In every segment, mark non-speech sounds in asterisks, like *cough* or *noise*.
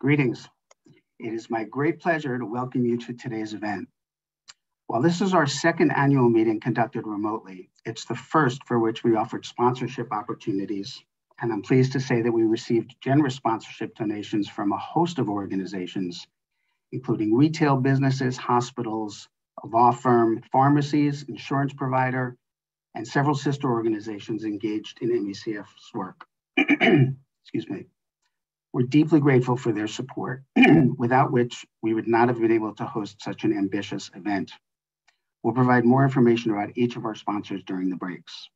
Greetings. It is my great pleasure to welcome you to today's event. While this is our second annual meeting conducted remotely, it's the first for which we offered sponsorship opportunities, and I'm pleased to say that we received generous sponsorship donations from a host of organizations, including retail businesses, hospitals, a law firm, pharmacies, insurance provider, and several sister organizations engaged in MECFS work. *clears throat* Excuse me. We're deeply grateful for their support, *clears throat* without which we would not have been able to host such an ambitious event. We'll provide more information about each of our sponsors during the breaks.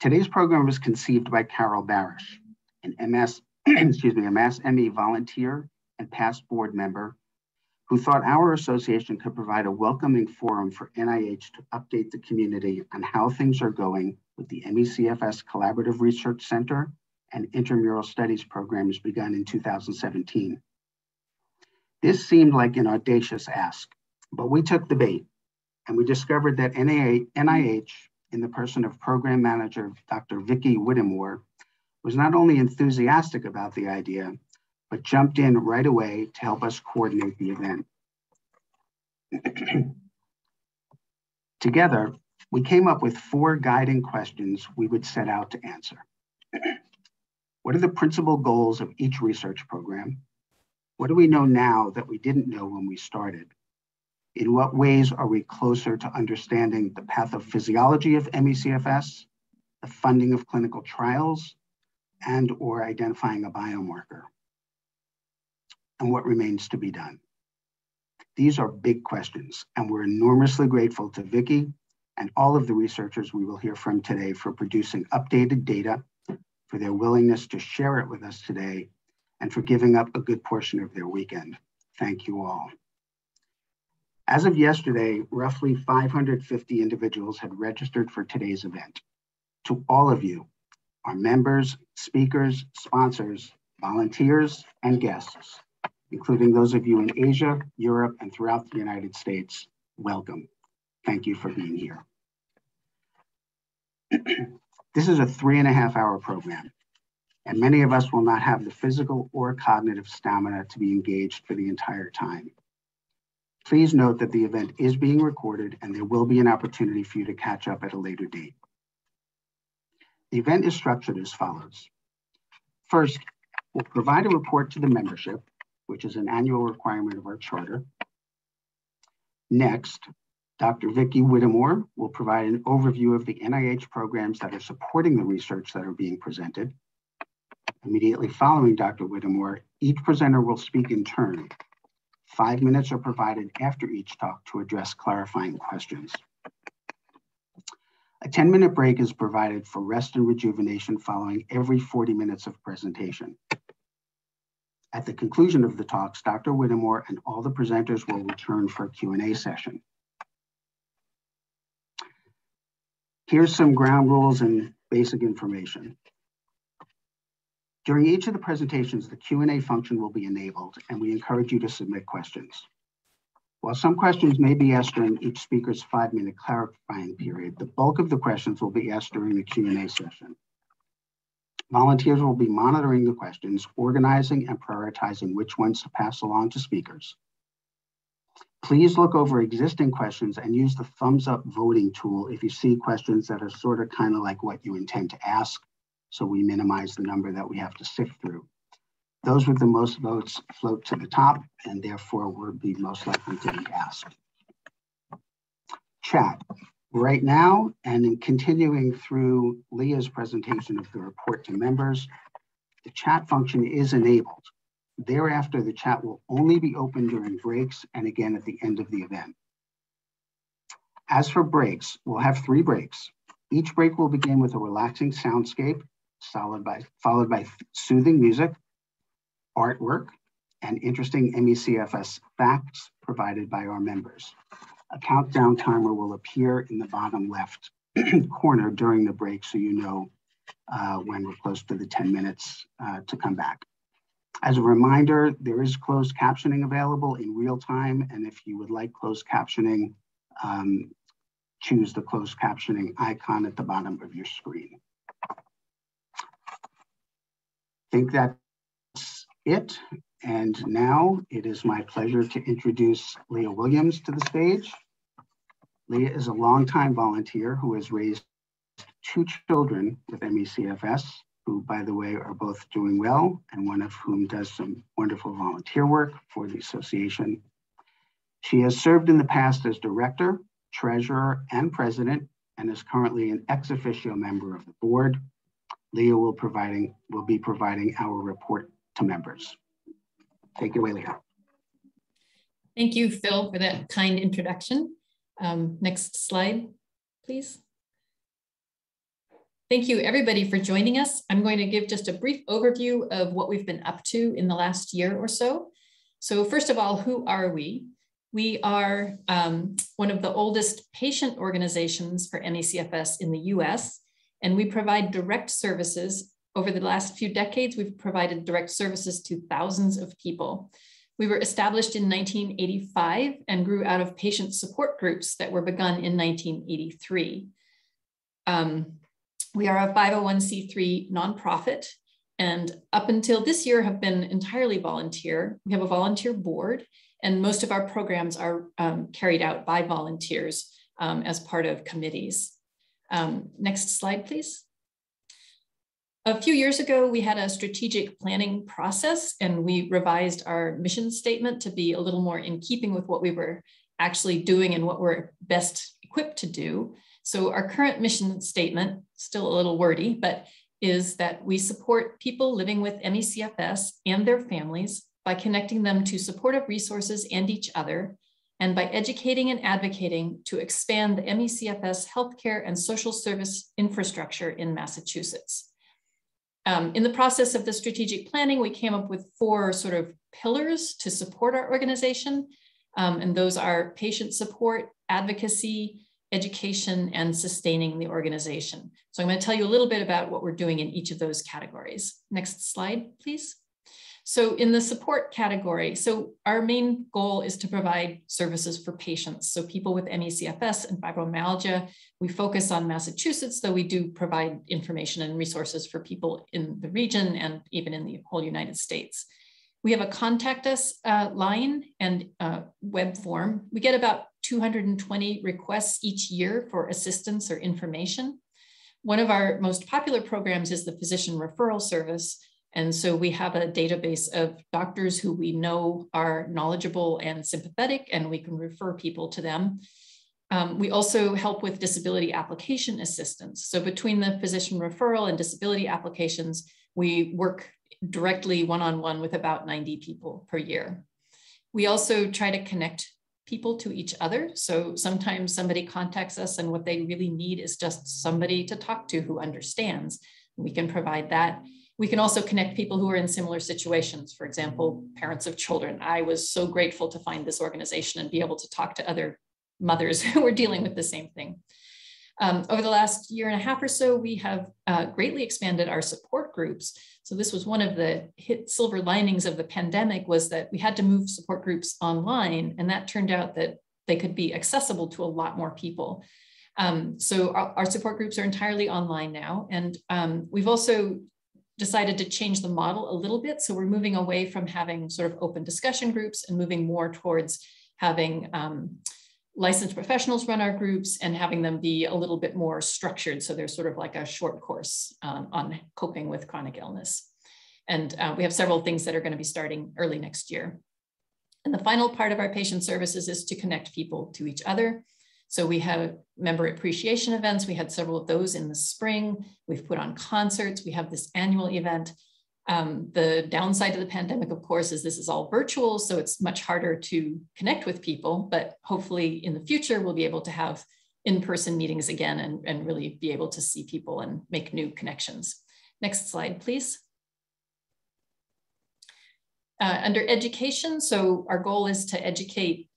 Today's program was conceived by Carol Barish, an MS, *clears throat* excuse me, a Mass ME volunteer and past board member who thought our association could provide a welcoming forum for NIH to update the community on how things are going with the MECFS Collaborative Research Center and Intramural Studies programs begun in 2017. This seemed like an audacious ask, but we took the bait and we discovered that NIH, in the person of program manager Dr. Vicki Whittemore, was not only enthusiastic about the idea, but jumped in right away to help us coordinate the event. *clears throat* Together, we came up with four guiding questions we would set out to answer. *clears throat* what are the principal goals of each research program? What do we know now that we didn't know when we started? In what ways are we closer to understanding the pathophysiology of MECFS, the funding of clinical trials, and or identifying a biomarker? And what remains to be done? These are big questions, and we're enormously grateful to Vicki and all of the researchers we will hear from today for producing updated data, for their willingness to share it with us today, and for giving up a good portion of their weekend. Thank you all. As of yesterday, roughly 550 individuals had registered for today's event. To all of you, our members, speakers, sponsors, volunteers, and guests, including those of you in Asia, Europe, and throughout the United States, welcome. Thank you for being here. *clears throat* this is a three and a half hour program, and many of us will not have the physical or cognitive stamina to be engaged for the entire time. Please note that the event is being recorded and there will be an opportunity for you to catch up at a later date. The event is structured as follows. First, we'll provide a report to the membership, which is an annual requirement of our charter. Next, Dr. Vicki Whittemore will provide an overview of the NIH programs that are supporting the research that are being presented. Immediately following Dr. Whittemore, each presenter will speak in turn, Five minutes are provided after each talk to address clarifying questions. A 10 minute break is provided for rest and rejuvenation following every 40 minutes of presentation. At the conclusion of the talks, Dr. Whittemore and all the presenters will return for a Q&A session. Here's some ground rules and basic information. During each of the presentations, the Q&A function will be enabled, and we encourage you to submit questions. While some questions may be asked during each speaker's five-minute clarifying period, the bulk of the questions will be asked during the Q&A session. Volunteers will be monitoring the questions, organizing and prioritizing which ones to pass along to speakers. Please look over existing questions and use the thumbs up voting tool if you see questions that are sort of kind of like what you intend to ask so we minimize the number that we have to sift through. Those with the most votes float to the top and therefore would be most likely to be asked. Chat. Right now, and in continuing through Leah's presentation of the report to members, the chat function is enabled. Thereafter, the chat will only be open during breaks and again at the end of the event. As for breaks, we'll have three breaks. Each break will begin with a relaxing soundscape followed by, followed by soothing music, artwork, and interesting MECFS facts provided by our members. A countdown timer will appear in the bottom left *clears throat* corner during the break so you know uh, when we're close to the 10 minutes uh, to come back. As a reminder, there is closed captioning available in real time, and if you would like closed captioning, um, choose the closed captioning icon at the bottom of your screen I think that's it. And now it is my pleasure to introduce Leah Williams to the stage. Leah is a longtime volunteer who has raised two children with ME/CFS, who, by the way, are both doing well, and one of whom does some wonderful volunteer work for the association. She has served in the past as director, treasurer, and president, and is currently an ex officio member of the board. Leah will, providing, will be providing our report to members. Take it away, Leah. Thank you, Phil, for that kind introduction. Um, next slide, please. Thank you everybody for joining us. I'm going to give just a brief overview of what we've been up to in the last year or so. So first of all, who are we? We are um, one of the oldest patient organizations for ME/CFS in the US, and we provide direct services. Over the last few decades, we've provided direct services to thousands of people. We were established in 1985 and grew out of patient support groups that were begun in 1983. Um, we are a 501c3 nonprofit, and up until this year have been entirely volunteer. We have a volunteer board, and most of our programs are um, carried out by volunteers um, as part of committees. Um, next slide, please. A few years ago, we had a strategic planning process and we revised our mission statement to be a little more in keeping with what we were actually doing and what we're best equipped to do. So our current mission statement, still a little wordy, but is that we support people living with ME/CFS and their families by connecting them to supportive resources and each other, and by educating and advocating to expand the ME/CFS healthcare and social service infrastructure in Massachusetts. Um, in the process of the strategic planning, we came up with four sort of pillars to support our organization. Um, and those are patient support, advocacy, education, and sustaining the organization. So I'm going to tell you a little bit about what we're doing in each of those categories. Next slide, please. So in the support category, so our main goal is to provide services for patients. So people with ME/CFS and fibromyalgia, we focus on Massachusetts, though we do provide information and resources for people in the region and even in the whole United States. We have a contact us uh, line and uh, web form. We get about 220 requests each year for assistance or information. One of our most popular programs is the physician referral service. And so we have a database of doctors who we know are knowledgeable and sympathetic, and we can refer people to them. Um, we also help with disability application assistance. So between the physician referral and disability applications, we work directly one-on-one with about 90 people per year. We also try to connect people to each other. So sometimes somebody contacts us and what they really need is just somebody to talk to who understands. We can provide that. We can also connect people who are in similar situations. For example, parents of children. I was so grateful to find this organization and be able to talk to other mothers *laughs* who were dealing with the same thing. Um, over the last year and a half or so, we have uh, greatly expanded our support groups. So this was one of the hit silver linings of the pandemic was that we had to move support groups online, and that turned out that they could be accessible to a lot more people. Um, so our, our, support groups are entirely online now, and um, we've also decided to change the model a little bit. So we're moving away from having sort of open discussion groups and moving more towards having um, licensed professionals run our groups and having them be a little bit more structured. So there's sort of like a short course um, on coping with chronic illness. And uh, we have several things that are going to be starting early next year. And the final part of our patient services is to connect people to each other. So we have member appreciation events. We had several of those in the spring. We've put on concerts. We have this annual event. Um, the downside of the pandemic, of course, is this is all virtual, so it's much harder to connect with people, but hopefully in the future, we'll be able to have in-person meetings again and, and really be able to see people and make new connections. Next slide, please. Uh, under education, so our goal is to educate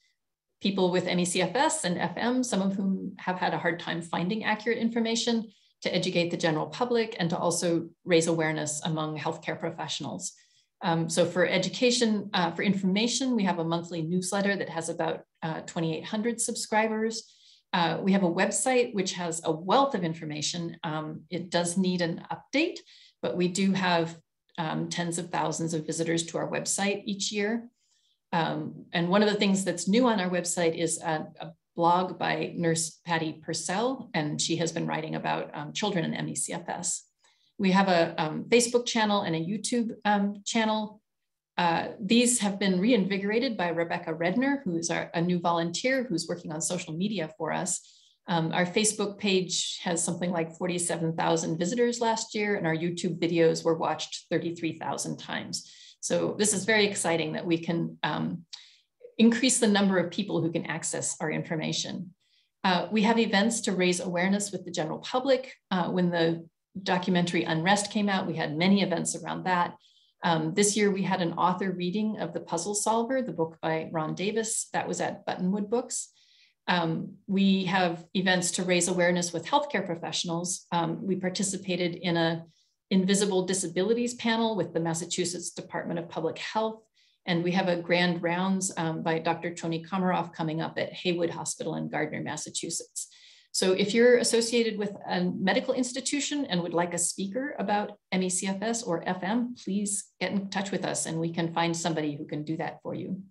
people with ME/CFS and FM, some of whom have had a hard time finding accurate information, to educate the general public and to also raise awareness among healthcare professionals. Um, so for education, uh, for information, we have a monthly newsletter that has about uh, 2,800 subscribers. Uh, we have a website which has a wealth of information. Um, it does need an update, but we do have um, tens of thousands of visitors to our website each year. Um, and one of the things that's new on our website is a, a, blog by nurse Patty Purcell, and she has been writing about um, children in ME/CFS. We have a um, Facebook channel and a YouTube um, channel. Uh, these have been reinvigorated by Rebecca Redner, who's our, a new volunteer who's working on social media for us. Um, our Facebook page has something like 47,000 visitors last year, and our YouTube videos were watched 33,000 times. So this is very exciting that we can um, increase the number of people who can access our information. Uh, we have events to raise awareness with the general public. Uh, when the documentary Unrest came out, we had many events around that. Um, this year we had an author reading of The Puzzle Solver, the book by Ron Davis, that was at Buttonwood Books. Um, we have events to raise awareness with healthcare professionals. Um, we participated in a invisible disabilities panel with the Massachusetts Department of Public Health. And we have a grand rounds um, by Dr. Tony Komaroff coming up at Heywood Hospital in Gardner, Massachusetts. So if you're associated with a medical institution and would like a speaker about ME/CFS or FM, please get in touch with us and we can find somebody who can do that for you.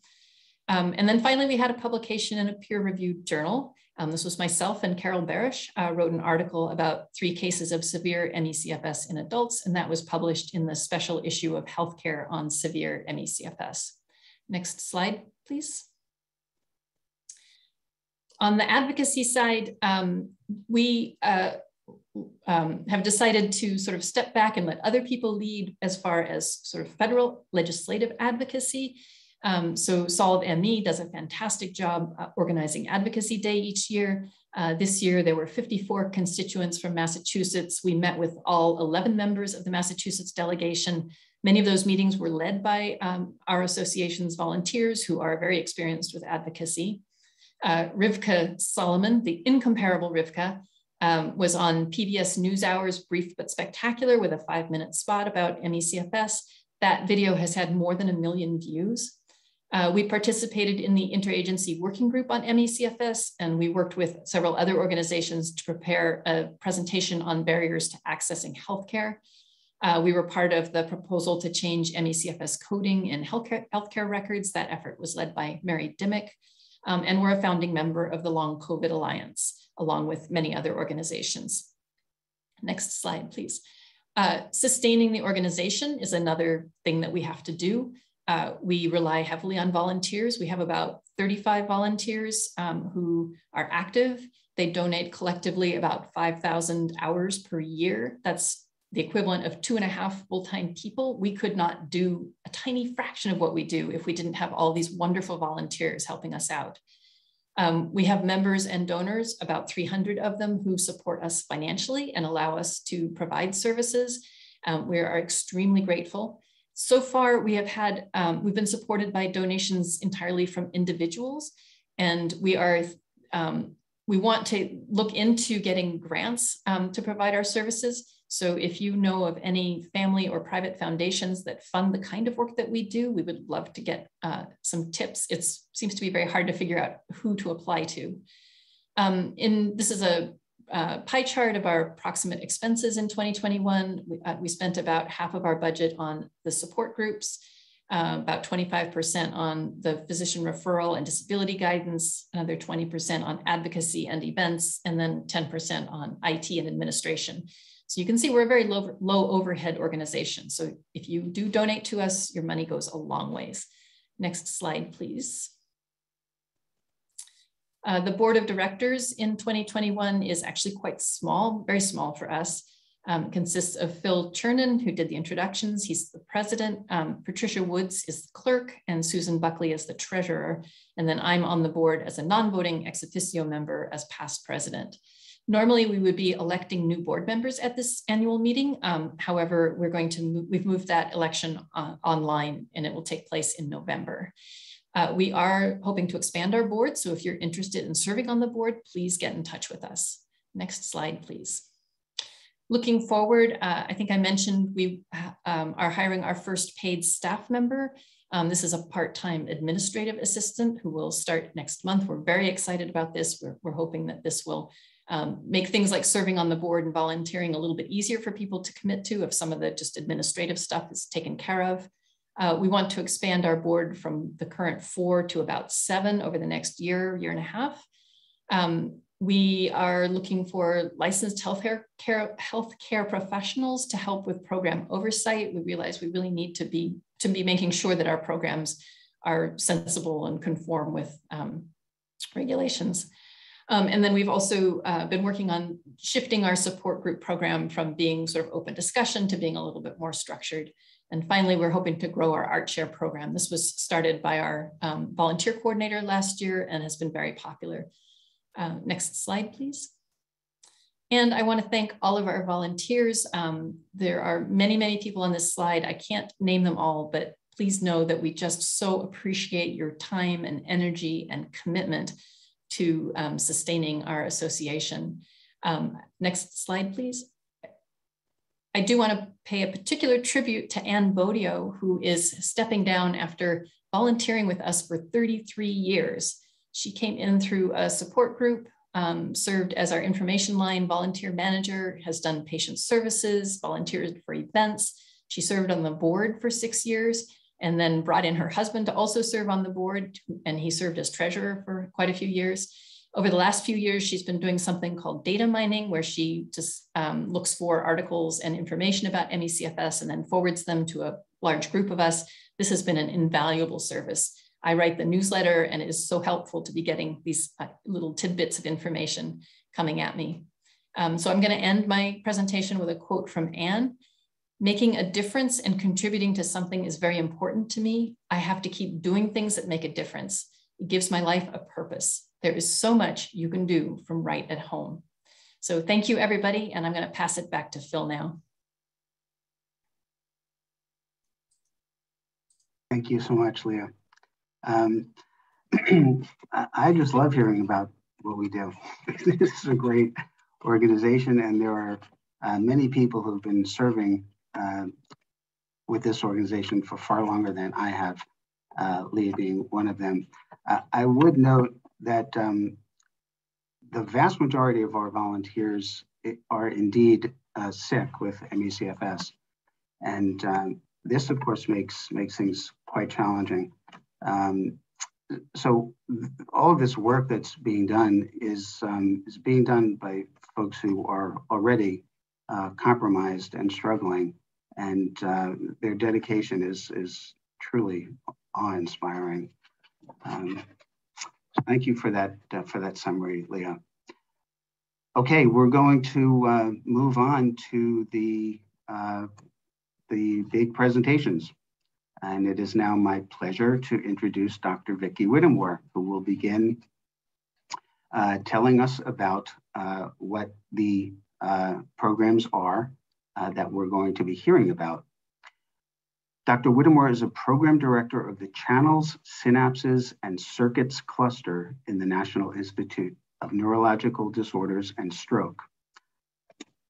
Um, and then finally, we had a publication in a peer-reviewed journal. Um, this was myself and Carol Barish uh, wrote an article about three cases of severe ME/CFS in adults, and that was published in the special issue of Healthcare on Severe ME/CFS. Next slide, please. On the advocacy side, um, we uh, um, have decided to sort of step back and let other people lead as far as sort of federal legislative advocacy. Um, so Solve ME does a fantastic job uh, organizing Advocacy Day each year. Uh, this year, there were 54 constituents from Massachusetts. We met with all 11 members of the Massachusetts delegation. Many of those meetings were led by um, our association's volunteers who are very experienced with advocacy. Uh, Rivka Solomon, the incomparable Rivka, um, was on PBS NewsHour's Brief but Spectacular with a five minute spot about ME/CFS. That video has had more than a million views. Uh, we participated in the interagency working group on ME/CFS, and we worked with several other organizations to prepare a presentation on barriers to accessing healthcare. Uh, we were part of the proposal to change ME/CFS coding in healthcare, healthcare records. That effort was led by Mary Dimmock, um, and we're a founding member of the Long COVID Alliance, along with many other organizations. Next slide, please. Uh, sustaining the organization is another thing that we have to do. Uh, we rely heavily on volunteers. We have about 35 volunteers um, who are active. They donate collectively about 5,000 hours per year. That's the equivalent of two and a half full-time people. We could not do a tiny fraction of what we do if we didn't have all these wonderful volunteers helping us out. Um, we have members and donors, about 300 of them who support us financially and allow us to provide services. Um, we are extremely grateful. So far, we have had, um, we've been supported by donations entirely from individuals, and we are, um, we want to look into getting grants um, to provide our services. So if you know of any family or private foundations that fund the kind of work that we do, we would love to get uh, some tips. It seems to be very hard to figure out who to apply to. Um, in, this is a uh, pie chart of our approximate expenses in 2021. We, uh, we, spent about half of our budget on the support groups, uh, about 25% on the physician referral and disability guidance, another 20% on advocacy and events, and then 10% on IT and administration. So you can see we're a very low, low overhead organization. So if you do donate to us, your money goes a long ways. Next slide, please. Uh, the board of directors in 2021 is actually quite small, very small for us. Um, consists of Phil Chernin, who did the introductions. He's the president. Um, Patricia Woods is the clerk, and Susan Buckley is the treasurer. And then I'm on the board as a non-voting ex officio member as past president. Normally, we would be electing new board members at this annual meeting. Um, however, we're going to we've moved that election uh, online, and it will take place in November. Uh, we are hoping to expand our board. So if you're interested in serving on the board, please get in touch with us. Next slide, please. Looking forward, uh, I think I mentioned we um, are hiring our first paid staff member. Um, this is a part-time administrative assistant who will start next month. We're very excited about this. We're, we're hoping that this will um, make things like serving on the board and volunteering a little bit easier for people to commit to if some of the just administrative stuff is taken care of. Uh, we want to expand our board from the current four to about seven over the next year, year and a half. Um, we are looking for licensed healthcare care, healthcare professionals to help with program oversight. We realize we really need to be to be making sure that our programs are sensible and conform with um, regulations. Um, and then we've also uh, been working on shifting our support group program from being sort of open discussion to being a little bit more structured. And finally, we're hoping to grow our art share program. This was started by our um, volunteer coordinator last year and has been very popular. Uh, next slide, please. And I want to thank all of our volunteers. Um, there are many, many people on this slide. I can't name them all, but please know that we just so appreciate your time and energy and commitment to um, sustaining our association. Um, next slide, please. I do want to pay a particular tribute to Anne Bodio, who is stepping down after volunteering with us for 33 years. She came in through a support group, um, served as our information line volunteer manager, has done patient services, volunteered for events. She served on the board for six years and then brought in her husband to also serve on the board. And he served as treasurer for quite a few years. Over the last few years, she's been doing something called data mining, where she just um, looks for articles and information about MECFS and then forwards them to a large group of us. This has been an invaluable service. I write the newsletter and it is so helpful to be getting these uh, little tidbits of information coming at me. Um, so I'm gonna end my presentation with a quote from Anne. Making a difference and contributing to something is very important to me. I have to keep doing things that make a difference. It gives my life a purpose. There is so much you can do from right at home. So thank you everybody. And I'm gonna pass it back to Phil now. Thank you so much, Leah. Um, *clears throat* I just love hearing about what we do. *laughs* this is a great organization, and there are uh, many people who've been serving uh, with this organization for far longer than I have, uh, Lee being one of them. Uh, I would note that um, the vast majority of our volunteers are indeed uh, sick with MECFS. And um, this, of course, makes, makes things quite challenging. Um, so all of this work that's being done is, um, is being done by folks who are already uh, compromised and struggling. And uh, their dedication is, is truly awe-inspiring. Um, thank you for that, uh, for that summary, Leah. Okay, we're going to uh, move on to the, uh, the big presentations. And it is now my pleasure to introduce Dr. Vicki Whittemore, who will begin uh, telling us about uh, what the uh, programs are that we're going to be hearing about. Dr. Whittemore is a program director of the Channels, Synapses, and Circuits Cluster in the National Institute of Neurological Disorders and Stroke.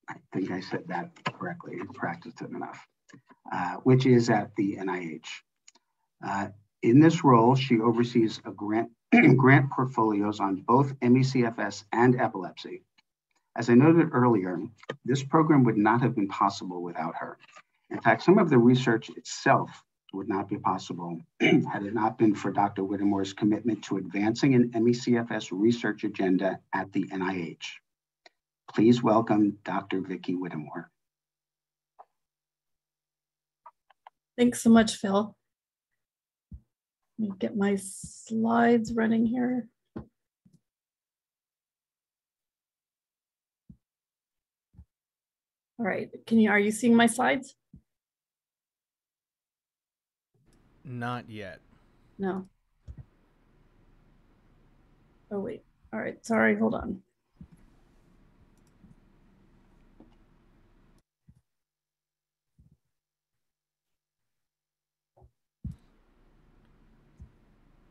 I think I said that correctly and practiced it enough. Uh, which is at the NIH. Uh, in this role, she oversees a grant, *clears throat* grant portfolios on both MECFS and epilepsy. As I noted earlier, this program would not have been possible without her. In fact, some of the research itself would not be possible *clears throat* had it not been for Dr. Whittemore's commitment to advancing an MECFS research agenda at the NIH. Please welcome Dr. Vicki Whittemore. Thanks so much, Phil. Let me get my slides running here. All right, can you, are you seeing my slides? Not yet. No. Oh, wait. All right, sorry, hold on.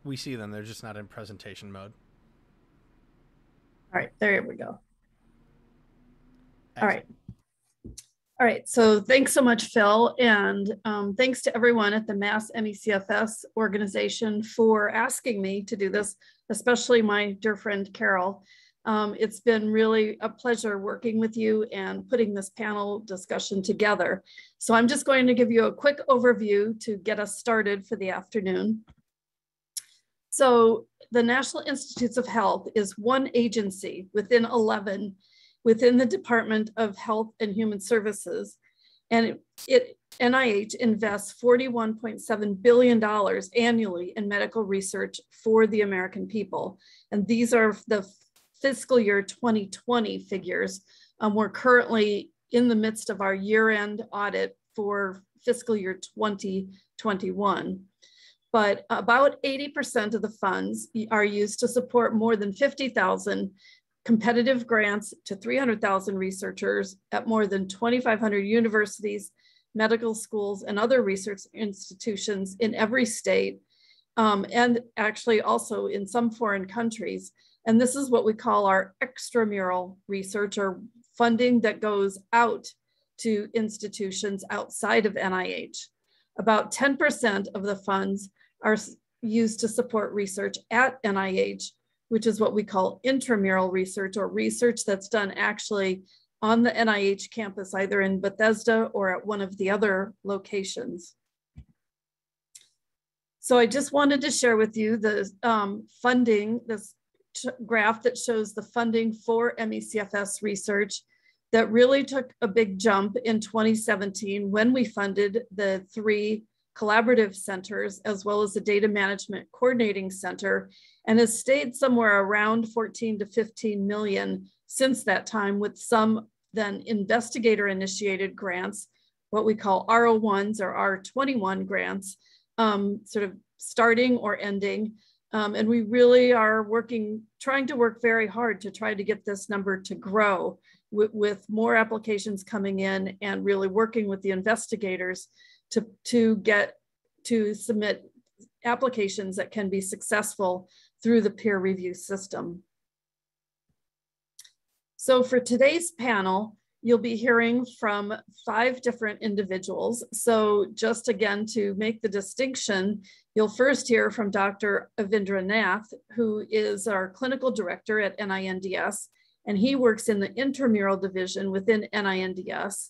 We see them. They're just not in presentation mode. All right, there we go. All right. All right, so thanks so much, Phil, and um, thanks to everyone at the Mass MECFS organization for asking me to do this, especially my dear friend Carol. Um, it's been really a pleasure working with you and putting this panel discussion together. So I'm just going to give you a quick overview to get us started for the afternoon. So the National Institutes of Health is one agency within 11 within the Department of Health and Human Services. And it, NIH invests $41.7 billion annually in medical research for the American people. And these are the fiscal year 2020 figures. Um, we're currently in the midst of our year-end audit for fiscal year 2021. But about 80% of the funds are used to support more than 50,000 competitive grants to 300,000 researchers at more than 2,500 universities, medical schools, and other research institutions in every state, um, and actually also in some foreign countries. And this is what we call our extramural research or funding that goes out to institutions outside of NIH. About 10% of the funds are used to support research at NIH, which is what we call intramural research or research that's done actually on the NIH campus, either in Bethesda or at one of the other locations. So I just wanted to share with you the um, funding, this graph that shows the funding for MECFS research that really took a big jump in 2017 when we funded the three collaborative centers as well as the data management coordinating center and has stayed somewhere around 14 to 15 million since that time with some then investigator initiated grants, what we call R01s or R21 grants, um, sort of starting or ending. Um, and we really are working, trying to work very hard to try to get this number to grow with, with more applications coming in and really working with the investigators to, to get to submit applications that can be successful through the peer review system. So for today's panel, you'll be hearing from five different individuals. So just again, to make the distinction, you'll first hear from Dr. Avindra Nath, who is our clinical director at NINDS, and he works in the intramural division within NINDS.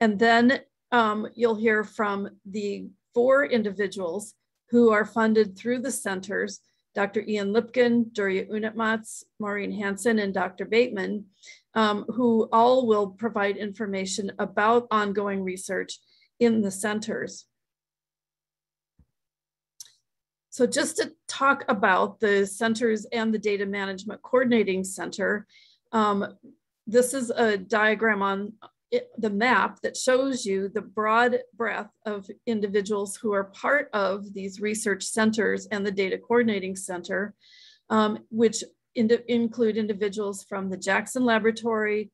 And then um, you'll hear from the four individuals who are funded through the centers, Dr. Ian Lipkin, Derya Unutmaz, Maureen Hanson, and Dr. Bateman, um, who all will provide information about ongoing research in the centers. So just to talk about the centers and the Data Management Coordinating Center, um, this is a diagram on it, the map that shows you the broad breadth of individuals who are part of these research centers and the Data Coordinating Center, um, which include individuals from the Jackson Laboratory,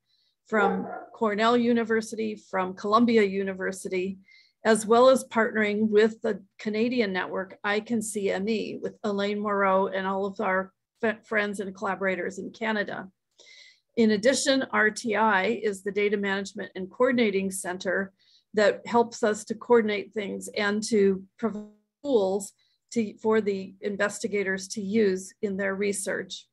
from Cornell University, from Columbia University, as well as partnering with the Canadian network ICAN-CME with Alain Moreau and all of our friends and collaborators in Canada. In addition, RTI is the Data Management and Coordinating Center that helps us to coordinate things and to provide tools to, for the investigators to use in their research.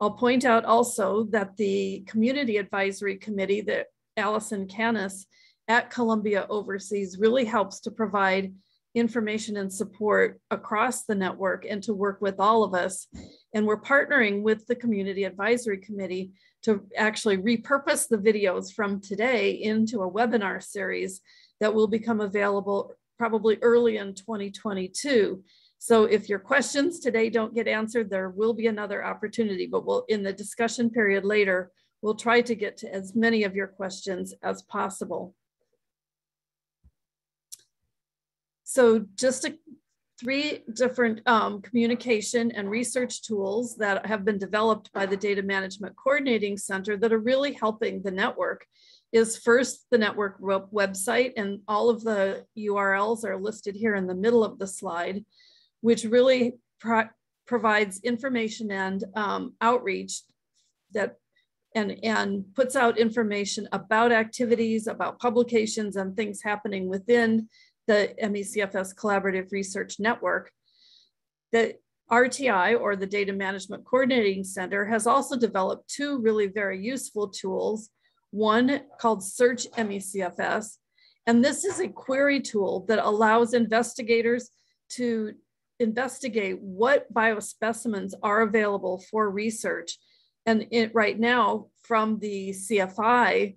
I'll point out also that the Community Advisory Committee that Allison Canis at Columbia oversees really helps to provide information and support across the network and to work with all of us. And we're partnering with the Community Advisory Committee to actually repurpose the videos from today into a webinar series that will become available probably early in 2022. So if your questions today don't get answered, there will be another opportunity, but we'll in the discussion period later, we'll try to get to as many of your questions as possible. So just a, three different um, communication and research tools that have been developed by the Data Management Coordinating Center that are really helping the network is first the network website and all of the URLs are listed here in the middle of the slide, which really pro provides information and um, outreach that and, and puts out information about activities, about publications and things happening within the MECFS Collaborative Research Network. The RTI, or the Data Management Coordinating Center, has also developed two really very useful tools. One called Search MECFS, and this is a query tool that allows investigators to investigate what biospecimens are available for research. And it, right now, from the CFI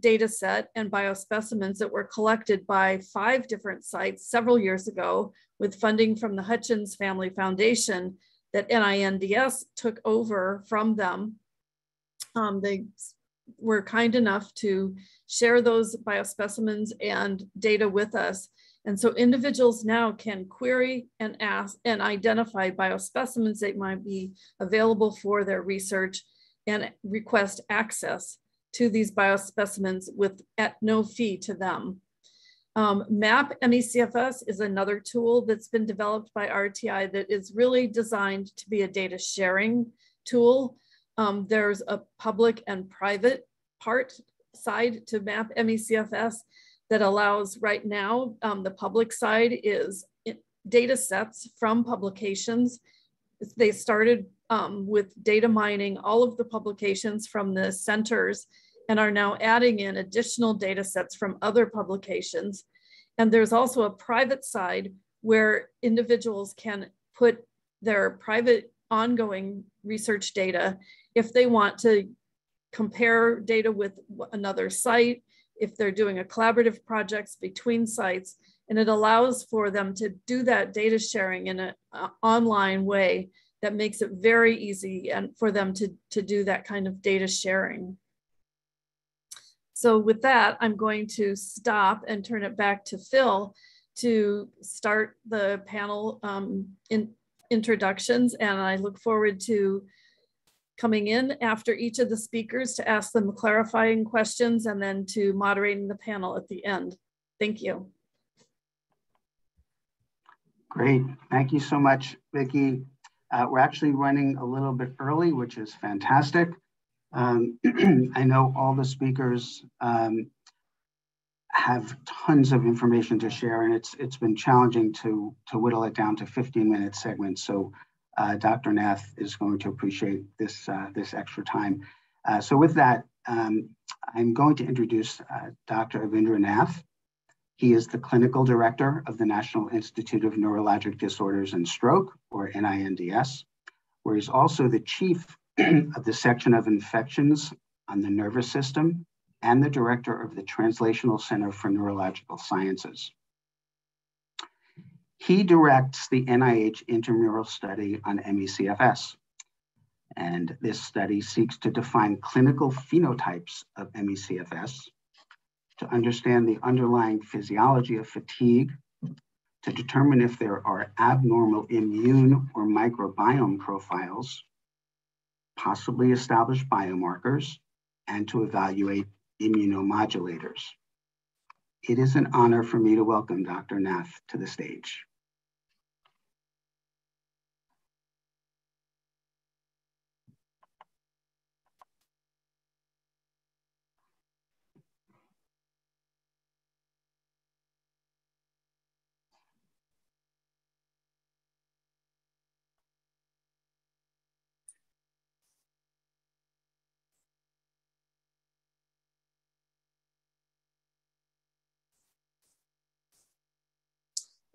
data set and biospecimens that were collected by five different sites several years ago with funding from the Hutchins Family Foundation that NINDS took over from them. Um, they were kind enough to share those biospecimens and data with us. And so individuals now can query and ask and identify biospecimens that might be available for their research and request access to these biospecimens with at no fee to them. Um, MAP MECFS is another tool that's been developed by RTI that is really designed to be a data sharing tool. Um, there's a public and private part side to MAP MECFS that allows right now, um, the public side is data sets from publications. They started um, with data mining all of the publications from the centers and are now adding in additional data sets from other publications. And there's also a private side where individuals can put their private ongoing research data if they want to compare data with another site, if they're doing a collaborative projects between sites, and it allows for them to do that data sharing in an online way that makes it very easy and for them to, to do that kind of data sharing. So with that, I'm going to stop and turn it back to Phil to start the panel um, in introductions. And I look forward to coming in after each of the speakers to ask them clarifying questions and then to moderating the panel at the end. Thank you. Great, thank you so much, Vicki. Uh, we're actually running a little bit early, which is fantastic. Um, *clears throat* I know all the speakers um, have tons of information to share, and it's it's been challenging to to whittle it down to 15 minute segments. So uh, Dr. Nath is going to appreciate this uh, this extra time. Uh, so with that, um, I'm going to introduce uh, Dr. Avindra Nath. He is the clinical director of the National Institute of Neurologic Disorders and Stroke, or NINDS, where he's also the chief *clears throat* of the section of infections on the nervous system and the director of the Translational Center for Neurological Sciences. He directs the NIH intramural study on MECFS. And this study seeks to define clinical phenotypes of MECFS, to understand the underlying physiology of fatigue, to determine if there are abnormal immune or microbiome profiles, possibly establish biomarkers, and to evaluate immunomodulators. It is an honor for me to welcome Dr. Nath to the stage.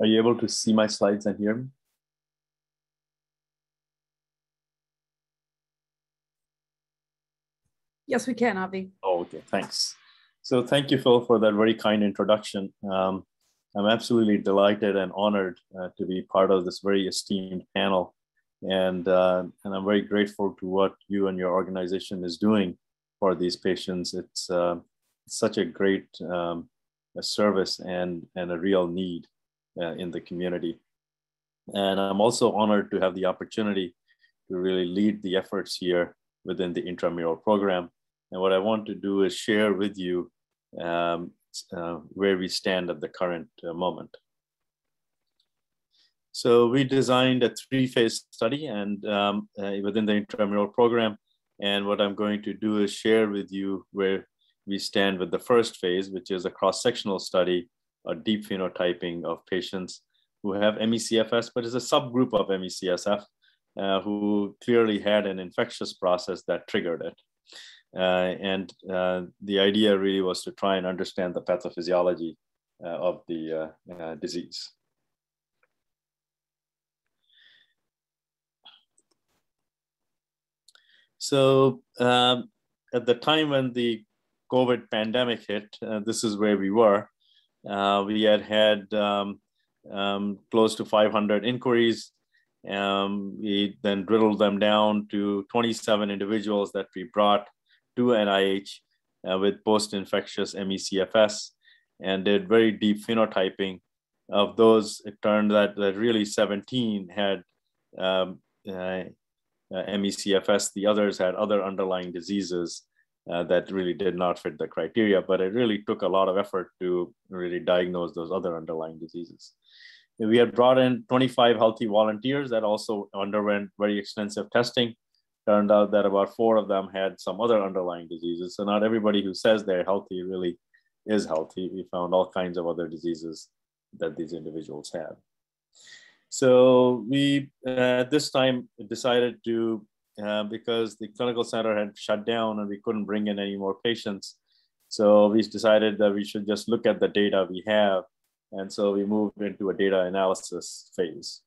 Are you able to see my slides and hear me? Yes, we can, Avi. Oh, okay, thanks. So thank you, Phil, for that very kind introduction. Um, I'm absolutely delighted and honored uh, to be part of this very esteemed panel. And, uh, and I'm very grateful to what you and your organization is doing for these patients. It's uh, such a great um, a service and, and a real need uh, in the community. And I'm also honored to have the opportunity to really lead the efforts here within the intramural program. And what I want to do is share with you um, uh, where we stand at the current uh, moment. So we designed a three-phase study and um, uh, within the intramural program. And what I'm going to do is share with you where we stand with the first phase, which is a cross-sectional study a deep phenotyping of patients who have ME/CFS, but it's a subgroup of ME/CFS uh, who clearly had an infectious process that triggered it. Uh, and uh, the idea really was to try and understand the pathophysiology uh, of the uh, disease. So um, at the time when the COVID pandemic hit, uh, this is where we were. Uh, we had had um, um, close to 500 inquiries. Um, we then drilled them down to 27 individuals that we brought to NIH uh, with post-infectious ME/CFS and did very deep phenotyping of those. It turned that, that really 17 had um, uh, uh, ME/CFS. The others had other underlying diseases uh, that really did not fit the criteria, but it really took a lot of effort to really diagnose those other underlying diseases. We had brought in 25 healthy volunteers that also underwent very extensive testing. Turned out that about four of them had some other underlying diseases. So not everybody who says they're healthy really is healthy. We found all kinds of other diseases that these individuals had. So we, uh, this time, decided to, uh, because the clinical center had shut down and we couldn't bring in any more patients. So we decided that we should just look at the data we have. And so we moved into a data analysis phase.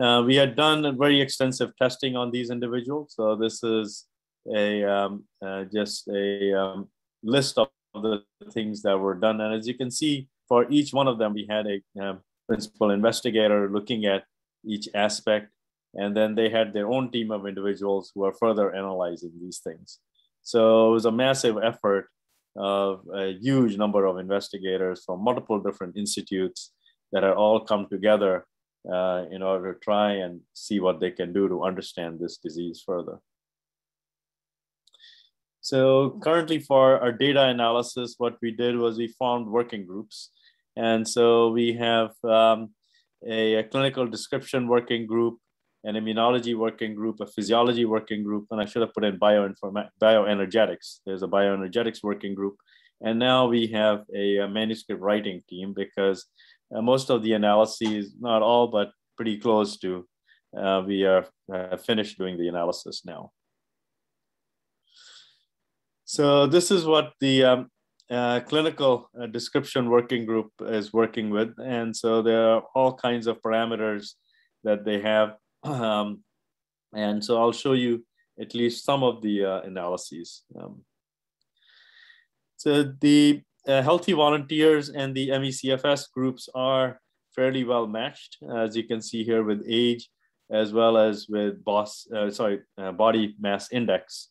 Uh, we had done very extensive testing on these individuals. So this is a um, uh, just a um, list of the things that were done. And as you can see, for each one of them, we had a um, principal investigator looking at each aspect. And then they had their own team of individuals who are further analyzing these things. So it was a massive effort of a huge number of investigators from multiple different institutes that are all come together uh, in order to try and see what they can do to understand this disease further. So currently for our data analysis, what we did was we formed working groups. And so we have um, a, a, clinical description working group, an immunology working group, a physiology working group, and I should have put in bioenergetics. There's a bioenergetics working group. And now we have a, a manuscript writing team because uh, most of the analyses, not all, but pretty close to, uh, we are uh, finished doing the analysis now. So this is what the um, uh, clinical uh, description working group is working with. And so there are all kinds of parameters that they have. Um, and so I'll show you at least some of the uh, analyses. Um, so the uh, healthy volunteers and the ME/CFS groups are fairly well matched, as you can see here with age, as well as with BOS, uh, sorry, uh, body mass index.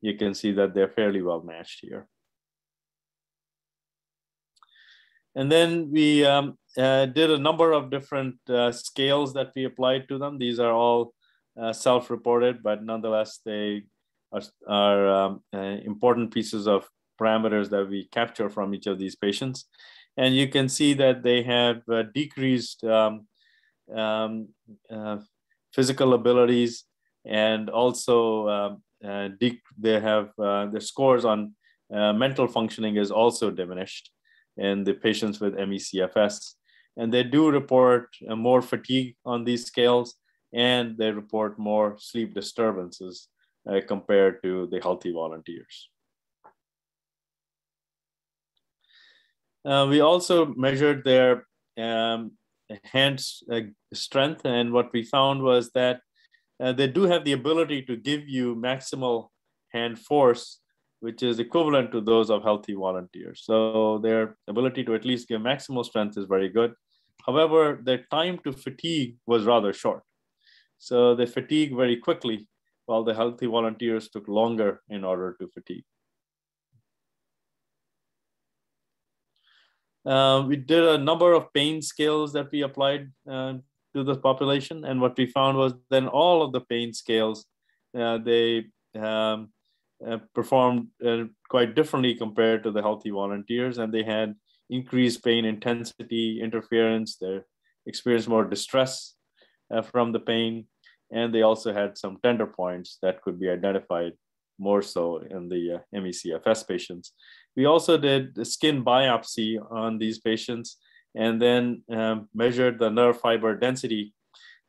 You can see that they're fairly well matched here. And then we um, uh, did a number of different uh, scales that we applied to them. These are all uh, self-reported, but nonetheless, they are, are um, uh, important pieces of parameters that we capture from each of these patients. And you can see that they have uh, decreased um, um uh, physical abilities and also um, they have their scores on mental functioning is also diminished in the patients with ME/CFS. And they do report uh, more fatigue on these scales, and they report more sleep disturbances uh, compared to the healthy volunteers. Uh, we also measured their um, hand uh, strength, and what we found was that uh, they do have the ability to give you maximal hand force which is equivalent to those of healthy volunteers. So their ability to at least give maximal strength is very good. However, their time to fatigue was rather short. So they fatigue very quickly, while the healthy volunteers took longer in order to fatigue. Uh, we did a number of pain scales that we applied uh, to the population. And what we found was then all of the pain scales, uh, they um, uh, performed uh, quite differently compared to the healthy volunteers, and they had increased pain intensity, interference, they experienced more distress uh, from the pain, and they also had some tender points that could be identified more so in the uh, ME/CFS patients. We also did skin biopsy on these patients, and then um, measured the nerve fiber density.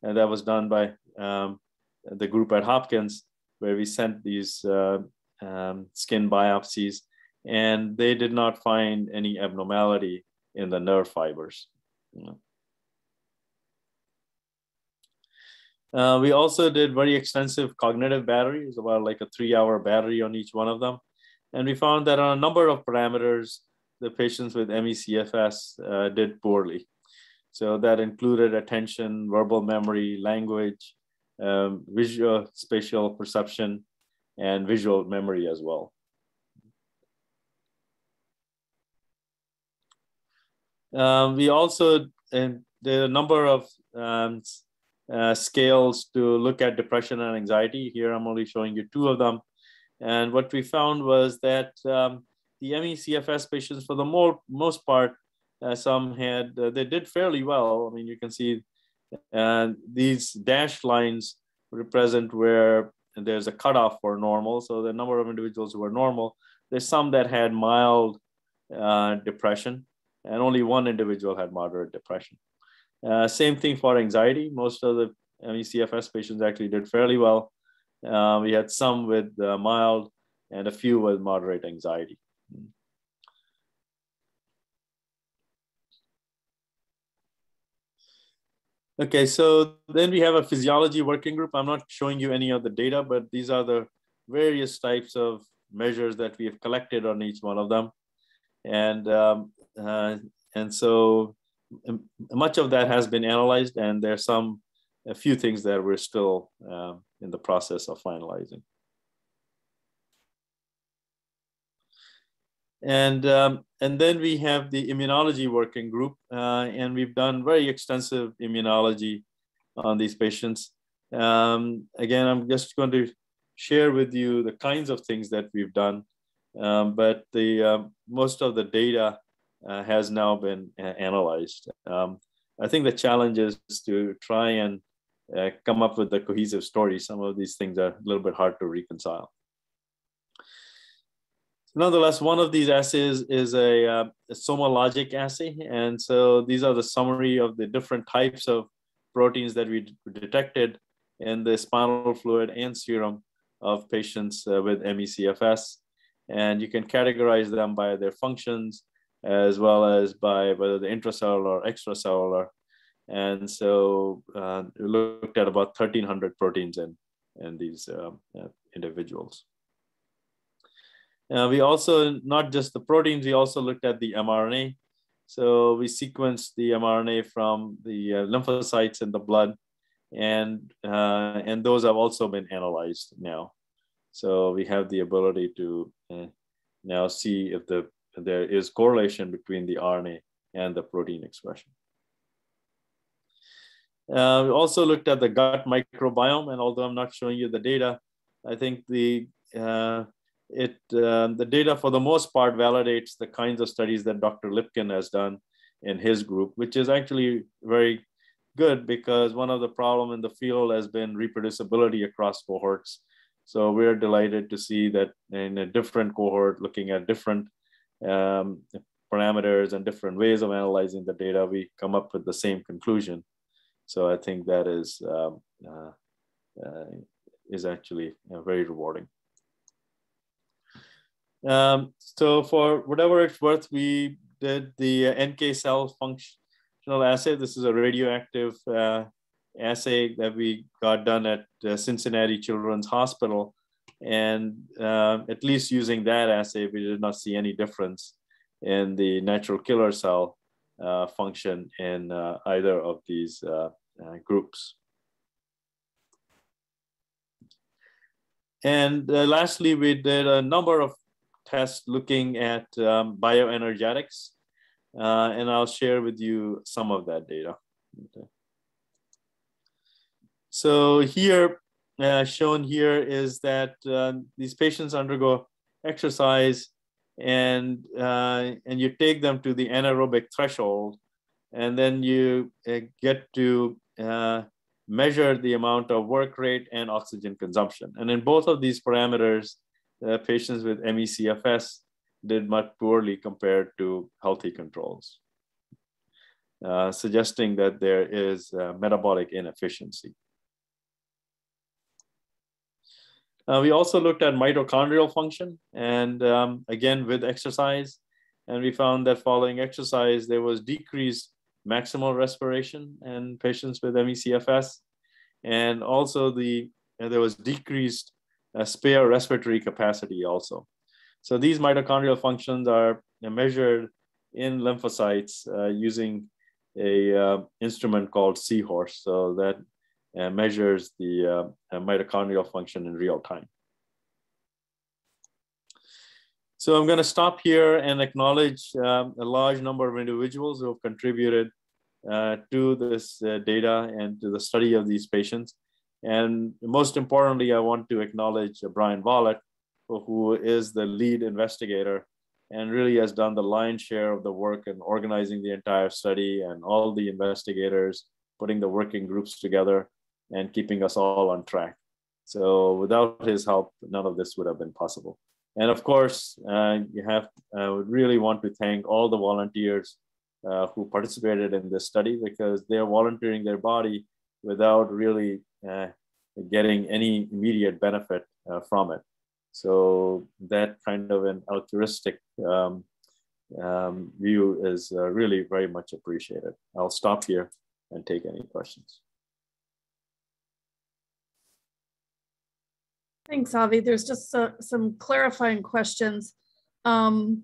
And that was done by um, the group at Hopkins, where we sent these uh, um, skin biopsies, and they did not find any abnormality in the nerve fibers. Uh, we also did very extensive cognitive batteries, about like a three hour battery on each one of them. And we found that on a number of parameters, the patients with ME/CFS uh, did poorly. So that included attention, verbal memory, language, um, visual spatial perception, and visual memory as well. Um, we also and there are a number of um, uh, scales to look at depression and anxiety. Here I'm only showing you two of them. And what we found was that um, the ME/CFS patients, for the more, most part, uh, some had, uh, they did fairly well. I mean, you can see uh, these dashed lines represent where there's a cutoff for normal. So the number of individuals who were normal, there's some that had mild uh, depression and only one individual had moderate depression. Uh, same thing for anxiety. Most of the ME/CFS patients actually did fairly well. Uh, we had some with uh, mild and a few with moderate anxiety. Okay, so then we have a physiology working group. I'm not showing you any of the data, but these are the various types of measures that we have collected on each one of them. And, um, uh, and so much of that has been analyzed and there's some, a few things that we're still um, in the process of finalizing. And, um, and then we have the immunology working group, uh, and we've done very extensive immunology on these patients. Um, again, I'm just going to share with you the kinds of things that we've done, um, but the uh, most of the data uh, has now been uh, analyzed. Um, I think the challenge is to try and uh, come up with a cohesive story. Some of these things are a little bit hard to reconcile. Nonetheless, one of these assays is a, uh, a SomaLogic assay. And so these are the summary of the different types of proteins that we detected in the spinal fluid and serum of patients uh, with ME/CFS. And you can categorize them by their functions as well as by whether the intracellular or extracellular. And so uh, we looked at about 1,300 proteins in, in these um, uh, individuals. Uh, we also, not just the proteins, we also looked at the mRNA. So we sequenced the mRNA from the uh, lymphocytes in the blood, and, uh, and those have also been analyzed now. So we have the ability to uh, now see if the there is correlation between the RNA and the protein expression. Uh, we also looked at the gut microbiome, and although I'm not showing you the data, I think the uh, it uh, the data for the most part validates the kinds of studies that Dr. Lipkin has done in his group, which is actually very good because one of the problem in the field has been reproducibility across cohorts. So we're delighted to see that in a different cohort, looking at different um, parameters and different ways of analyzing the data, we come up with the same conclusion. So I think that is um, uh, uh, is actually very rewarding. Um, so for whatever it's worth, we did the NK cell functional assay. This is a radioactive uh, assay that we got done at uh, Cincinnati Children's Hospital. And uh, at least using that assay, we did not see any difference in the natural killer cell uh, function in uh, either of these uh, uh, groups. And uh, lastly, we did a number of tests looking at um, bioenergetics, and I'll share with you some of that data. Okay. So here uh, shown here is that uh, these patients undergo exercise and, uh, and you take them to the anaerobic threshold and then you uh, get to uh, measure the amount of work rate and oxygen consumption. And in both of these parameters, patients with ME/CFS did much poorly compared to healthy controls. suggesting that there is metabolic inefficiency. Uh, we also looked at mitochondrial function and um, again with exercise. And we found that following exercise, there was decreased maximal respiration in patients with ME/CFS. And also the, uh, there was decreased uh, spare respiratory capacity also. So these mitochondrial functions are measured in lymphocytes uh, using a uh, instrument called Seahorse. So that uh, measures the uh, uh, mitochondrial function in real time. So I'm going to stop here and acknowledge um, a large number of individuals who have contributed uh, to this uh, data and to the study of these patients. And most importantly, I want to acknowledge Brian Walitt, who is the lead investigator and really has done the lion's share of the work in organizing the entire study and all the investigators, putting the working groups together and keeping us all on track. So without his help, none of this would have been possible. And of course, uh, you have, I would really want to thank all the volunteers uh, who participated in this study because they're volunteering their body without really uh, getting any immediate benefit uh, from it. So that kind of an altruistic um, um, view is uh, really very much appreciated. I'll stop here and take any questions. Thanks, Avi. There's just uh, some clarifying questions. Um,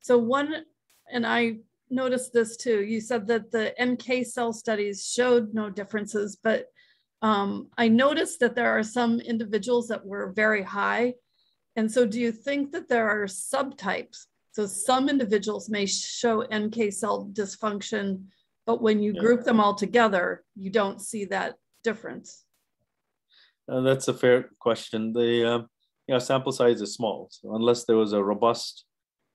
so one, and I noticed this too, you said that the NK cell studies showed no differences, but um, I noticed that there are some individuals that were very high. And so do you think that there are subtypes? So some individuals may show NK cell dysfunction, but when you yeah. group them all together, you don't see that difference. Uh, that's a fair question. The uh, sample size is small, so unless there was a robust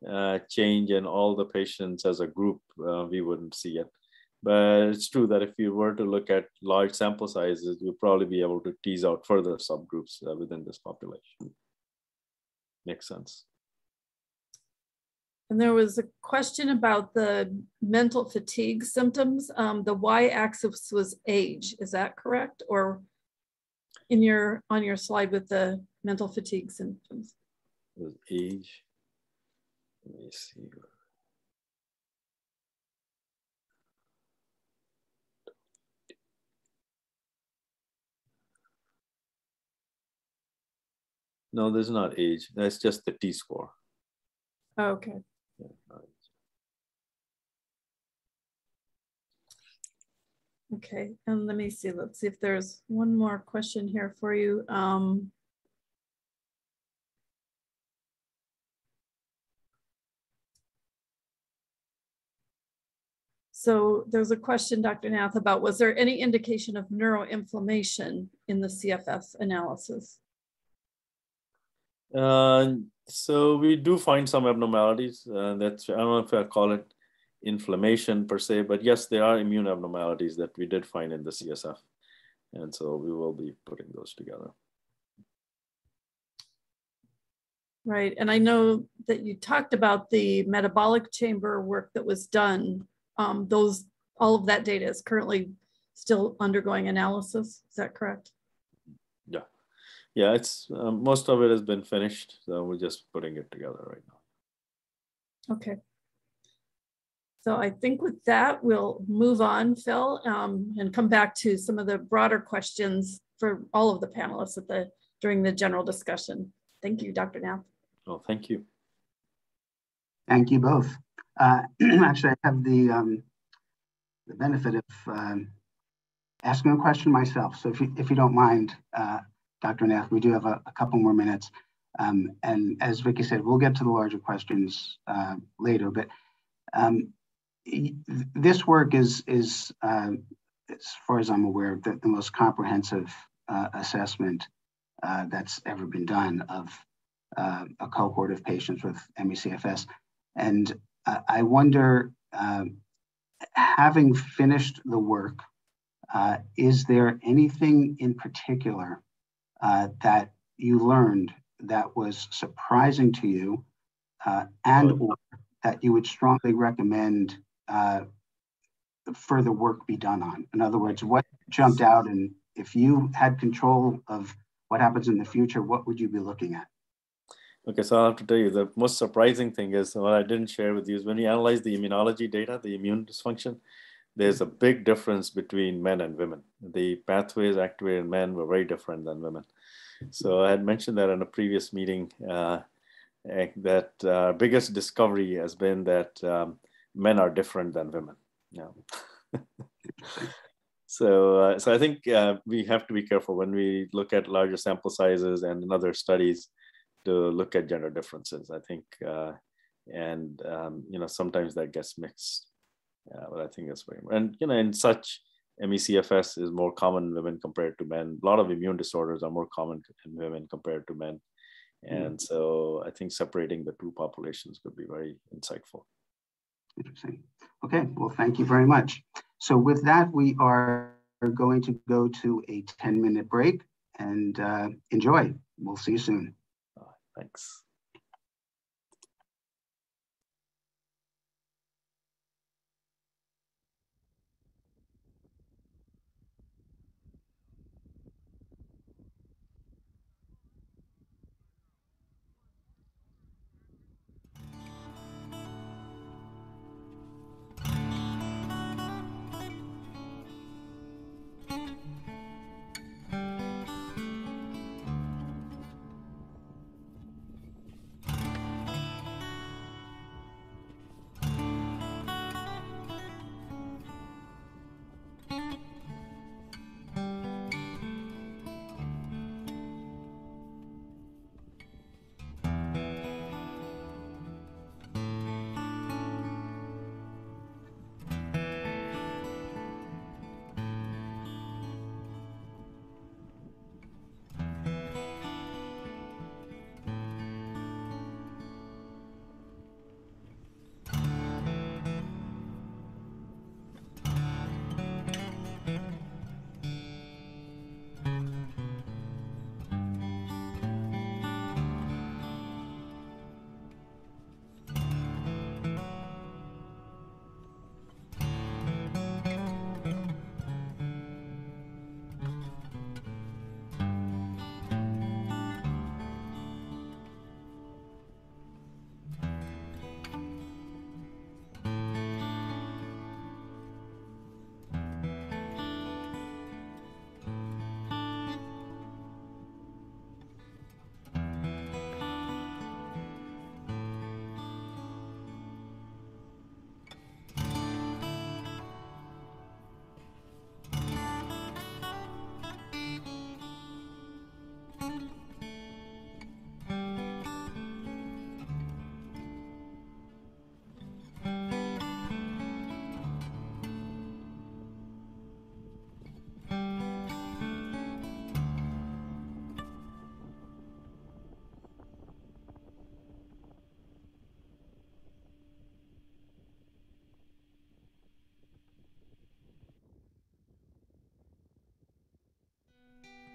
uh, change in all the patients as a group, uh, we wouldn't see it. But it's true that if you were to look at large sample sizes, you'll probably be able to tease out further subgroups uh, within this population. Makes sense. And there was a question about the mental fatigue symptoms. Um, the y-axis was age. Is that correct? Or in your on your slide with the mental fatigue symptoms? With age. Let me see. No, there's not age. That's just the T score. Oh, okay. Yeah, Okay, and let me see, let's see if there's one more question here for you. Um, so there's a question, Dr. Nath, about was there any indication of neuroinflammation in the CFS analysis? Uh, so we do find some abnormalities. Uh, that's I don't know if I call it inflammation per se, but yes, there are immune abnormalities that we did find in the CSF. And so we will be putting those together. Right. And I know that you talked about the metabolic chamber work that was done. Um, those, all of that data is currently still undergoing analysis. Is that correct? Yeah. Yeah, it's um, most of it has been finished. So we're just putting it together right now. Okay. So I think with that, we'll move on, Phil, um, and come back to some of the broader questions for all of the panelists at the during the general discussion. Thank you, Dr. Nath. Well, thank you. Thank you both. Uh, *clears throat* actually, I have the, um, the benefit of um, asking a question myself. So if you, if you don't mind, uh, Dr. Nath, we do have a, a couple more minutes. Um, and as Vicky said, we'll get to the larger questions uh, later, but um, this work is, is uh, as far as I'm aware, the, the most comprehensive uh, assessment uh, that's ever been done of uh, a cohort of patients with ME/CFS. And I wonder, um, having finished the work, uh, is there anything in particular uh, that you learned that was surprising to you and or that you would strongly recommend uh, further work be done on? In other words, what jumped out and if you had control of what happens in the future, what would you be looking at? Okay, so I'll have to tell you the most surprising thing is what I didn't share with you is when we analyze the immunology data, the immune dysfunction, there's a big difference between men and women. The pathways activated in men were very different than women. So I had mentioned that in a previous meeting uh, eh, that uh, biggest discovery has been that um, men are different than women. Yeah. *laughs* so, uh, so I think uh, we have to be careful when we look at larger sample sizes and in other studies to look at gender differences. I think, uh, and um, you know, sometimes that gets mixed. Yeah, but I think that's very and you know, in such ME/CFS is more common in women compared to men. A lot of immune disorders are more common in women compared to men. And mm. so I think separating the two populations could be very insightful. Interesting. Okay, well, thank you very much. So with that, we are going to go to a 10 minute break and uh, enjoy. We'll see you soon. Thanks.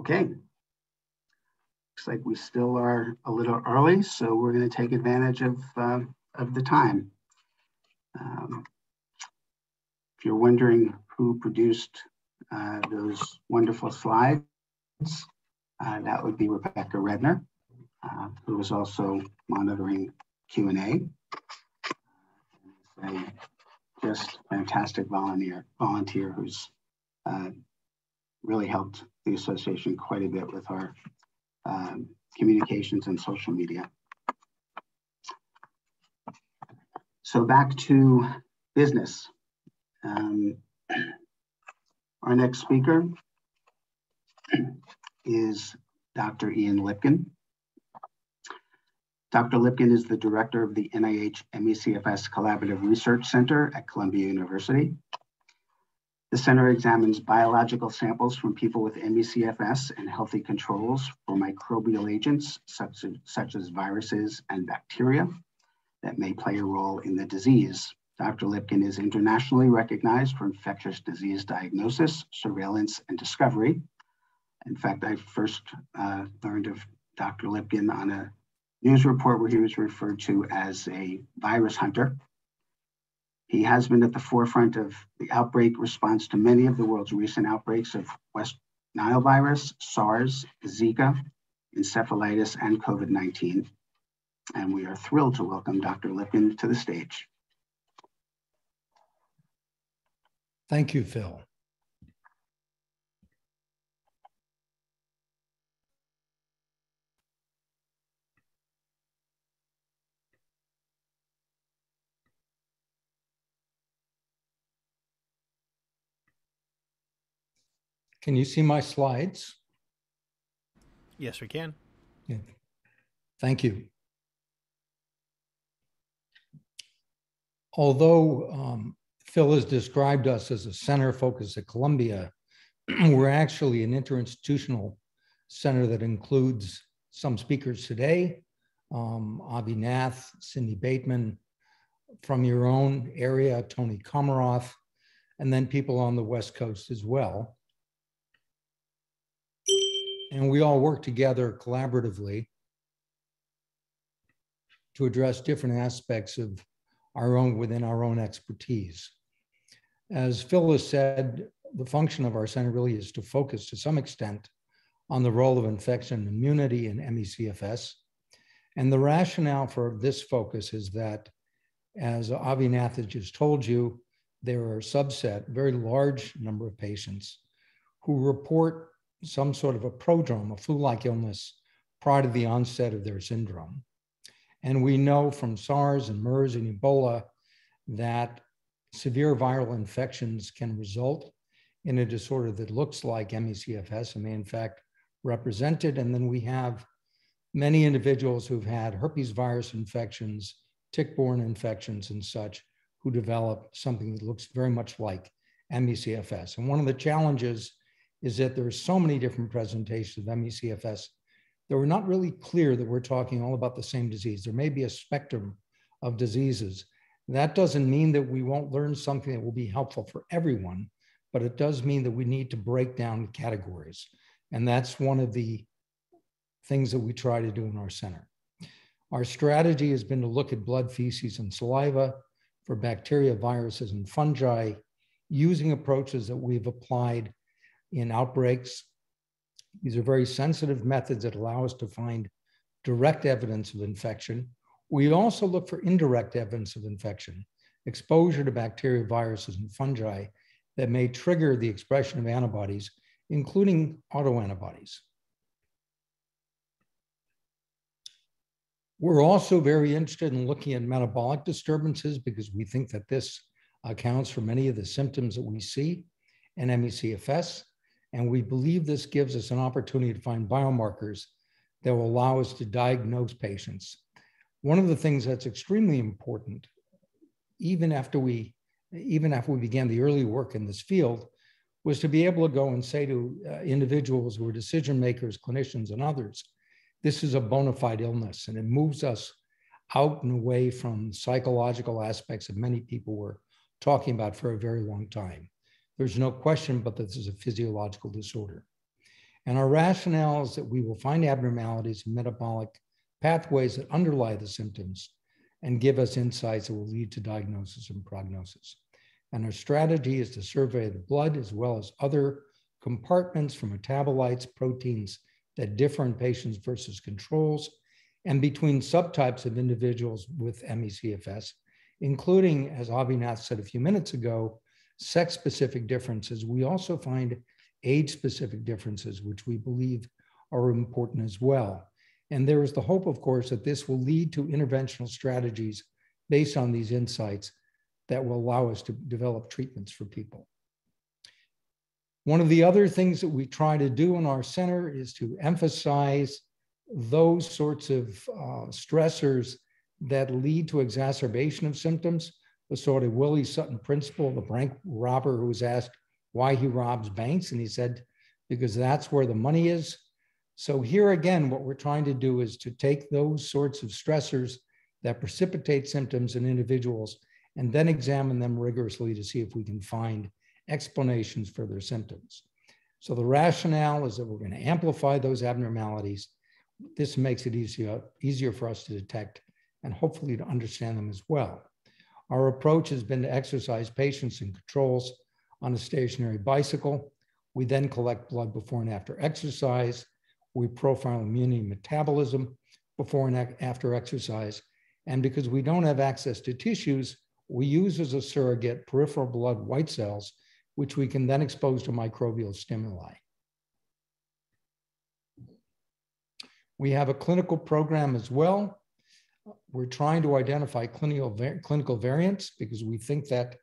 Okay. Looks like we still are a little early, so we're going to take advantage of, uh, of the time. Um, if you're wondering who produced uh, those wonderful slides, uh, that would be Rebecca Redner, uh, who was also monitoring Q&A. A just fantastic volunteer, volunteer who's uh, really helped the association quite a bit with our um, communications and social media. So back to business. Um, our next speaker is Dr. Ian Lipkin. Dr. Lipkin is the director of the NIH MECFS Collaborative Research Center at Columbia University. The center examines biological samples from people with MECFS and healthy controls for microbial agents such as, such as viruses and bacteria that may play a role in the disease. Dr. Lipkin is internationally recognized for infectious disease diagnosis, surveillance, and discovery. In fact, I first uh, learned of Dr. Lipkin on a news report where he was referred to as a virus hunter. He has been at the forefront of the outbreak response to many of the world's recent outbreaks of West Nile virus, SARS, Zika, encephalitis, and COVID-19. And we are thrilled to welcome Dr. Lipkin to the stage. Thank you, Phil. Can you see my slides? Yes, we can. Yeah. Thank you. Although um, Phil has described us as a center focused at Columbia, *clears throat* we're actually an interinstitutional center that includes some speakers today, um, Avi Nath, Cindy Bateman, from your own area, Tony Komaroff, and then people on the West Coast as well and we all work together collaboratively to address different aspects of our own within our own expertise. As Phil has said, the function of our center really is to focus to some extent on the role of infection immunity in MECFS. And the rationale for this focus is that, as Avi Nath has just told you, there are a subset, very large number of patients who report some sort of a prodrome, a flu-like illness, prior to the onset of their syndrome. And we know from SARS and MERS and Ebola that severe viral infections can result in a disorder that looks like ME/CFS and may in fact represent it. And then we have many individuals who've had herpes virus infections, tick-borne infections and such, who develop something that looks very much like ME/CFS. And one of the challenges is that there are so many different presentations of MECFS that we're not really clear that we're talking all about the same disease. There may be a spectrum of diseases. That doesn't mean that we won't learn something that will be helpful for everyone, but it does mean that we need to break down categories. And that's one of the things that we try to do in our center. Our strategy has been to look at blood, feces, and saliva for bacteria, viruses, and fungi using approaches that we've applied in outbreaks. These are very sensitive methods that allow us to find direct evidence of infection. We also look for indirect evidence of infection, exposure to bacteria, viruses, and fungi that may trigger the expression of antibodies, including autoantibodies. We're also very interested in looking at metabolic disturbances because we think that this accounts for many of the symptoms that we see in MECFS. And we believe this gives us an opportunity to find biomarkers that will allow us to diagnose patients. One of the things that's extremely important, even after we, even after we began the early work in this field, was to be able to go and say to uh, individuals who are decision makers, clinicians, and others, this is a bona fide illness, and it moves us out and away from psychological aspects that many people were talking about for a very long time. There's no question but that this is a physiological disorder. And our rationale is that we will find abnormalities in metabolic pathways that underlie the symptoms and give us insights that will lead to diagnosis and prognosis. And our strategy is to survey the blood as well as other compartments for metabolites, proteins that differ in patients versus controls, and between subtypes of individuals with ME/CFS, including, as Avi Nath said a few minutes ago, sex-specific differences. We also find age-specific differences, which we believe are important as well. And there is the hope, of course, that this will lead to interventional strategies based on these insights that will allow us to develop treatments for people. One of the other things that we try to do in our center is to emphasize those sorts of uh, stressors that lead to exacerbation of symptoms. The sort of Willie Sutton principle, the bank robber who was asked why he robs banks, and he said, because that's where the money is. So here again, what we're trying to do is to take those sorts of stressors that precipitate symptoms in individuals and then examine them rigorously to see if we can find explanations for their symptoms. So the rationale is that we're going to amplify those abnormalities. This makes it easier, easier for us to detect and hopefully to understand them as well. Our approach has been to exercise patients and controls on a stationary bicycle. We then collect blood before and after exercise we profile immunity metabolism before and after exercise. And because we don't have access to tissues, we use as a surrogate peripheral blood white cells, which we can then expose to microbial stimuli. We have a clinical program as well. We're trying to identify clinical, clinical variants because we think that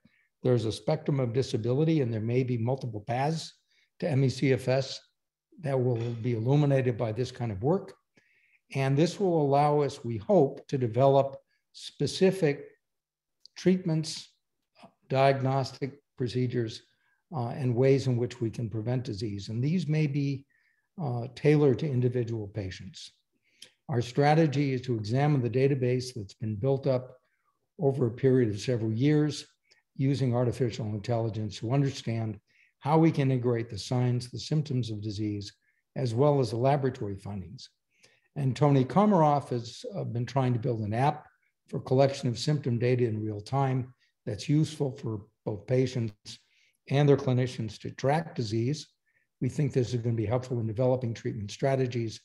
there's a spectrum of disability and there may be multiple paths to ME/CFS that will be illuminated by this kind of work. And this will allow us, we hope, to develop specific treatments, diagnostic procedures, uh, and ways in which we can prevent disease. And these may be uh, tailored to individual patients. Our strategy is to examine the database that's been built up over a period of several years using artificial intelligence to understand how we can integrate the signs, the symptoms of disease, as well as the laboratory findings. And Tony Komaroff has uh, been trying to build an app for collection of symptom data in real time that's useful for both patients and their clinicians to track disease. We think this is going to be helpful in developing treatment strategies.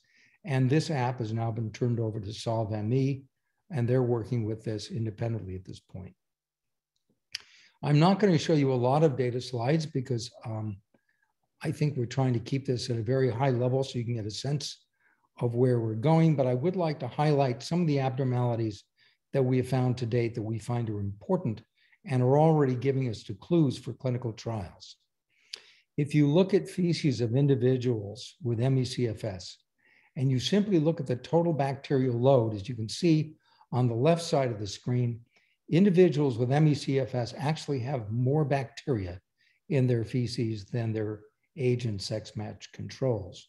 And this app has now been turned over to Solve ME, and they're working with this independently at this point. I'm not going to show you a lot of data slides because um, I think we're trying to keep this at a very high level so you can get a sense of where we're going. But I would like to highlight some of the abnormalities that we have found to date that we find are important and are already giving us to clues for clinical trials. If you look at feces of individuals with ME/CFS, and you simply look at the total bacterial load, as you can see on the left side of the screen, individuals with ME/CFS actually have more bacteria in their feces than their age and sex match controls.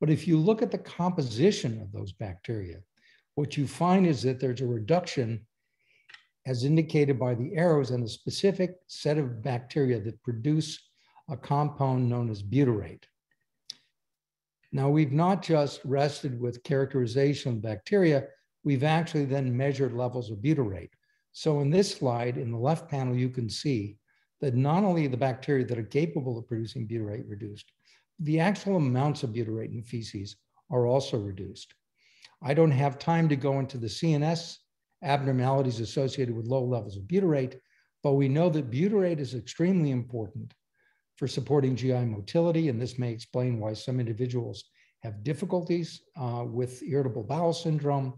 But if you look at the composition of those bacteria, what you find is that there's a reduction, as indicated by the arrows, in a specific set of bacteria that produce a compound known as butyrate. Now, we've not just rested with characterization of bacteria, we've actually then measured levels of butyrate. So in this slide, in the left panel, you can see that not only the bacteria that are capable of producing butyrate reduced, the actual amounts of butyrate in feces are also reduced. I don't have time to go into the CNS abnormalities associated with low levels of butyrate, but we know that butyrate is extremely important for supporting GI motility, and this may explain why some individuals have difficulties uh, with irritable bowel syndrome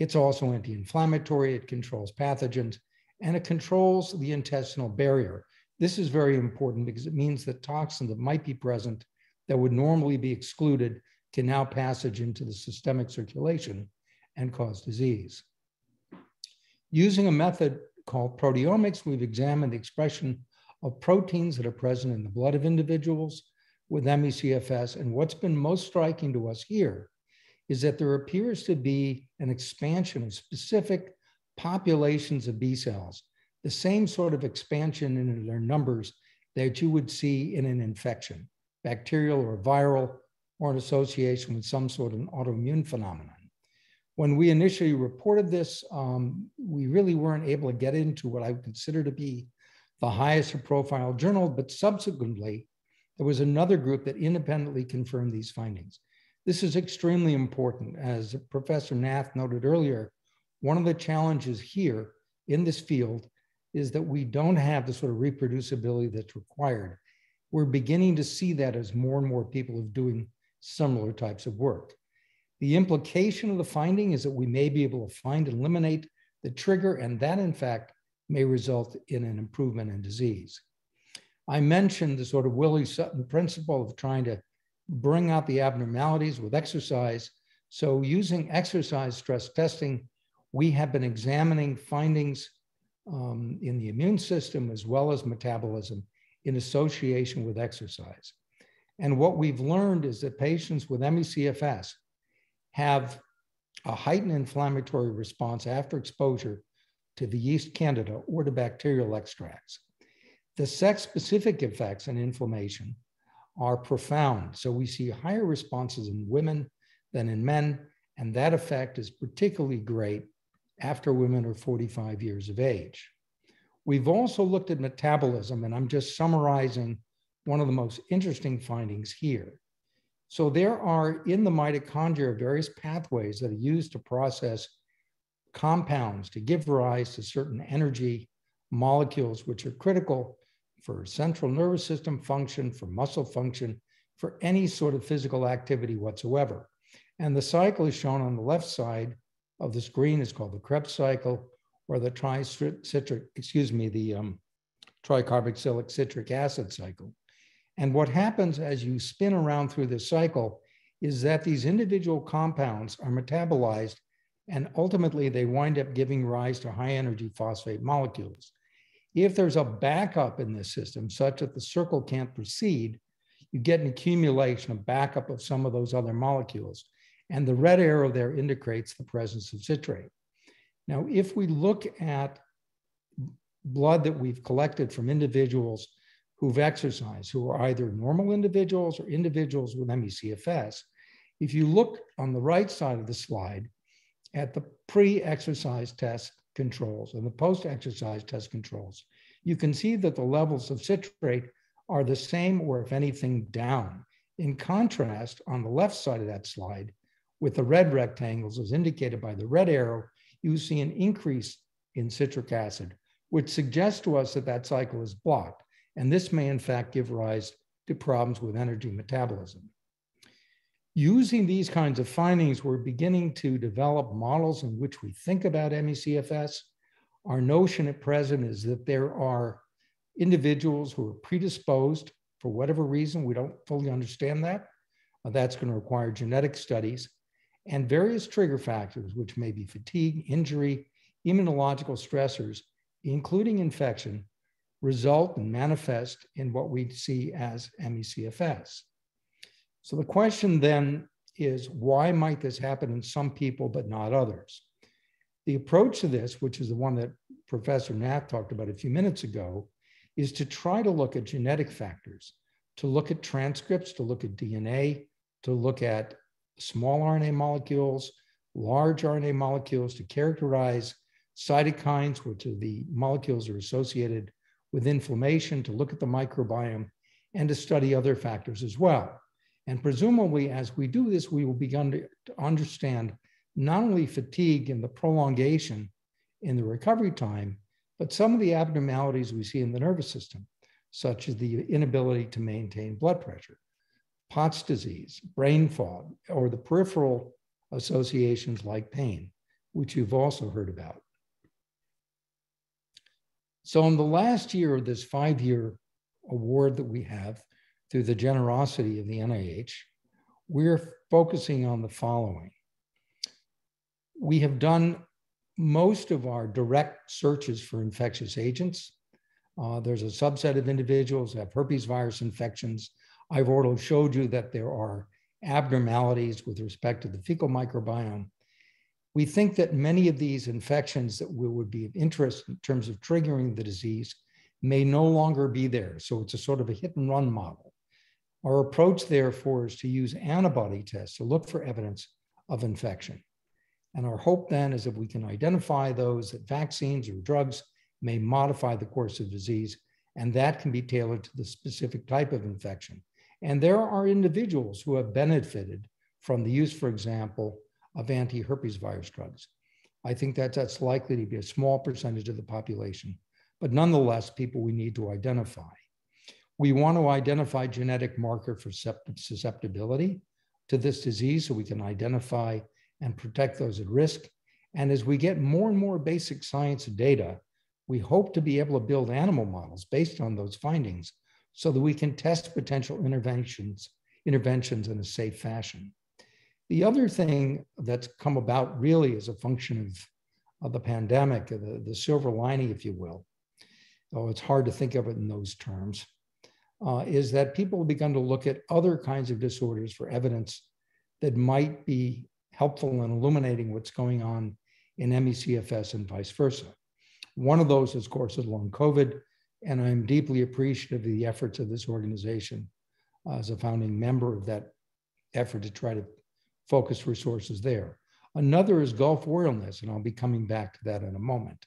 it's also anti inflammatory, it controls pathogens, and it controls the intestinal barrier. This is very important because it means that toxins that might be present that would normally be excluded can now passage into the systemic circulation and cause disease. Using a method called proteomics, we've examined the expression of proteins that are present in the blood of individuals with ME/CFS. And what's been most striking to us here is that there appears to be an expansion of specific populations of B cells, the same sort of expansion in their numbers that you would see in an infection, bacterial or viral or an association with some sort of an autoimmune phenomenon. When we initially reported this, um, we really weren't able to get into what I would consider to be the highest profile journal, but subsequently, there was another group that independently confirmed these findings. This is extremely important. As Professor Nath noted earlier, one of the challenges here in this field is that we don't have the sort of reproducibility that's required. We're beginning to see that as more and more people are doing similar types of work. The implication of the finding is that we may be able to find and eliminate the trigger, and that in fact may result in an improvement in disease. I mentioned the sort of Willie Sutton principle of trying to bring out the abnormalities with exercise. So using exercise stress testing, we have been examining findings um, in the immune system as well as metabolism in association with exercise. And what we've learned is that patients with ME/CFS have a heightened inflammatory response after exposure to the yeast candida or to bacterial extracts. The sex specific effects and inflammation are profound. So we see higher responses in women than in men, and that effect is particularly great after women are 45 years of age. We've also looked at metabolism, and I'm just summarizing one of the most interesting findings here. So there are in the mitochondria various pathways that are used to process compounds to give rise to certain energy molecules, which are critical for central nervous system function, for muscle function, for any sort of physical activity whatsoever. And the cycle is shown on the left side of the screen. It's called the Krebs cycle or the tricitric, excuse me, the um, tricarboxylic citric acid cycle. And what happens as you spin around through this cycle is that these individual compounds are metabolized and ultimately they wind up giving rise to high energy phosphate molecules. If there's a backup in this system such that the circle can't proceed, you get an accumulation of backup of some of those other molecules. And the red arrow there indicates the presence of citrate. Now, if we look at blood that we've collected from individuals who've exercised, who are either normal individuals or individuals with ME/CFS, if you look on the right side of the slide, at the pre-exercise test controls and the post-exercise test controls, you can see that the levels of citrate are the same or if anything down. In contrast, on the left side of that slide, with the red rectangles as indicated by the red arrow, you see an increase in citric acid, which suggests to us that that cycle is blocked. And this may in fact give rise to problems with energy metabolism. Using these kinds of findings, we're beginning to develop models in which we think about ME/CFS. Our notion at present is that there are individuals who are predisposed for whatever reason, we don't fully understand that. Uh, that's going to require genetic studies and various trigger factors, which may be fatigue, injury, immunological stressors, including infection, result and manifest in what we see as ME/CFS. So the question then is why might this happen in some people but not others? The approach to this, which is the one that Professor Nath talked about a few minutes ago, is to try to look at genetic factors, to look at transcripts, to look at DNA, to look at small RNA molecules, large RNA molecules, to characterize cytokines, which are the molecules are associated with inflammation, to look at the microbiome, and to study other factors as well. And presumably, as we do this, we will begin to, to understand not only fatigue and the prolongation in the recovery time, but some of the abnormalities we see in the nervous system, such as the inability to maintain blood pressure, POTS disease, brain fog, or the peripheral associations like pain, which you've also heard about. So, in the last year of this five year award that we have, through the generosity of the NIH, we're focusing on the following. We have done most of our direct searches for infectious agents. Uh, there's a subset of individuals that have herpes virus infections. I've already showed you that there are abnormalities with respect to the fecal microbiome. We think that many of these infections that would be of interest in terms of triggering the disease may no longer be there. So it's a sort of a hit and run model. Our approach, therefore, is to use antibody tests to look for evidence of infection. And our hope then is if we can identify those that vaccines or drugs may modify the course of disease, and that can be tailored to the specific type of infection. And there are individuals who have benefited from the use, for example, of anti-herpes virus drugs. I think that that's likely to be a small percentage of the population, but nonetheless, people we need to identify. We want to identify genetic marker for susceptibility to this disease so we can identify and protect those at risk. And as we get more and more basic science data, we hope to be able to build animal models based on those findings so that we can test potential interventions, interventions in a safe fashion. The other thing that's come about really as a function of, of the pandemic, the, the silver lining, if you will, though it's hard to think of it in those terms, uh, is that people have begun to look at other kinds of disorders for evidence that might be helpful in illuminating what's going on in ME/CFS and vice versa. One of those, is, of course, is long COVID, and I'm deeply appreciative of the efforts of this organization uh, as a founding member of that effort to try to focus resources there. Another is Gulf War illness, and I'll be coming back to that in a moment.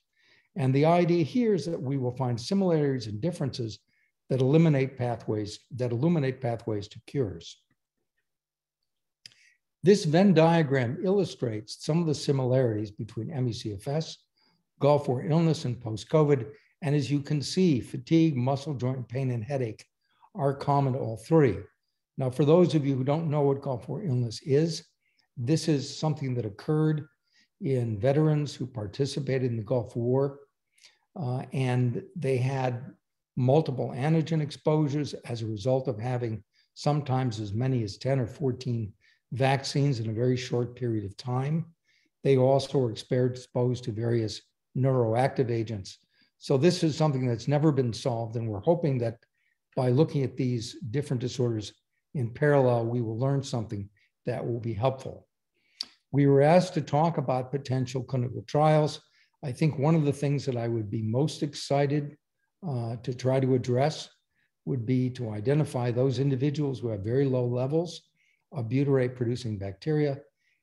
And the idea here is that we will find similarities and differences that eliminate pathways, that illuminate pathways to cures. This Venn diagram illustrates some of the similarities between ME/CFS, Gulf War illness, and post-COVID. And as you can see, fatigue, muscle joint pain, and headache are common to all three. Now, for those of you who don't know what Gulf War illness is, this is something that occurred in veterans who participated in the Gulf War, uh, and they had multiple antigen exposures as a result of having sometimes as many as 10 or 14 vaccines in a very short period of time. They also are exposed to various neuroactive agents. So this is something that's never been solved, and we're hoping that by looking at these different disorders in parallel, we will learn something that will be helpful. We were asked to talk about potential clinical trials. I think one of the things that I would be most excited uh, to try to address would be to identify those individuals who have very low levels of butyrate producing bacteria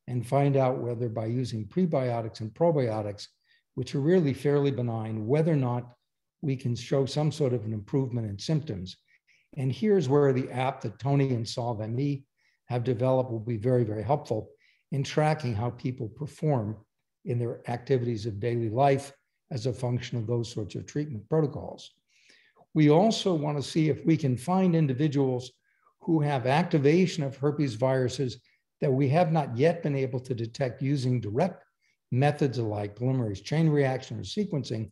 and find out whether by using prebiotics and probiotics, which are really fairly benign, whether or not we can show some sort of an improvement in symptoms. And here's where the app that Tony and SolveME have developed will be very, very helpful in tracking how people perform in their activities of daily life as a function of those sorts of treatment protocols. We also want to see if we can find individuals who have activation of herpes viruses that we have not yet been able to detect using direct methods like polymerase chain reaction or sequencing.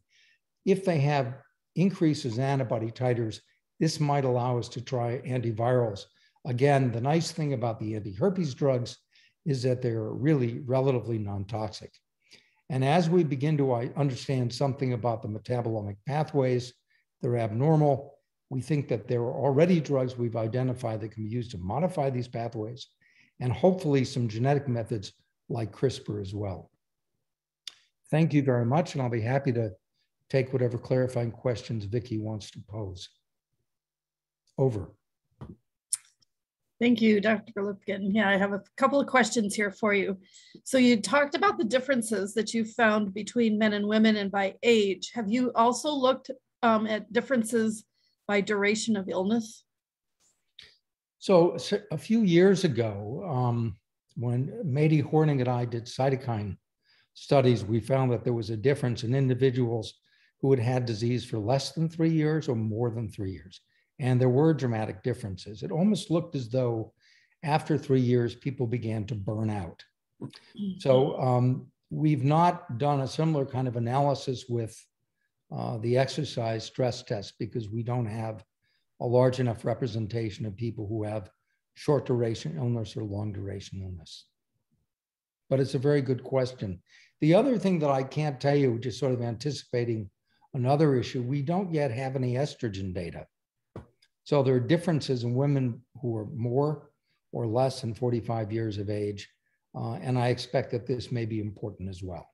If they have increases in antibody titers, this might allow us to try antivirals Again, the nice thing about the anti-herpes drugs is that they're really relatively non-toxic. And as we begin to uh, understand something about the metabolomic pathways they're abnormal, we think that there are already drugs we've identified that can be used to modify these pathways, and hopefully some genetic methods like CRISPR as well. Thank you very much, and I'll be happy to take whatever clarifying questions Vicky wants to pose. Over. Thank you, Dr. Lipkin. Yeah, I have a couple of questions here for you. So you talked about the differences that you found between men and women and by age. Have you also looked um, at differences by duration of illness? So, so a few years ago, um, when Mady Hornig and I did cytokine studies, we found that there was a difference in individuals who had had disease for less than three years or more than three years. And there were dramatic differences. It almost looked as though after three years, people began to burn out. So um, we've not done a similar kind of analysis with uh, the exercise stress test because we don't have a large enough representation of people who have short duration illness or long duration illness. But it's a very good question. The other thing that I can't tell you, just sort of anticipating another issue, we don't yet have any estrogen data. So there are differences in women who are more or less than 45 years of age. Uh, and I expect that this may be important as well.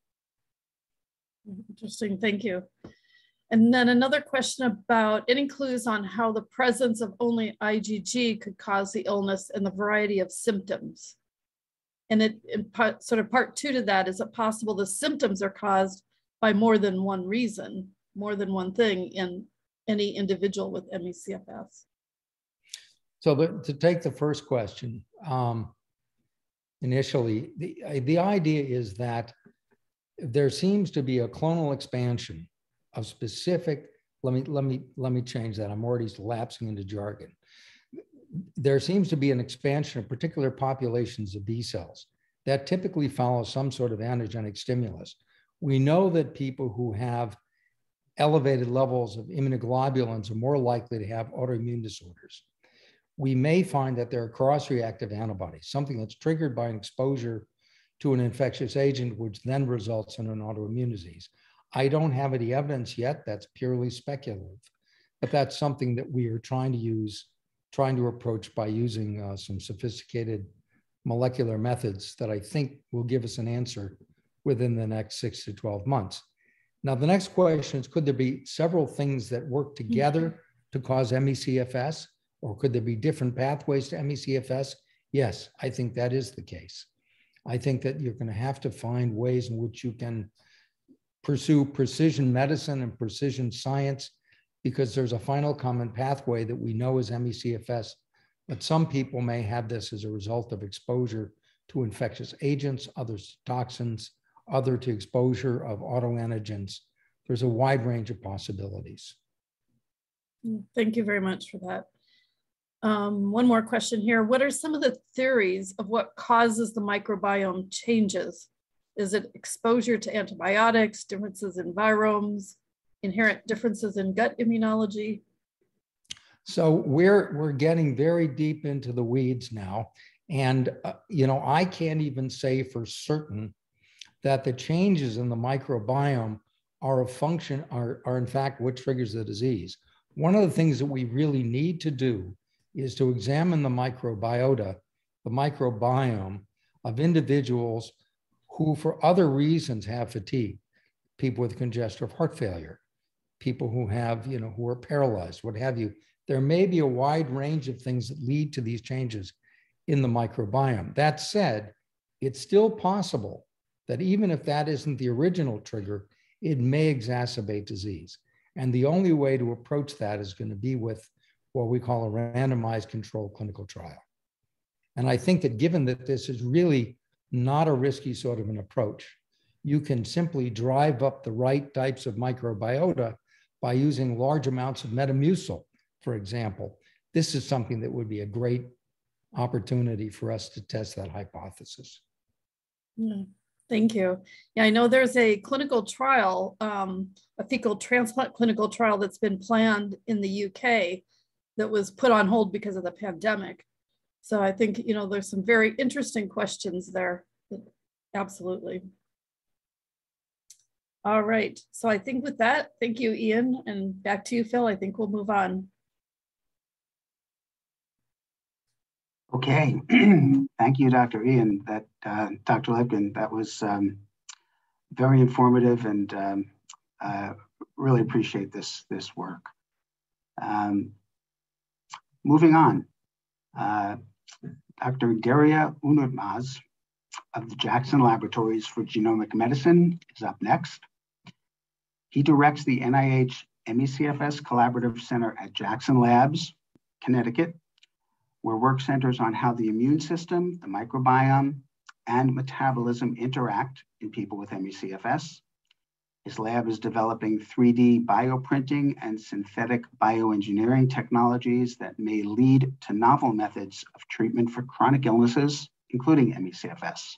Interesting, thank you. And then another question about any clues on how the presence of only IgG could cause the illness and the variety of symptoms. And it, it part, sort of part two to that, is it possible the symptoms are caused by more than one reason, more than one thing in any individual with ME/CFS? So to take the first question, um, initially, the, the idea is that there seems to be a clonal expansion of specific, let me, let me, let me change that. I'm already lapsing into jargon. There seems to be an expansion of particular populations of B cells that typically follow some sort of antigenic stimulus. We know that people who have elevated levels of immunoglobulins are more likely to have autoimmune disorders we may find that there are cross-reactive antibodies, something that's triggered by an exposure to an infectious agent, which then results in an autoimmune disease. I don't have any evidence yet. That's purely speculative, but that's something that we are trying to use, trying to approach by using uh, some sophisticated molecular methods that I think will give us an answer within the next six to 12 months. Now, the next question is, could there be several things that work mm-hmm. together to cause ME/CFS? Or could there be different pathways to ME/CFS? Yes, I think that is the case. I think that you're going to have to find ways in which you can pursue precision medicine and precision science because there's a final common pathway that we know is ME/CFS. But some people may have this as a result of exposure to infectious agents, others to toxins, other to exposure of autoantigens. There's a wide range of possibilities. Thank you very much for that. Um, one more question here. What are some of the theories of what causes the microbiome changes? Is it exposure to antibiotics, differences in viromes, inherent differences in gut immunology? So we're we're getting very deep into the weeds now, and uh, you know I can't even say for certain that the changes in the microbiome are a function are are in fact what triggers the disease. One of the things that we really need to do is to examine the microbiota, the microbiome of individuals who, for other reasons, have fatigue, people with congestive heart failure, people who have, you know, who are paralyzed, what have you. There may be a wide range of things that lead to these changes in the microbiome. That said, it's still possible that even if that isn't the original trigger, it may exacerbate disease. And the only way to approach that is going to be with what we call a randomized controlled clinical trial. And I think that given that this is really not a risky sort of an approach, you can simply drive up the right types of microbiota by using large amounts of Metamucil, for example. This is something that would be a great opportunity for us to test that hypothesis. Yeah, thank you. Yeah, I know there's a clinical trial, um, a fecal transplant clinical trial that's been planned in the UK that was put on hold because of the pandemic. So I think, you know, there's some very interesting questions there. Absolutely. All right. So I think with that, thank you, Ian. And back to you, Phil. I think we'll move on. Okay. *clears throat* thank you, Dr. Ian, that uh, Dr. Lipkin. That was um, very informative and um, uh, really appreciate this, this work. Um, Moving on, uh, Dr. Derya Unutmaz of the Jackson Laboratories for Genomic Medicine is up next. He directs the NIH ME/CFS Collaborative Center at Jackson Labs, Connecticut, where work centers on how the immune system, the microbiome, and metabolism interact in people with ME/CFS. His lab is developing 3D bioprinting and synthetic bioengineering technologies that may lead to novel methods of treatment for chronic illnesses, including ME/CFS.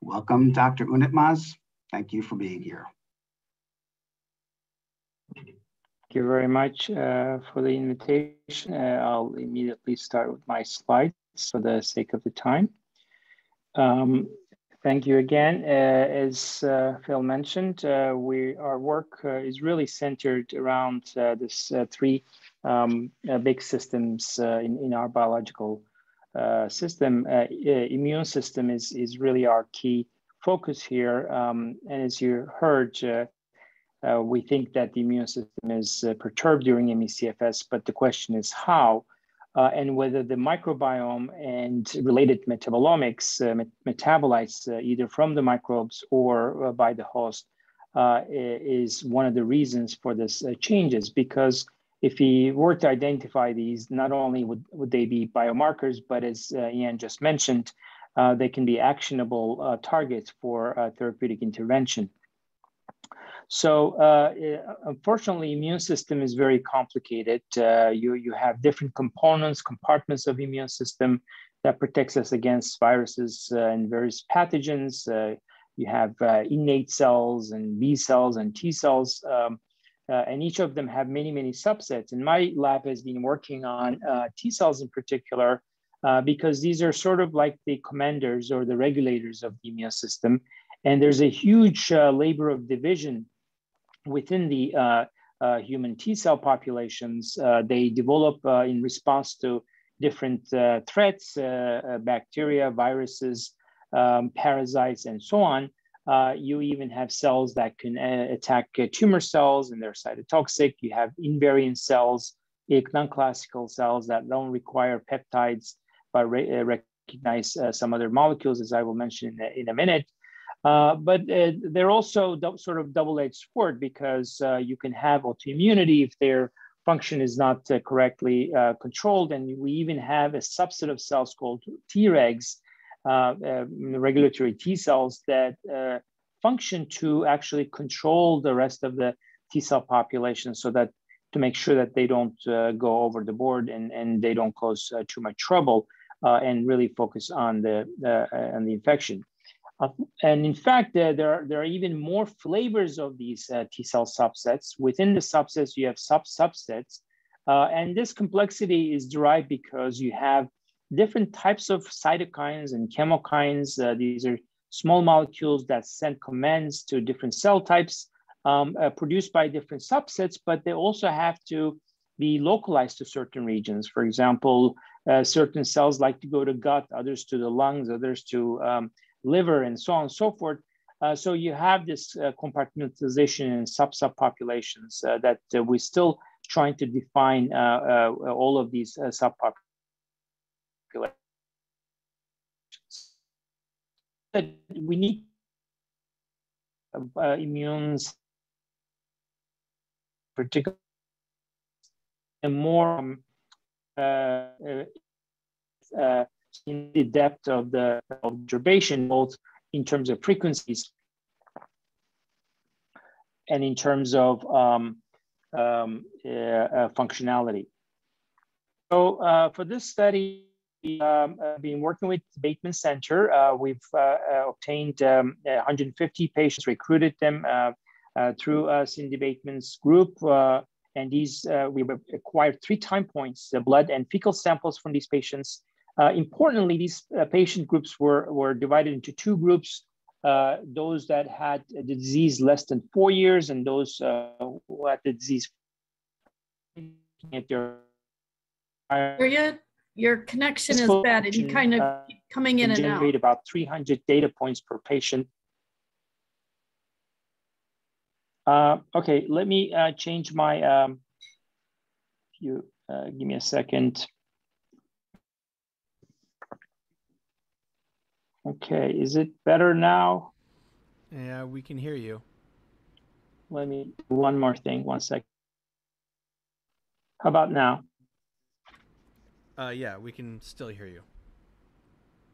Welcome, Dr. Unutmaz. Thank you for being here. You very much uh, for the invitation. Uh, I'll immediately start with my slides for the sake of the time. Um, Thank you again. Uh, as uh, Phil mentioned, uh, we our work uh, is really centered around this three um, big systems in, in our biological system. immune system is, is really our key focus here. Um, and as you heard, uh, we think that the immune system is uh, perturbed during ME/CFS, but the question is how, uh, and whether the microbiome and related metabolomics, uh, met metabolites uh, either from the microbes or uh, by the host, is one of the reasons for this changes. Because if we were to identify these, not only would, would they be biomarkers, but as Ian just mentioned, they can be actionable targets for therapeutic intervention. So uh, eh, unfortunately, immune system is very complicated. Uh, you, you have different components, compartments of immune system that protects us against viruses uh, and various pathogens. Uh, you have uh, innate cells and B cells and T cells. Um, uh, and each of them have many, many subsets. And my lab has been working on T cells in particular, because these are sort of like the commanders or the regulators of the immune system. And there's a huge labor of division within the uh, uh, human T cell populations, uh, they develop in response to different threats, bacteria, viruses, um, parasites, and so on. you even have cells that can attack tumor cells and they're cytotoxic. You have invariant cells, non-classical cells that don't require peptides but recognize uh, some other molecules, as I will mention in a, in a minute. Uh, but uh, they're also sort of double-edged sword because uh, you can have autoimmunity if their function is not uh, correctly uh, controlled. And we even have a subset of cells called Tregs, regulatory T cells that function to actually control the rest of the T cell population so that to make sure that they don't go over the board and, and they don't cause too much trouble and really focus on the, on the infection. Uh, and in fact, uh, there, are, there are even more flavors of these uh, T cell subsets. Within the subsets, you have sub-subsets. Uh, and this complexity is derived because you have different types of cytokines and chemokines. Uh, these are small molecules that send commands to different cell types um, produced by different subsets, but they also have to be localized to certain regions. For example, certain cells like to go to gut, others to the lungs, others to um, liver, and so on and so forth. Uh, so you have this uh, compartmentalization in sub subpopulations uh, that uh, we're still trying to define uh, uh, all of these subpopulations. But we need immune particularly and more um, in the depth of the observation, both in terms of frequencies and in terms of um, um, uh, uh, functionality. So uh, for this study, um, I've been working with Bateman Center. Uh, we've uh, uh, obtained um, 150 patients, recruited them through Cindy Bateman's group. and these, we acquired three time points, the blood and fecal samples from these patients uh, importantly, these uh, patient groups were, were divided into two groups, uh, those that had the disease less than four years and those uh, who had the disease at their your, your connection is bad and you kind of uh, coming in and generate out. about 300 data points per patient. Uh, okay, let me change my, um, you give me a second. Okay, is it better now? Yeah, we can hear you. Let me do one more thing, one second. How about now? Uh, yeah, we can still hear you.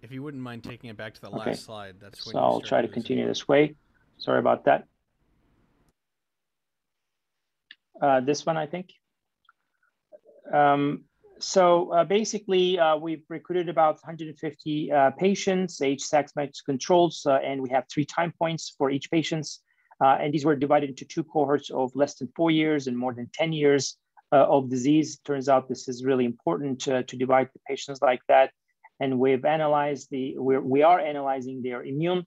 If you wouldn't mind taking it back to the okay. last slide, that's So I'll try to continue this way. Sorry about that. Uh, this one, I think. Um, so uh, basically, uh, we've recruited about 150 uh, patients, age, sex, match controls, uh, and we have three time points for each patient. Uh, and these were divided into two cohorts of less than four years and more than 10 years uh, of disease. Turns out this is really important to, divide the patients like that. And we've analyzed the, we're, we are analyzing their immune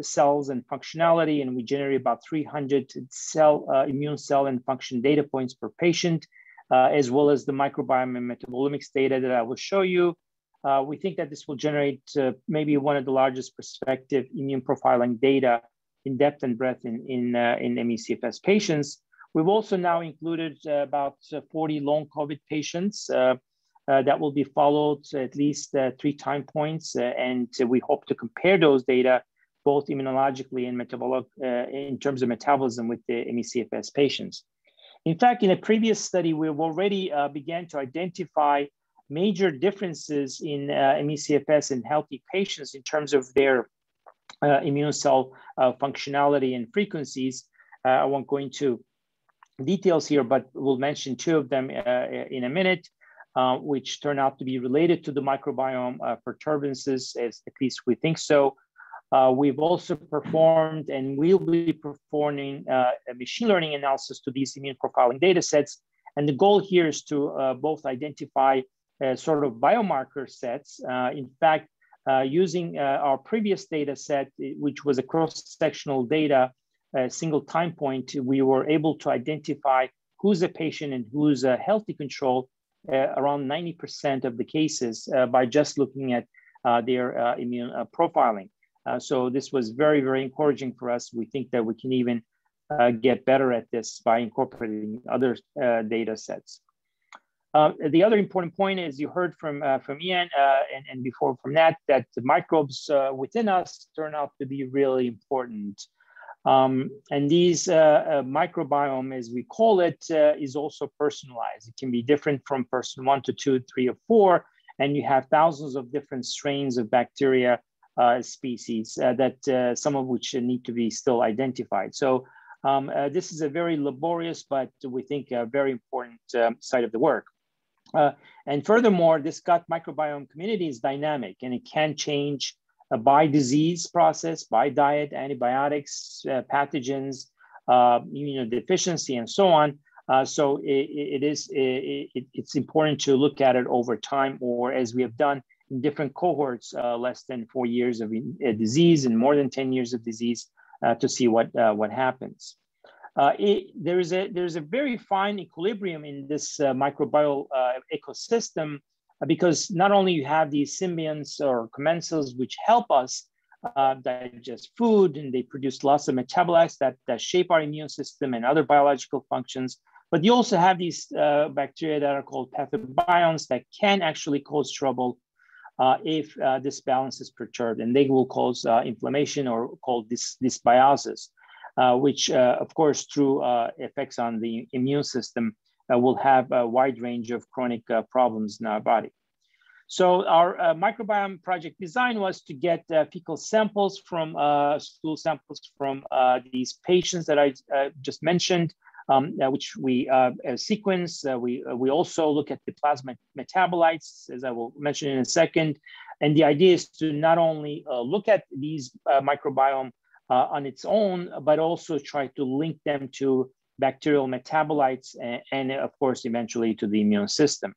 cells and functionality, and we generate about 300 cell immune cell and function data points per patient uh, as well as the microbiome and metabolomics data that I will show you. Uh, we think that this will generate uh, maybe one of the largest prospective immune profiling data in depth and breadth in, in, uh, in ME/CFS patients. We've also now included uh, about 40 long COVID patients uh, uh, that will be followed at least uh, three time points. Uh, and we hope to compare those data both immunologically and metabolic in terms of metabolism with the ME/CFS patients. In fact, in a previous study, we've already began to identify major differences in uh, ME/CFS in healthy patients in terms of their uh, immune cell uh, functionality and frequencies. I won't go into details here, but we'll mention two of them in a minute. Uh, which turn out to be related to the microbiome uh, perturbances, as at least we think so. Uh, we've also performed and will be performing uh, a machine learning analysis to these immune profiling data sets. And the goal here is to uh, both identify sort of biomarker sets. in fact, using our previous data set, which was a cross-sectional data, a single time point, we were able to identify who's a patient and who's a healthy control uh, around 90% of the cases uh, by just looking at uh, their immune profiling. So this was very, very encouraging for us. We think that we can even get better at this by incorporating other data sets. Uh, the other important point is you heard from uh, from Ian uh, and, and before from that that the microbes within us turn out to be really important. Um, and these uh, uh, microbiome, as we call it, uh, is also personalized. It can be different from person one to two, three, or four, and you have thousands of different strains of bacteria uh, species uh, that uh, some of which need to be still identified. So um, this is a very laborious, but we think a very important um, side of the work. and furthermore, this gut microbiome community is dynamic and it can change uh, by disease process, by diet, antibiotics, uh, pathogens, uh, immunodeficiency, and so on. Uh, so it, it is it, it's important to look at it over time, or as we have done different cohorts, uh, less than four years of disease and more than ten years of disease, uh, to see what what happens. It, there is a there's a very fine equilibrium in this microbial ecosystem because not only you have these symbionts or commensals which help us uh, digest food and they produce lots of metabolites that, that shape our immune system and other biological functions, but you also have these uh, bacteria that are called pathobionts that can actually cause trouble uh, if uh, this balance is perturbed, and they will cause uh, inflammation or called dys dysbiosis, uh, which, of course, through effects on the immune system, uh, will have a wide range of chronic uh, problems in our body. So our uh, microbiome project design was to get uh, fecal samples from uh, stool samples from uh, these patients that I just mentioned, um, which we sequence. we, we also look at the plasma metabolites, as I will mention in a second. And the idea is to not only look at these microbiome on its own, but also try to link them to bacterial metabolites, and, and, of course, eventually to the immune system.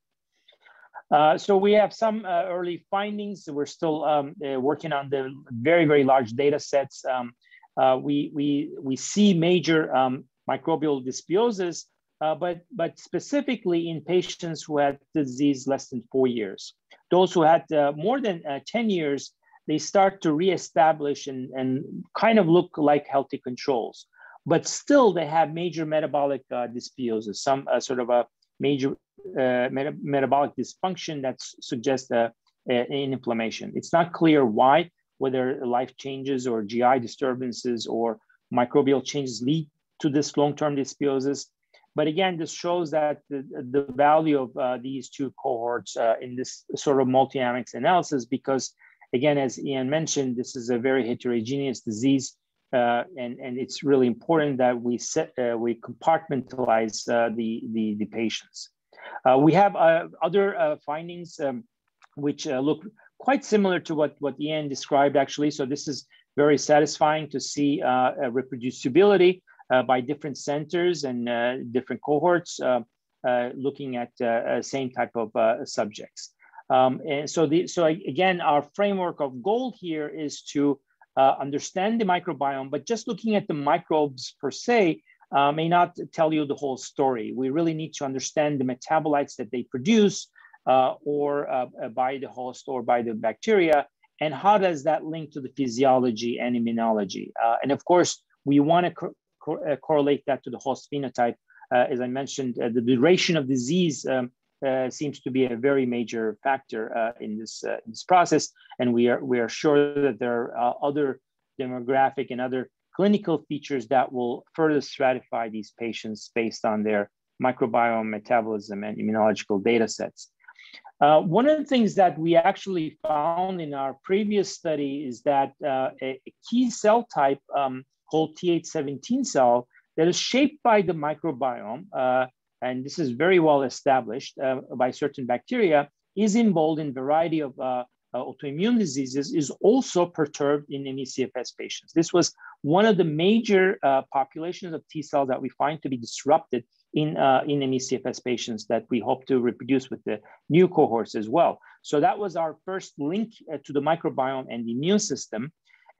Uh, so we have some uh, early findings. We're still um, uh, working on the very, very large data sets. Um, uh, we, we, we see major um, microbial dysbiosis, uh, but, but specifically in patients who had disease less than four years. Those who had uh, more than 10 years, they start to reestablish and, and kind of look like healthy controls but still they have major metabolic uh, dysbiosis, some uh, sort of a major uh, meta metabolic dysfunction that suggests uh, an inflammation. It's not clear why, whether life changes or GI disturbances or microbial changes lead to this long-term dysbiosis. But again, this shows that the, the value of uh, these two cohorts uh, in this sort of multi-omics analysis, because again, as Ian mentioned, this is a very heterogeneous disease uh, and, and it's really important that we set, uh, we compartmentalize uh, the, the, the, patients. Uh, we have other findings um, which look quite similar to what, what Ian described actually. So this is very satisfying to see reproducibility by different centers and different cohorts looking at same type of subjects. Um, and so, the, so again, our framework of goal here is to uh, understand the microbiome, but just looking at the microbes per se uh, may not tell you the whole story. We really need to understand the metabolites that they produce uh, or uh, by the host or by the bacteria and how does that link to the physiology and immunology? Uh, and of course, we want to uh, correlate that to the host phenotype. Uh, as I mentioned, uh, the duration of disease um, seems to be a very major factor in this in this process, and we are we are sure that there are other demographic and other clinical features that will further stratify these patients based on their microbiome, metabolism, and immunological data sets. Uh, one of the things that we actually found in our previous study is that uh, a, a, key cell type um, called Th17 cell that is shaped by the microbiome, uh, and this is very well established uh, by certain bacteria, is involved in variety of uh, uh, autoimmune diseases, is also perturbed in ME/CFS patients. This was one of the major populations of T cells that we find to be disrupted in, uh, in ME/CFS patients that we hope to reproduce with the new cohorts as well. So that was our first link uh, to the microbiome and the immune system.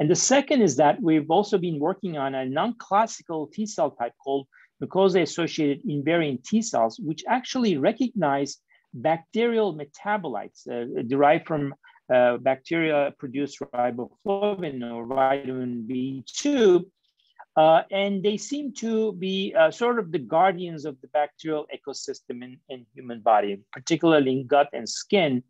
And the second is that we've also been working on a non-classical T cell type called mucosa-associated invariant T cells, which actually recognize bacterial metabolites uh, derived from uh, bacteria produce riboflavin or vitamin B2 uh, and they seem to be uh, sort of the guardians of the bacterial ecosystem in, in human body, particularly in gut and skin.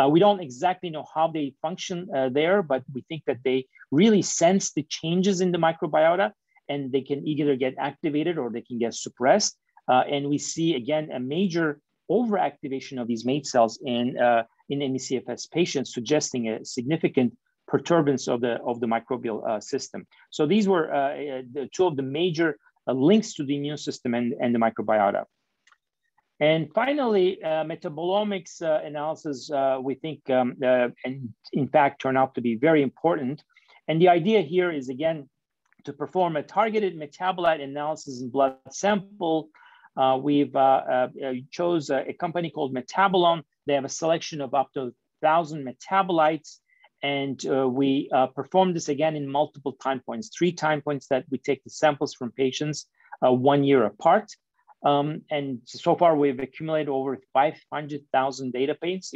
Uh, we don't exactly know how they function uh, there, but we think that they really sense the changes in the microbiota and they can either get activated or they can get suppressed. Uh, and we see, again, a major overactivation of these MAIT cells in, uh, in ME/CFS patients, suggesting a significant perturbance of the, of the microbial uh, system. So these were uh, the two of the major links to the immune system and, and the microbiota. And finally, uh, metabolomics uh, analysis, we think, um, and in fact, turn out to be very important. And the idea here is, again, to perform a targeted metabolite analysis in blood sample. we've chose a, a company called Metabolon. They have a selection of up to 1,000 metabolites and uh, we uh, perform this again in multiple time points, three time points that we take the samples from patients uh, one year apart. Um, and so far we've accumulated over 500,000 data points.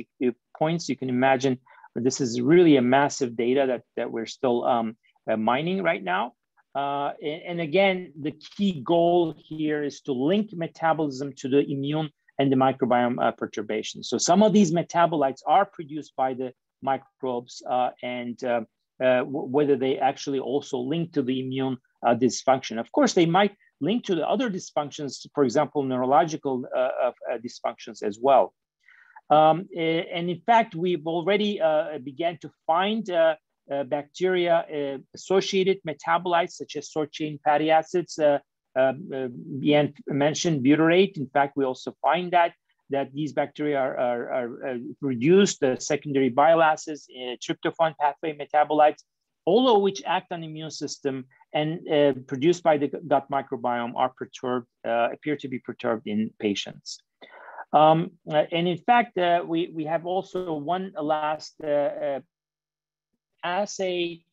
points. You can imagine this is really a massive data that, that we're still um, uh, mining right now. Uh, and, and, again, the key goal here is to link metabolism to the immune and the microbiome uh, perturbation. So some of these metabolites are produced by the microbes uh, and uh, uh, whether they actually also link to the immune dysfunction. Of course, they might link to the other dysfunctions, for example, neurological dysfunctions as well. Um, and in fact, we've already began to find uh, bacteria uh, associated metabolites such as short chain fatty acids. Uh, Ian mentioned butyrate. In fact, we also find that that these bacteria are, are, are, reduced the secondary bile acids, uh, tryptophan pathway metabolites, all of which act on the immune system and uh, produced by the gut microbiome are perturbed, uh, appear to be perturbed in patients. Um, uh, and in fact, uh, we, we have also one last uh, assay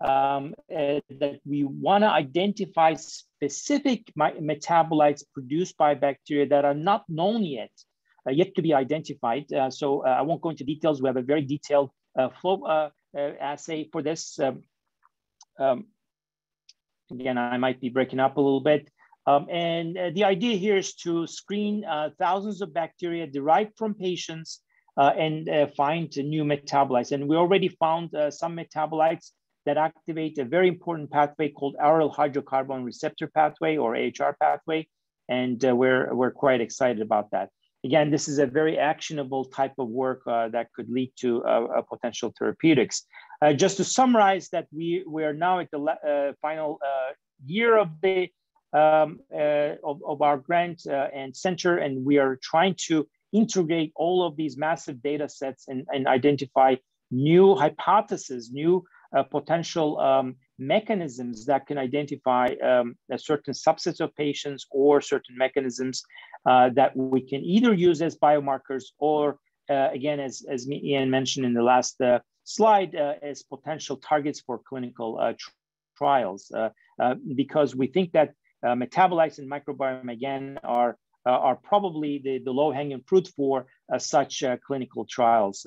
um, that we wanna identify specific metabolites produced by bacteria that are not known yet, uh, yet to be identified. Uh, so uh, I won't go into details. We have a very detailed uh, flow uh, assay for this. Um, um, again, I might be breaking up a little bit. Um, and the idea here is to screen thousands of bacteria derived from patients and find new metabolites. And we already found some metabolites that activate a very important pathway called aryl hydrocarbon receptor pathway or AHR pathway. And uh, we're, we're quite excited about that. Again, this is a very actionable type of work uh, that could lead to uh, potential therapeutics. Uh, just to summarize that we, we are now at the uh, final year of the um, of, of, our grant and center, and we are trying to integrate all of these massive data sets and, and identify new hypotheses, new uh, potential um, mechanisms that can identify um, a certain subsets of patients or certain mechanisms uh, that we can either use as biomarkers or, uh, again, as, as Ian mentioned in the last uh, slide, uh, as potential targets for clinical uh, tr trials. because we think that metabolites and microbiome, again, are, are probably the, the low-hanging fruit for such clinical trials.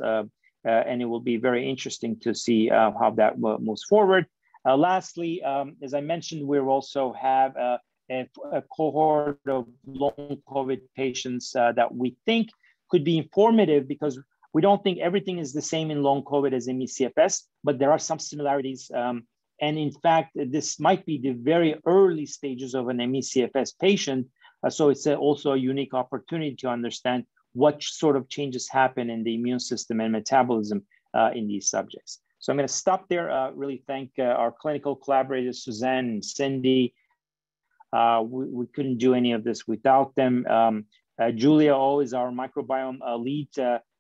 uh, and it will be very interesting to see uh, how that moves forward. Uh, lastly, um, as I mentioned, we also have a, a, a, cohort of long COVID patients that we think could be informative because we don't think everything is the same in long COVID as in ME/CFS, but there are some similarities. Um, and in fact, this might be the very early stages of an ME/CFS patient. Uh, so it's a, also a unique opportunity to understand what sort of changes happen in the immune system and metabolism uh, in these subjects. So I'm going to stop there. Uh, really thank uh, our clinical collaborators, Suzanne and Cindy. Uh, we, we, couldn't do any of this without them. Um, uh, Julia O is our microbiome lead.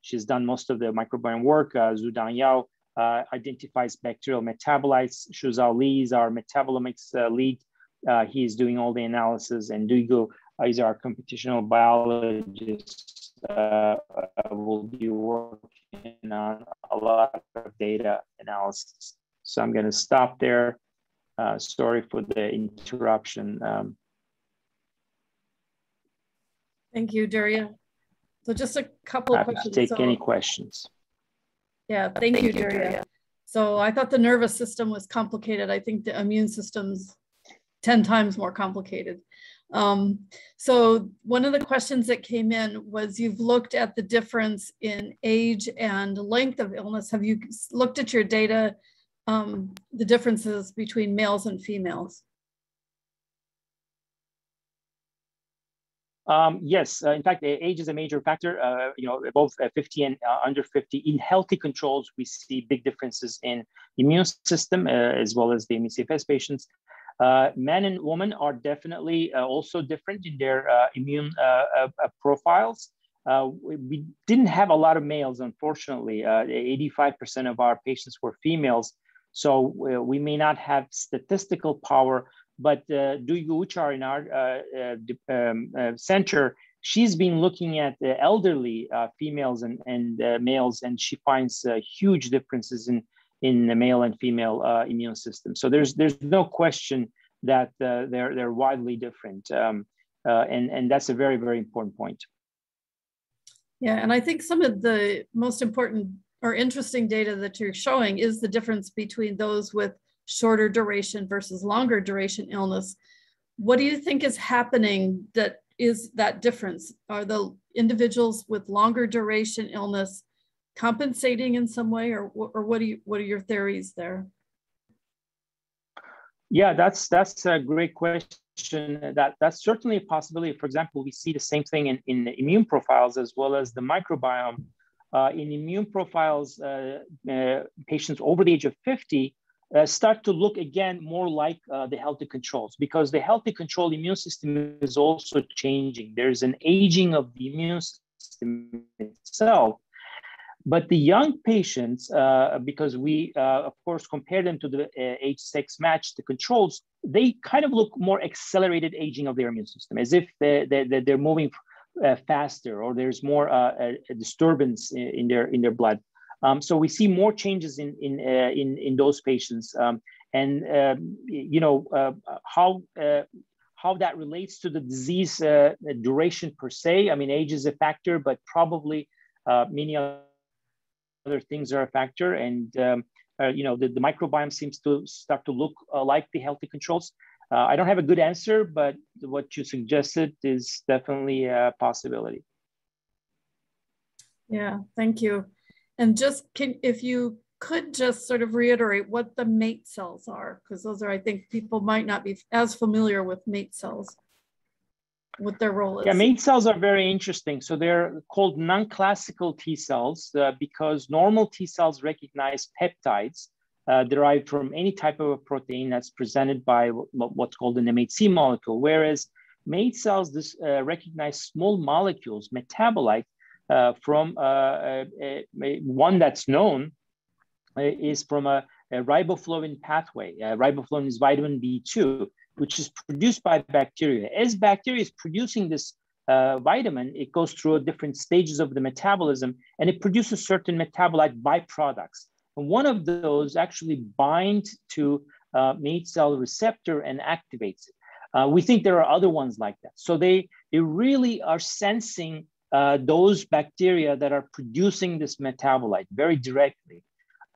she's done most of the microbiome work. Uh, Zudan Yao uh, identifies bacterial metabolites. Shuzhao Li is our metabolomics uh, lead. Uh, he is doing all the analysis, and Duygu is our computational biologist. Uh, will be working on a lot of data analysis. So I'm going to stop there. Uh, sorry for the interruption. Um, Thank you, Derya. So just a couple of questions. take so, any questions. Yeah, thank, thank you, Derya. Derya. So I thought the nervous system was complicated. I think the immune system's 10 times more complicated. Um, so one of the questions that came in was you've looked at the difference in age and length of illness. Have you looked at your data, um, the differences between males and females? Um, yes, uh, in fact, age is a major factor. Uh, you know, uh, 50 and uh, under 50. In healthy controls, we see big differences in immune system uh, as well as the ME/CFS patients. Uh, men and women are definitely also different in their immune profiles. we didn't have a lot of males, unfortunately. 85% of our patients were females, so we may not have statistical power but uh, Duygu Ucar in our uh, uh, um, uh, center, she's been looking at the elderly uh, females and, and uh, males, and she finds huge differences in, in the male and female uh, immune system. So there's, there's no question that uh, they're, they're widely different. Um, uh, and, and that's a very, very important point. Yeah, and I think some of the most important or interesting data that you're showing is the difference between those with shorter duration versus longer duration illness. What do you think is happening that is that difference? Are the individuals with longer duration illness compensating in some way or, or what, do you, what are your theories there? Yeah, that's that's a great question. That that's certainly a possibility. For example, we see the same thing in, in immune profiles as well as the microbiome. Uh, in immune profiles, uh, uh, patients over the age of 50 uh, start to look again more like uh, the healthy controls because the healthy control immune system is also changing. There's an aging of the immune system itself. But the young patients, uh, because we, uh, of course, compare them to the uh, age sex match, the controls, they kind of look more accelerated aging of their immune system, as if they're, they're, they're moving uh, faster or there's more a disturbance in, their, in their blood. Um, so we see more changes in in uh, in, in those patients, um, and um, you know uh, how uh, how that relates to the disease uh, duration per se. I mean, age is a factor, but probably uh, many other things are a factor, and um, uh, you know the, the microbiome seems to start to look like the healthy controls. I don't have a good answer, but what you suggested is definitely a possibility. Yeah, thank you. And just can, if you could just sort of reiterate what the MAIT cells are, because those are, I think people might not be as familiar with MAIT cells, what their role is. Yeah, MAIT cells are very interesting. So they're called non-classical T cells uh, because normal T cells recognize peptides uh, derived from any type of a protein that's presented by what's called an MHC molecule, whereas MAIT cells this, uh, recognize small molecules, metabolites, uh, from uh, one that's known uh, is from a, a riboflavin pathway. riboflavin is vitamin B2, which is produced by bacteria. As bacteria is producing this uh, vitamin, it goes through different stages of the metabolism and it produces certain metabolite byproducts. And one of those actually bind to uh, MAIT cell receptor and activates it. Uh, we think there are other ones like that. So they, they really are sensing uh, those bacteria that are producing this metabolite very directly.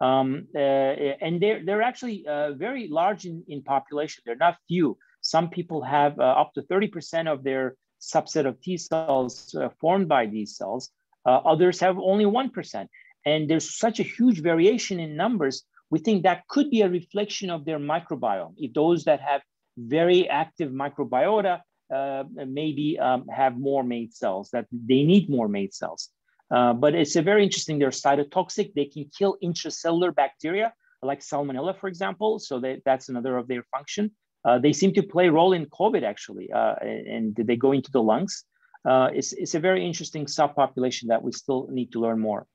Um, uh, and they're, they're actually uh, very large in, in population. They're not few. Some people have uh, up to 30% of their subset of T cells uh, formed by these cells. Uh, others have only 1%. And there's such a huge variation in numbers. We think that could be a reflection of their microbiome. If those that have very active microbiota uh, maybe um, have more MAIT cells, that they need more MAIT cells. Uh, but it's a very interesting, they're cytotoxic. They can kill intracellular bacteria like salmonella, for example. So that, that's another of their function. Uh, they seem to play a role in COVID actually, uh, and they go into the lungs. Uh, it's, it's a very interesting subpopulation that we still need to learn more.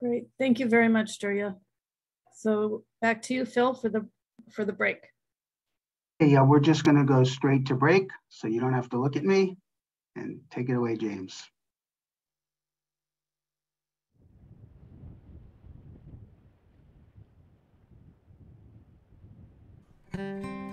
Great, thank you very much, Derya. So back to you, Phil, for the for the break. Yeah, we're just gonna go straight to break, so you don't have to look at me. And take it away, James. Música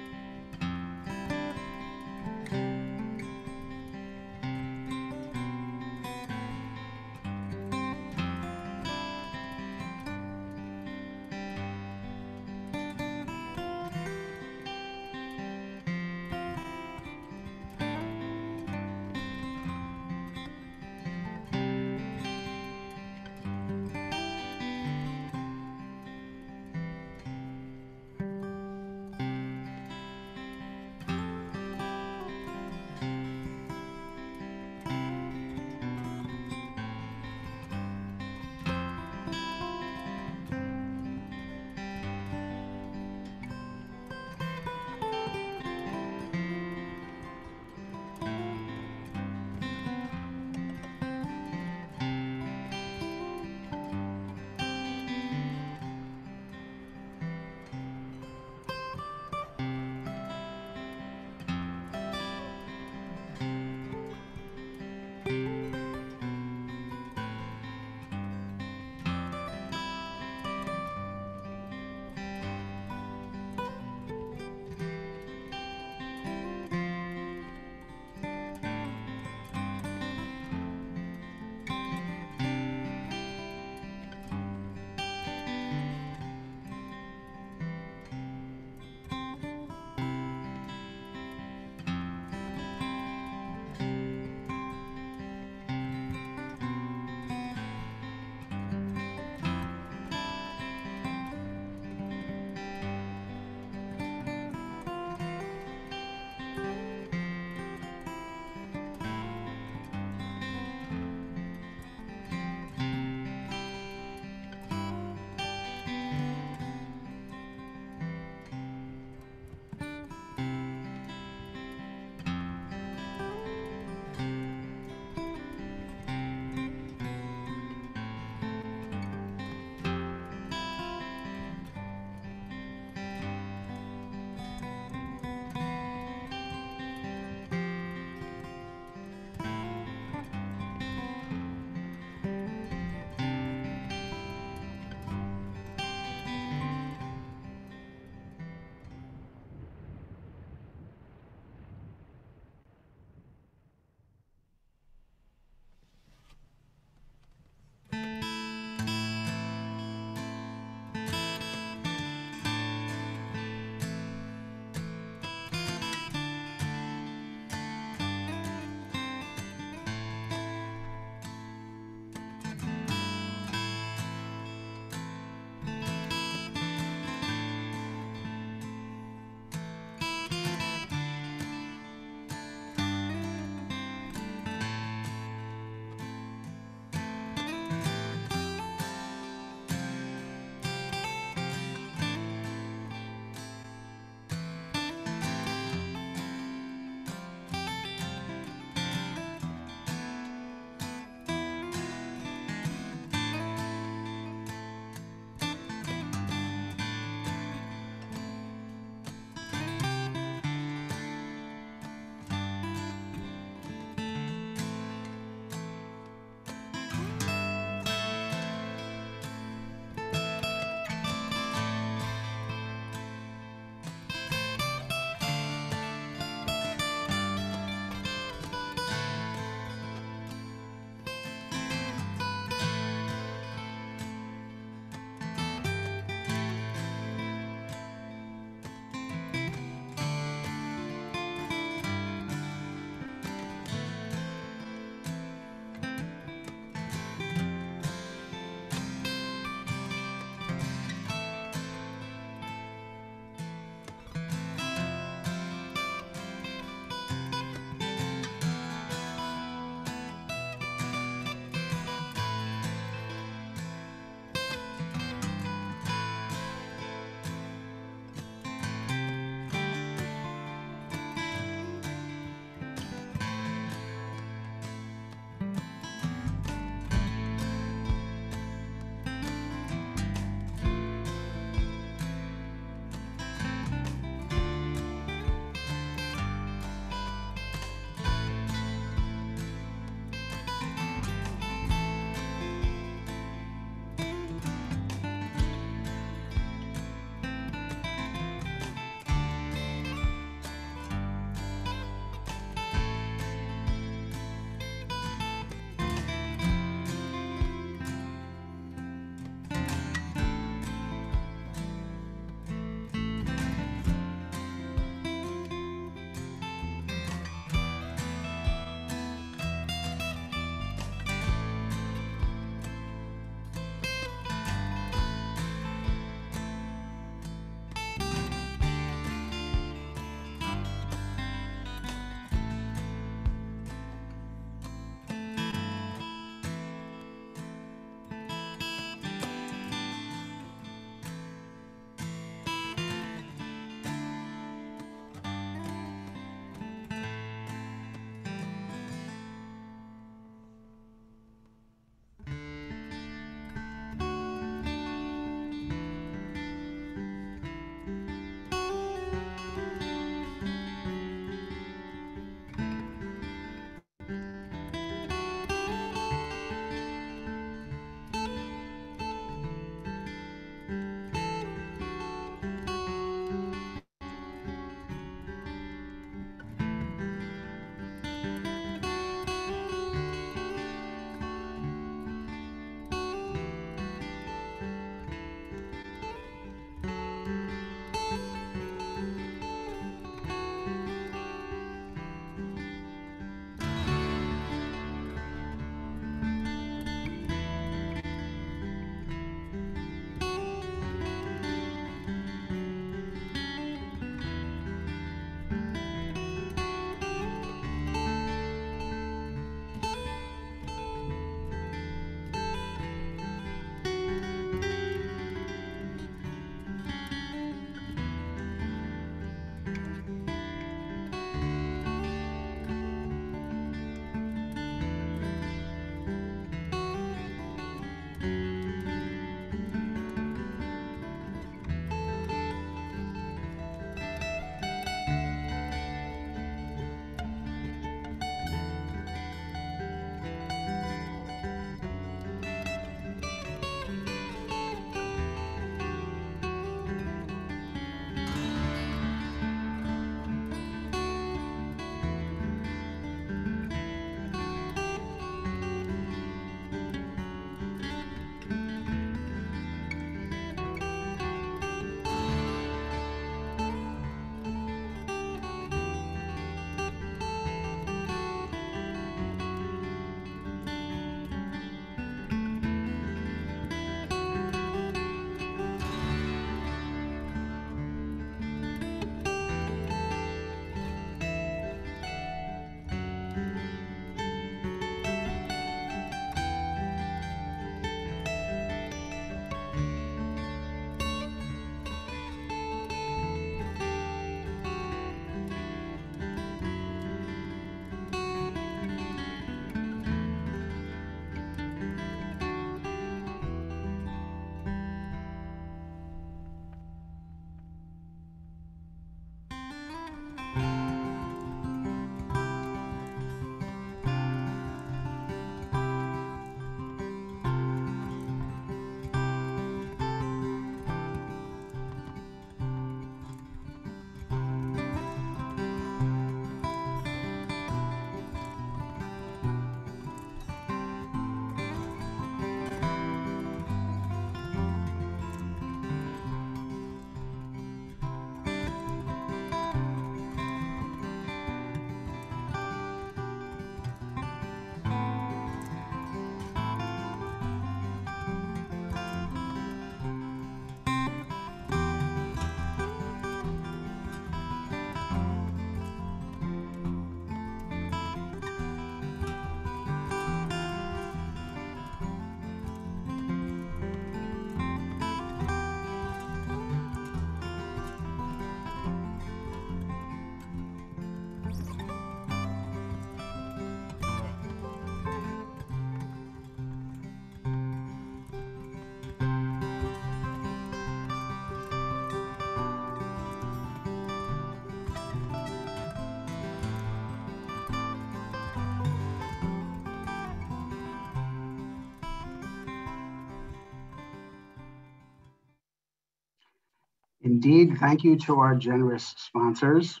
Indeed, thank you to our generous sponsors,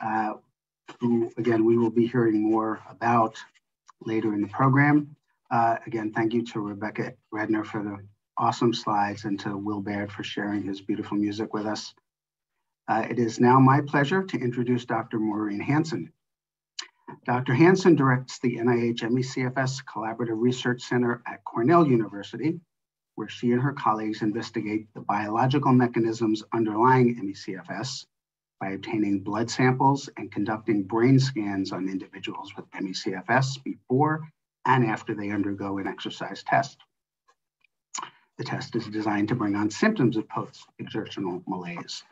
uh, who, again, we will be hearing more about later in the program. Uh, again, thank you to Rebecca Redner for the awesome slides and to Will Baird for sharing his beautiful music with us. Uh, it is now my pleasure to introduce Dr. Maureen Hanson. Dr. Hanson directs the NIH MECFS Collaborative Research Center at Cornell University, where she and her colleagues investigate the biological mechanisms underlying MECFS by obtaining blood samples and conducting brain scans on individuals with MECFS before and after they undergo an exercise test. The test is designed to bring on symptoms of post-exertional malaise.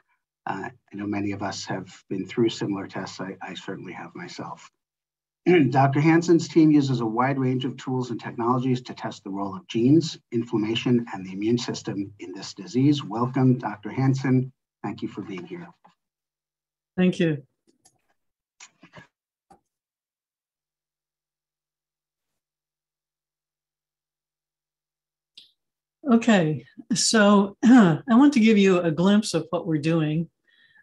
Uh, I know many of us have been through similar tests. I, I certainly have myself. *clears throat* Dr. Hanson's team uses a wide range of tools and technologies to test the role of genes, inflammation, and the immune system in this disease. Welcome, Dr. Hanson. Thank you for being here. Thank you. Okay, so *clears throat* I want to give you a glimpse of what we're doing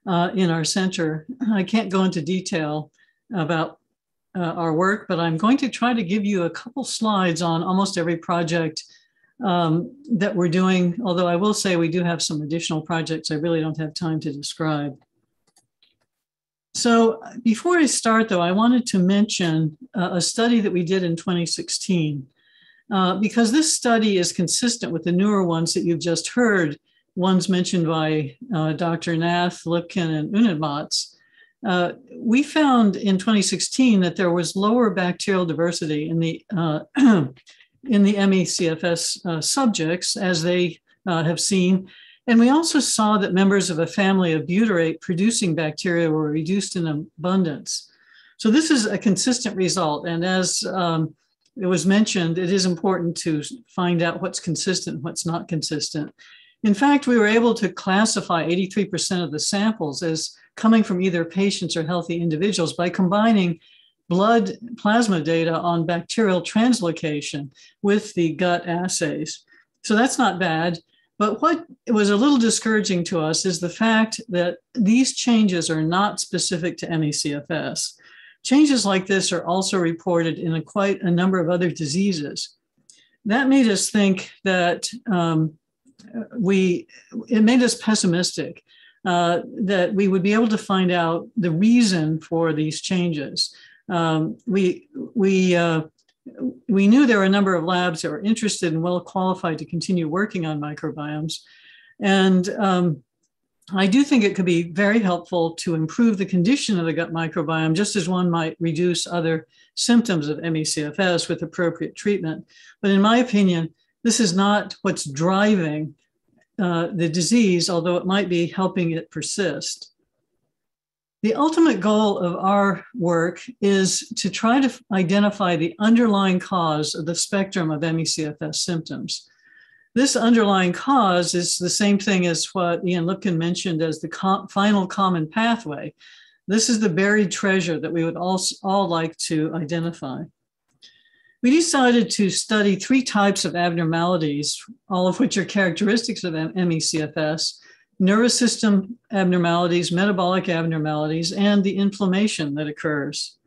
uh, in our center. I can't go into detail about uh, our work, but I'm going to try to give you a couple slides on almost every project um, that we're doing, although I will say we do have some additional projects I really don't have time to describe. So before I start though, I wanted to mention uh, a study that we did in 2016, uh, because this study is consistent with the newer ones that you've just heard, ones mentioned by uh, Dr. Nath, Lipkin, and Unutmaz. Uh, we found in 2016 that there was lower bacterial diversity in the uh, *clears throat* in the MECFS uh, subjects as they uh, have seen. And we also saw that members of a family of butyrate producing bacteria were reduced in abundance. So this is a consistent result. And as um, it was mentioned, it is important to find out what's consistent, what's not consistent. In fact, we were able to classify 83% of the samples as coming from either patients or healthy individuals by combining blood plasma data on bacterial translocation with the gut assays. So that's not bad. But what was a little discouraging to us is the fact that these changes are not specific to MECFS. Changes like this are also reported in a quite a number of other diseases. That made us think that um, we, it made us pessimistic uh, that we would be able to find out the reason for these changes. Um, we we uh, we knew there were a number of labs that were interested and well qualified to continue working on microbiomes, and um, I do think it could be very helpful to improve the condition of the gut microbiome, just as one might reduce other symptoms of ME/CFS with appropriate treatment. But in my opinion, this is not what's driving uh, the disease, although it might be helping it persist. The ultimate goal of our work is to try to identify the underlying cause of the spectrum of ME/CFS symptoms. This underlying cause is the same thing as what Ian Lipkin mentioned as the co final common pathway. This is the buried treasure that we would all, all like to identify we decided to study three types of abnormalities, all of which are characteristics of ME/CFS, nervous system abnormalities, metabolic abnormalities, and the inflammation that occurs.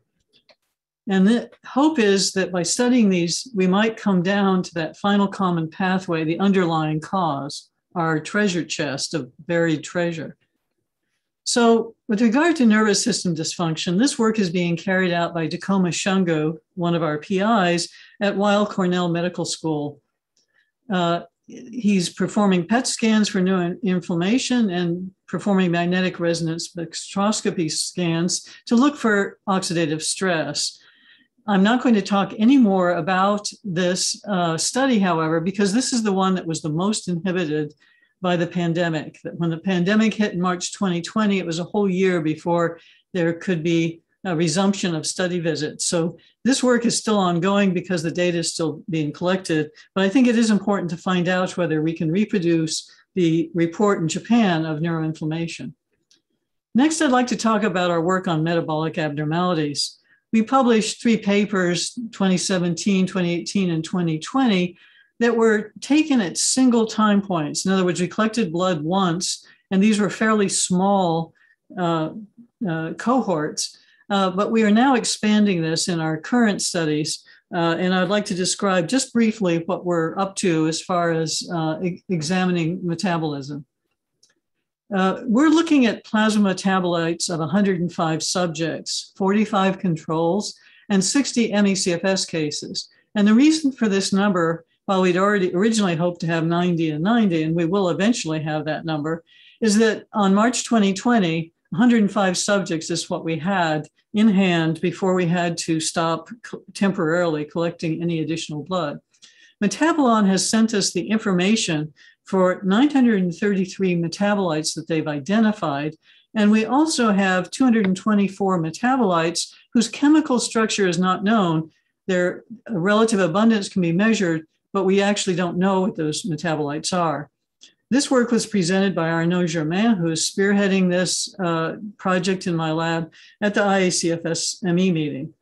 And the hope is that by studying these, we might come down to that final common pathway, the underlying cause, our treasure chest of buried treasure. So, with regard to nervous system dysfunction, this work is being carried out by Dikoma Shungu, one of our PIs at Weill Cornell Medical School. Uh, he's performing PET scans for neuroinflammation and performing magnetic resonance spectroscopy scans to look for oxidative stress. I'm not going to talk any more about this uh, study, however, because this is the one that was the most inhibited by the pandemic. That when the pandemic hit in March 2020, it was a whole year before there could be a resumption of study visits. So this work is still ongoing because the data is still being collected. But I think it is important to find out whether we can reproduce the report in Japan of neuroinflammation. Next, I'd like to talk about our work on metabolic abnormalities. We published three papers, 2017, 2018, and 2020, that were taken at single time points. In other words, we collected blood once And these were fairly small uh, uh, cohorts. Uh, but we are now expanding this in our current studies. Uh, and I'd like to describe just briefly what we're up to as far as uh, e examining metabolism. Uh, we're looking at plasma metabolites of 105 subjects, 45 controls, and 60 ME/CFS cases. And the reason for this number, while we'd already originally hoped to have 90 and 90, and we will eventually have that number, is that on March 2020, 105 subjects is what we had in hand before we had to stop temporarily collecting any additional blood. Metabolon has sent us the information for 933 metabolites that they've identified. And we also have 224 metabolites whose chemical structure is not known. Their relative abundance can be measured, but we actually don't know what those metabolites are. This work was presented by Arnaud Germain, who is spearheading this uh, project in my lab at the IACFS ME meeting.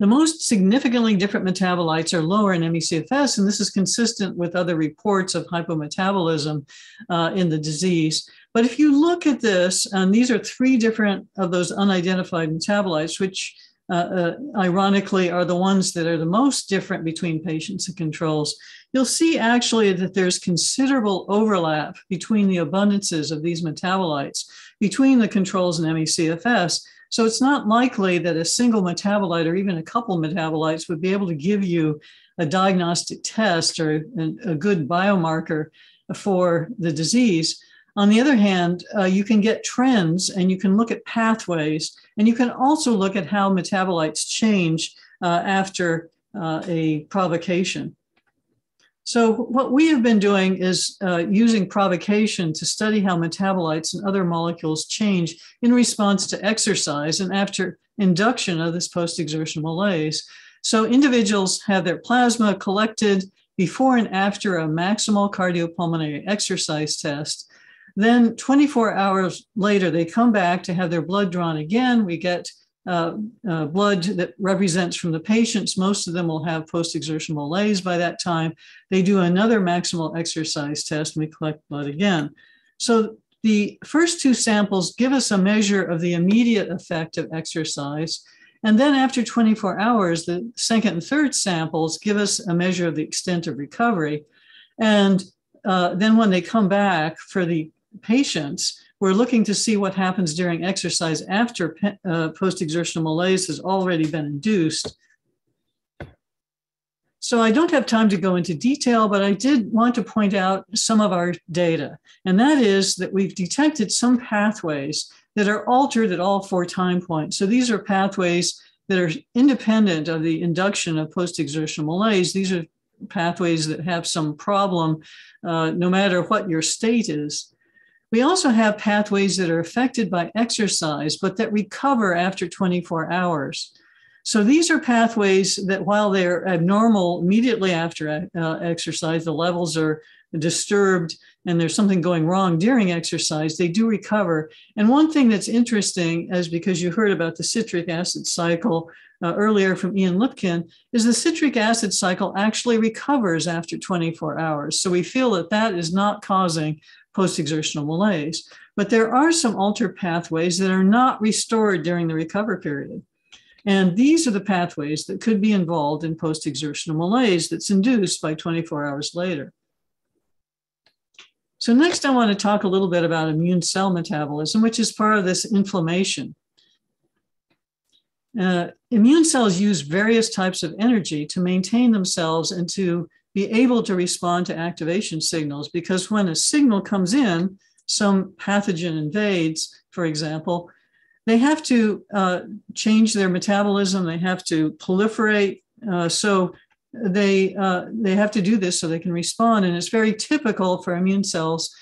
The most significantly different metabolites are lower in ME/CFS, and this is consistent with other reports of hypometabolism uh, in the disease. But if you look at this, and these are three different of those unidentified metabolites, which uh, uh, ironically are the ones that are the most different between patients and controls, you'll see actually that there's considerable overlap between the abundances of these metabolites between the controls and ME/CFS. So it's not likely that a single metabolite or even a couple metabolites would be able to give you a diagnostic test or a, good biomarker for the disease. On the other hand, uh, you can get trends and you can look at pathways, and you can also look at how metabolites change uh, after uh, a provocation. So what we have been doing is uh, using provocation to study how metabolites and other molecules change in response to exercise and after induction of this post-exertion malaise. So individuals have their plasma collected before and after a maximal cardiopulmonary exercise test. Then 24 hours later, they come back to have their blood drawn again. We get uh, uh, blood that represents from the patients. Most of them will have post exertional malaise by that time. They do another maximal exercise test and we collect blood again. So the first two samples give us a measure of the immediate effect of exercise. And then after 24 hours, the second and third samples give us a measure of the extent of recovery. And uh, then when they come back for the patients, we're looking to see what happens during exercise after uh, post-exertional malaise has already been induced. So I don't have time to go into detail, but I did want to point out some of our data. And that is that we've detected some pathways that are altered at all four time points. So these are pathways that are independent of the induction of post-exertional malaise. These are pathways that have some problem uh, no matter what your state is. We also have pathways that are affected by exercise, but that recover after 24 hours. So these are pathways that, while they're abnormal immediately after uh, exercise, the levels are disturbed and there's something going wrong during exercise, they do recover. And one thing that's interesting is because you heard about the citric acid cycle uh, earlier from Ian Lipkin, is the citric acid cycle actually recovers after 24 hours. So we feel that that is not causing post exertional malaise. But there are some altered pathways that are not restored during the recover period. And these are the pathways that could be involved in post exertional malaise that's induced by 24 hours later. So, next, I want to talk a little bit about immune cell metabolism, which is part of this inflammation. Uh, immune cells use various types of energy to maintain themselves and to be able to respond to activation signals because when a signal comes in, some pathogen invades, for example, they have to uh, change their metabolism, they have to proliferate. Uh, so they, uh, they have to do this so they can respond. And it's very typical for immune cells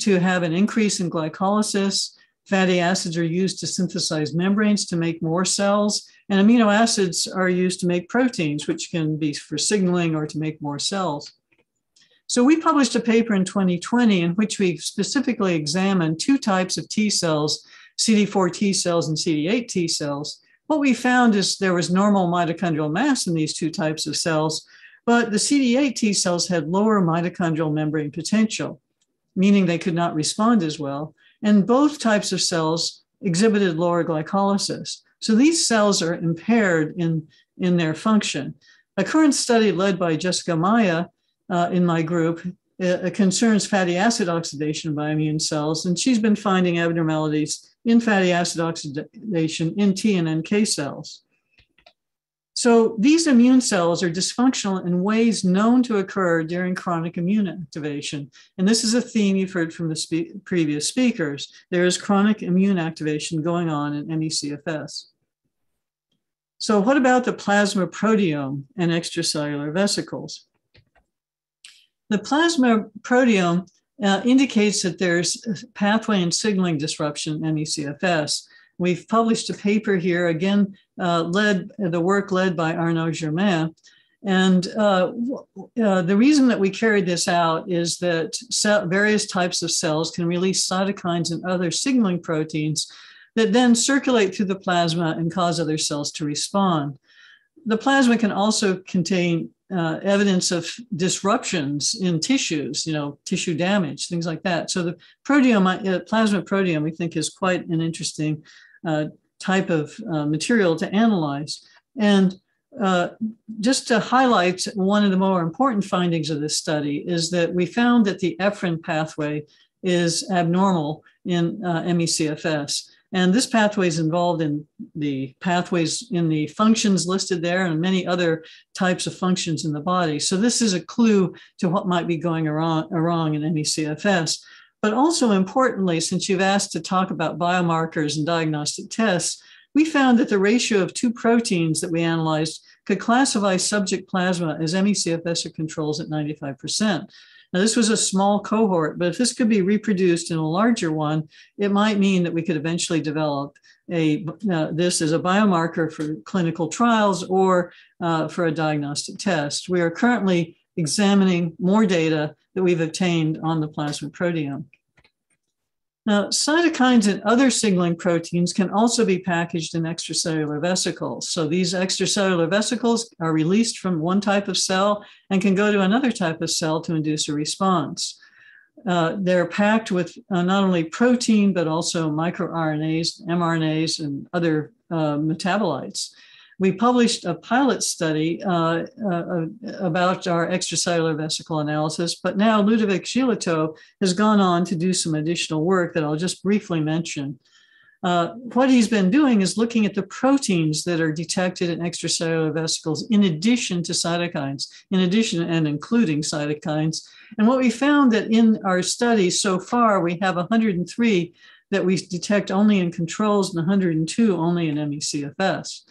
to have an increase in glycolysis. Fatty acids are used to synthesize membranes to make more cells. And amino acids are used to make proteins, which can be for signaling or to make more cells. So we published a paper in 2020 in which we specifically examined two types of T cells, CD4 T cells and CD8 T cells. What we found is there was normal mitochondrial mass in these two types of cells, but the CD8 T cells had lower mitochondrial membrane potential. meaning they could not respond as well. And both types of cells exhibited lower glycolysis. So these cells are impaired in, in their function. A current study led by Jessica Maya uh, in my group uh, concerns fatty acid oxidation by immune cells, and she's been finding abnormalities in fatty acid oxidation in T and NK cells. So these immune cells are dysfunctional in ways known to occur during chronic immune activation. And this is a theme you've heard from the spe previous speakers. There is chronic immune activation going on in ME/CFS. So what about the plasma proteome and extracellular vesicles? The plasma proteome uh, indicates that there's pathway and signaling disruption in ME/CFS. We've published a paper here, again, uh, led the work led by Arnaud Germain. And uh, uh, the reason that we carried this out is that various types of cells can release cytokines and other signaling proteins that then circulate through the plasma and cause other cells to respond. The plasma can also contain uh, evidence of disruptions in tissues, you know, tissue damage, things like that. So the proteome, uh, plasma proteome, we think is quite an interesting uh, type of uh, material to analyze. And uh, just to highlight one of the more important findings of this study is that we found that the ephrin pathway is abnormal in uh, ME/CFS. And this pathway is involved in the pathways in the functions listed there and many other types of functions in the body. So this is a clue to what might be going wrong, wrong in ME/CFS. But also importantly, since you've asked to talk about biomarkers and diagnostic tests, we found that the ratio of two proteins that we analyzed could classify subject plasma as ME/CFS or controls at 95%. Now, this was a small cohort, but if this could be reproduced in a larger one, it might mean that we could eventually develop a uh, this as a biomarker for clinical trials or uh, for a diagnostic test. We are currently examining more data that we've obtained on the plasma proteome. Now, cytokines and other signaling proteins can also be packaged in extracellular vesicles. So these extracellular vesicles are released from one type of cell and can go to another type of cell to induce a response. Uh, they're packed with uh, not only protein, but also microRNAs, mRNAs, and other uh, metabolites we published a pilot study uh, uh, about our extracellular vesicle analysis, but now Ludovic Giloteaux has gone on to do some additional work that I'll just briefly mention. Uh, what he's been doing is looking at the proteins that are detected in extracellular vesicles in addition to cytokines, in addition and including cytokines. And what we found that in our study so far, we have 103 that we detect only in controls and 102 only in ME/CFS.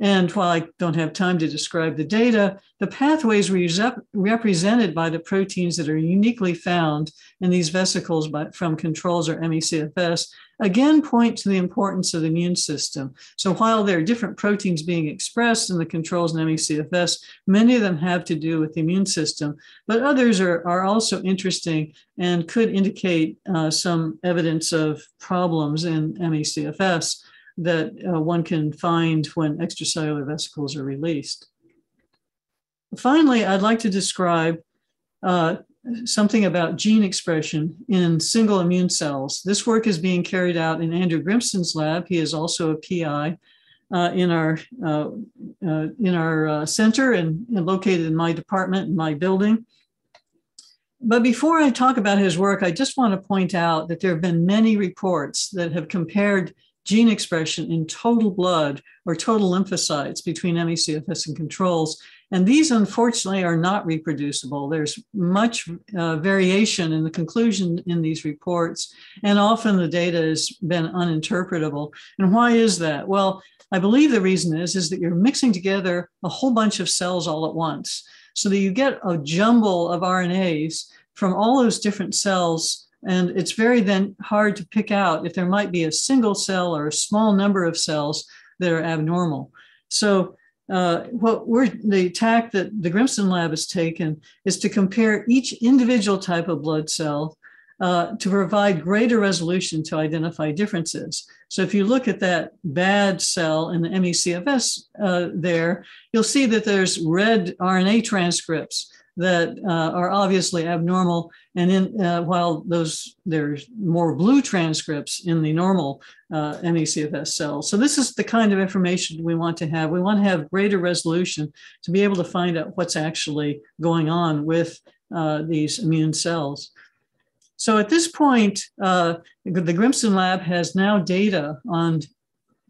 And while I don't have time to describe the data, the pathways were represented by the proteins that are uniquely found in these vesicles by, from controls or ME/CFS again point to the importance of the immune system. So while there are different proteins being expressed in the controls and ME/CFS, many of them have to do with the immune system, but others are, are also interesting and could indicate uh, some evidence of problems in ME/CFS that uh, one can find when extracellular vesicles are released. Finally, I'd like to describe uh, something about gene expression in single immune cells. This work is being carried out in Andrew Grimson's lab. He is also a PI uh, in our uh, uh, in our uh, center and, and, located in my department in my building. But before I talk about his work, I just want to point out that there have been many reports that have compared gene expression in total blood or total lymphocytes between ME/CFS and controls. And these, unfortunately, are not reproducible. There's much uh, variation in the conclusion in these reports, and often the data has been uninterpretable. And why is that? Well, I believe the reason is, is that you're mixing together a whole bunch of cells all at once so that you get a jumble of RNAs from all those different cells and it's very then hard to pick out if there might be a single cell or a small number of cells that are abnormal. So uh, what we're the tack that the Grimson lab has taken is to compare each individual type of blood cell uh, to provide greater resolution to identify differences. So if you look at that bad cell in the ME/CFS uh, there, you'll see that there's red RNA transcripts that uh, are obviously abnormal, and in, uh, while those there's more blue transcripts in the normal uh, ME/CFS cells. So this is the kind of information we want to have. We want to have greater resolution to be able to find out what's actually going on with uh, these immune cells. So at this point, uh, the Grimson lab has now data on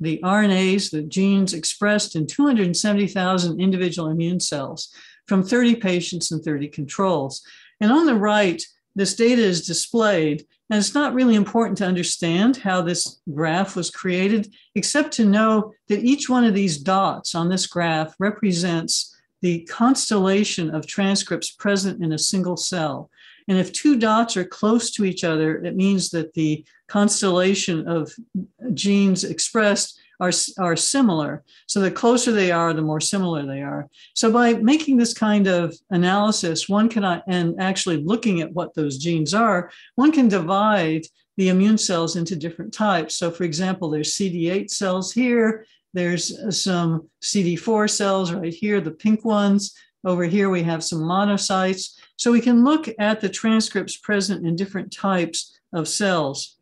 the RNAs, the genes expressed in 270,000 individual immune cells from 30 patients and 30 controls. And on the right, this data is displayed. And it's not really important to understand how this graph was created, except to know that each one of these dots on this graph represents the constellation of transcripts present in a single cell. And if two dots are close to each other, it means that the constellation of genes expressed are, are similar. So the closer they are, the more similar they are. So by making this kind of analysis, one can, uh, and actually looking at what those genes are, one can divide the immune cells into different types. So for example, there's CD8 cells here, there's uh, some CD4 cells right here, the pink ones. Over here, we have some monocytes. So we can look at the transcripts present in different types of cells.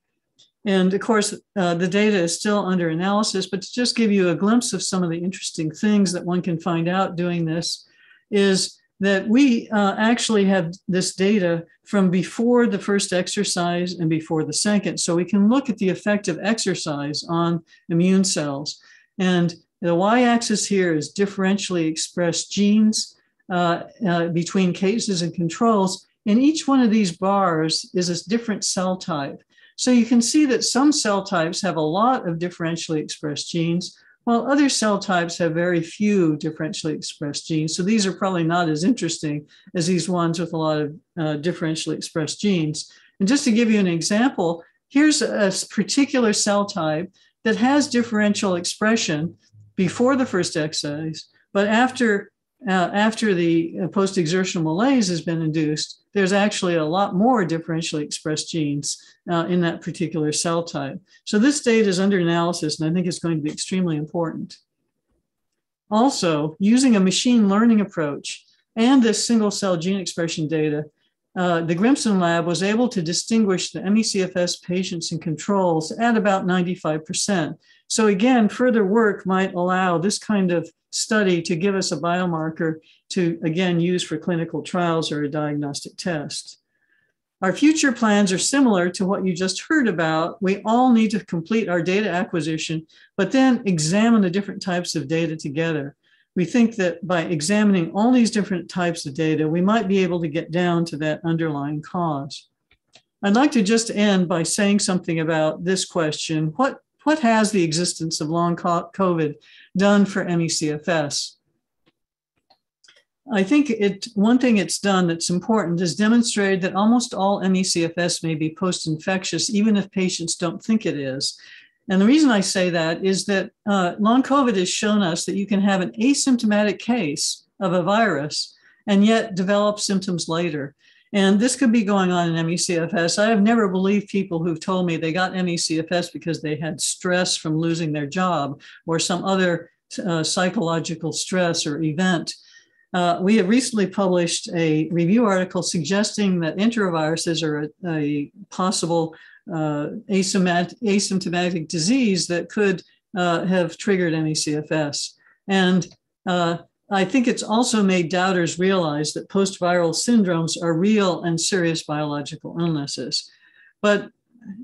And of course, uh, the data is still under analysis, but to just give you a glimpse of some of the interesting things that one can find out doing this is that we uh, actually have this data from before the first exercise and before the second. So we can look at the effect of exercise on immune cells. And the y-axis here is differentially expressed genes uh, uh, between cases and controls. And each one of these bars is a different cell type. So you can see that some cell types have a lot of differentially expressed genes, while other cell types have very few differentially expressed genes. So these are probably not as interesting as these ones with a lot of uh, differentially expressed genes. And just to give you an example, here's a particular cell type that has differential expression before the first exercise, but after uh, after the uh, post-exertional malaise has been induced, there's actually a lot more differentially expressed genes uh, in that particular cell type. So this data is under analysis, and I think it's going to be extremely important. Also, using a machine learning approach and this single cell gene expression data, uh, the Grimson lab was able to distinguish the ME/CFS patients and controls at about 95%. So again, further work might allow this kind of study to give us a biomarker to, again, use for clinical trials or a diagnostic test. Our future plans are similar to what you just heard about. We all need to complete our data acquisition, but then examine the different types of data together. We think that by examining all these different types of data, we might be able to get down to that underlying cause. I'd like to just end by saying something about this question. What, what has the existence of long COVID done for ME/CFS? I think it one thing it's done that's important is demonstrated that almost all ME/CFS may be post-infectious, even if patients don't think it is. And the reason I say that is that uh, long COVID has shown us that you can have an asymptomatic case of a virus and yet develop symptoms later. And this could be going on in ME/CFS. I have never believed people who've told me they got ME/CFS because they had stress from losing their job or some other uh, psychological stress or event. Uh, we have recently published a review article suggesting that enteroviruses are a, a possible uh, asymptomatic, asymptomatic, disease that could uh, have triggered ME/CFS. And uh, I think it's also made doubters realize that post-viral syndromes are real and serious biological illnesses. But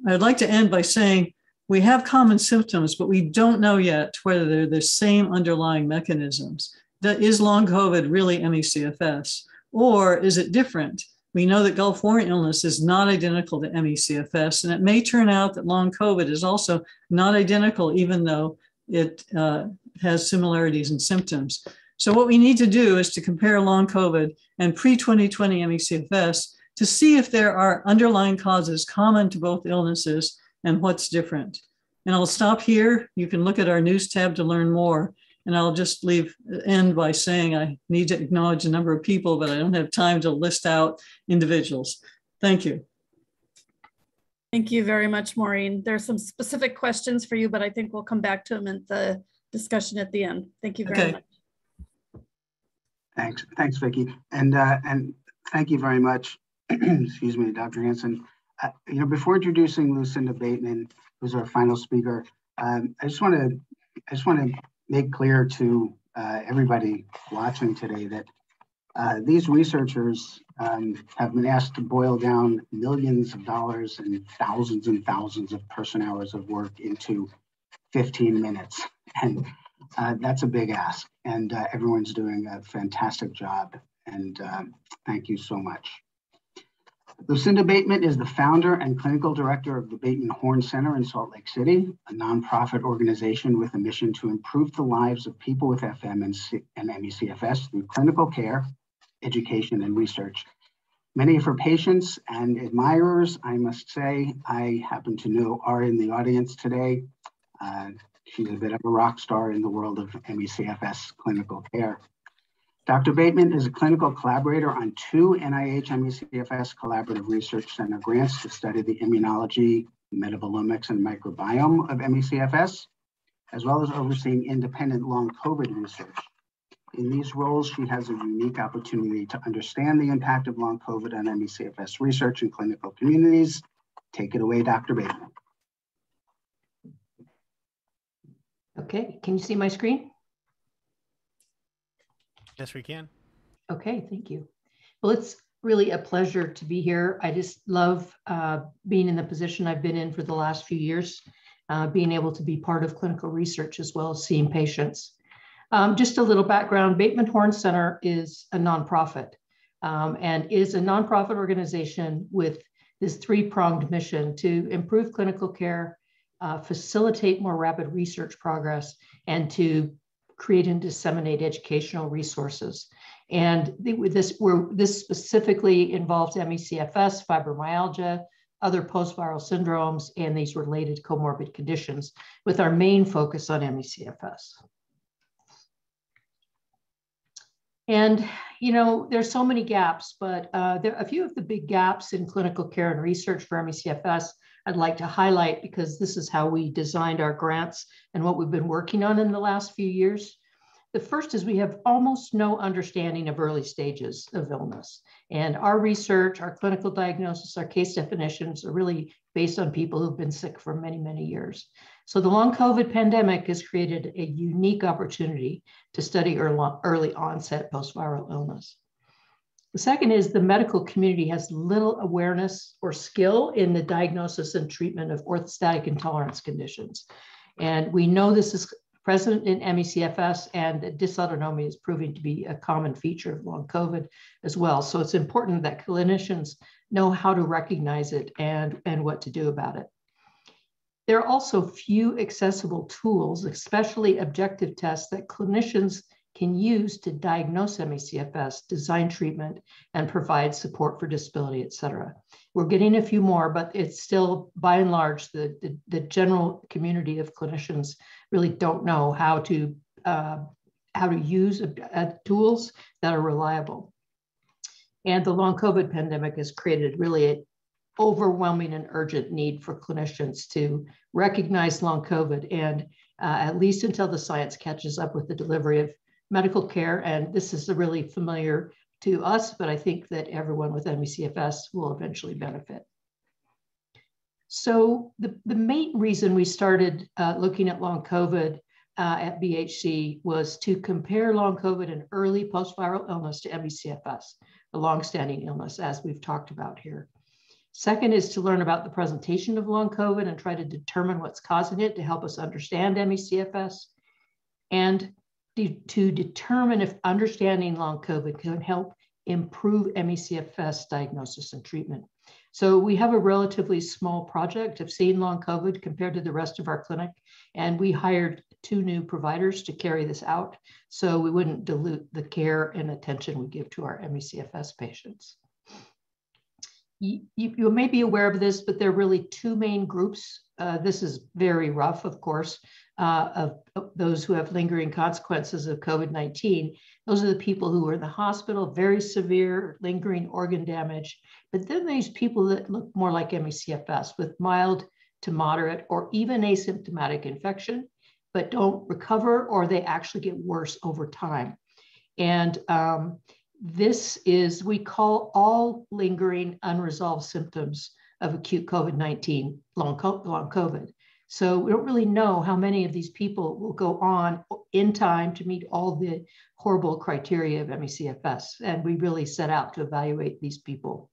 I'd like to end by saying we have common symptoms, but we don't know yet whether they're the same underlying mechanisms. Is long COVID really ME/CFS, or is it different? We know that Gulf War illness is not identical to ME/CFS, and it may turn out that long COVID is also not identical, even though it uh, has similarities in symptoms. So what we need to do is to compare long COVID and pre-2020 ME/CFS to see if there are underlying causes common to both illnesses and what's different. And I'll stop here. You can look at our news tab to learn more. And I'll just leave end by saying I need to acknowledge a number of people, but I don't have time to list out individuals. Thank you. Thank you very much, Maureen. There are some specific questions for you, but I think we'll come back to them in the discussion at the end. Thank you very okay. much. Thanks, thanks, Vicky, and uh, and thank you very much. *clears throat* excuse me, Dr. Hanson. Uh, you know, before introducing Lucinda Bateman, who's our final speaker, um, I just want to I just want to make clear to uh, everybody watching today that uh, these researchers um, have been asked to boil down millions of dollars and thousands and thousands of person hours of work into 15 minutes. And uh, that's a big ask. And uh, everyone's doing a fantastic job. And um, thank you so much. Lucinda Bateman is the founder and clinical director of the Bateman Horn Center in Salt Lake City, a nonprofit organization with a mission to improve the lives of people with FM and, C and ME/CFS through clinical care, education, and research. Many of her patients and admirers, I must say, I happen to know are in the audience today. Uh, she's a bit of a rock star in the world of ME/CFS clinical care. Dr. Bateman is a clinical collaborator on two NIH ME/CFS Collaborative Research Center grants to study the immunology, metabolomics, and microbiome of ME/CFS, as well as overseeing independent long COVID research. In these roles, she has a unique opportunity to understand the impact of long COVID on ME/CFS research in clinical communities. Take it away, Dr. Bateman. Okay, can you see my screen? Yes, we can. Okay, thank you. Well, it's really a pleasure to be here. I just love uh, being in the position I've been in for the last few years, uh, being able to be part of clinical research as well as seeing patients. Um, just a little background, Bateman Horn Center is a nonprofit um, and is a nonprofit organization with this three-pronged mission to improve clinical care, uh, facilitate more rapid research progress, and to create and disseminate educational resources. And this, were, this specifically involves ME/CFS, fibromyalgia, other post-viral syndromes, and these related comorbid conditions, with our main focus on ME/CFS. And, you know, there's so many gaps, but uh, there a few of the big gaps in clinical care and research for ME/CFS I'd like to highlight because this is how we designed our grants and what we've been working on in the last few years. The first is we have almost no understanding of early stages of illness. And our research, our clinical diagnosis, our case definitions are really based on people who've been sick for many, many years. So the long COVID pandemic has created a unique opportunity to study early onset post-viral illness. The second is the medical community has little awareness or skill in the diagnosis and treatment of orthostatic intolerance conditions. And we know this is present in ME/CFS and dysautonomia is proving to be a common feature of long COVID as well. So it's important that clinicians know how to recognize it and, and what to do about it. There are also few accessible tools, especially objective tests that clinicians can use to diagnose ME/CFS, design treatment, and provide support for disability, et cetera. We're getting a few more, but it's still, by and large, the, the, the general community of clinicians really don't know how to, uh, how to use tools that are reliable. And the long COVID pandemic has created really an overwhelming and urgent need for clinicians to recognize long COVID and uh, at least until the science catches up with the delivery of medical care. And this is really familiar to us, but I think that everyone with ME/CFS will eventually benefit. So the, the main reason we started uh, looking at long COVID uh, at BHC was to compare long COVID and early post-viral illness to ME/CFS, a long-standing illness, as we've talked about here. Second is to learn about the presentation of long COVID and try to determine what's causing it to help us understand ME/CFS. And to determine if understanding long COVID can help improve ME/CFS diagnosis and treatment. So we have a relatively small project of seeing long COVID compared to the rest of our clinic, and we hired two new providers to carry this out so we wouldn't dilute the care and attention we give to our ME/CFS patients. You, you, you, may be aware of this, but there are really two main groups. Uh, this is very rough, of course, uh, of, those who have lingering consequences of COVID 19. Those are the people who are in the hospital, very severe lingering organ damage. But then there's people that look more like ME/CFS with mild to moderate or even asymptomatic infection, but don't recover or they actually get worse over time. And um, this is, we call all lingering unresolved symptoms of acute COVID-19, long, long COVID. So we don't really know how many of these people will go on in time to meet all the horrible criteria of MECFS. And we really set out to evaluate these people.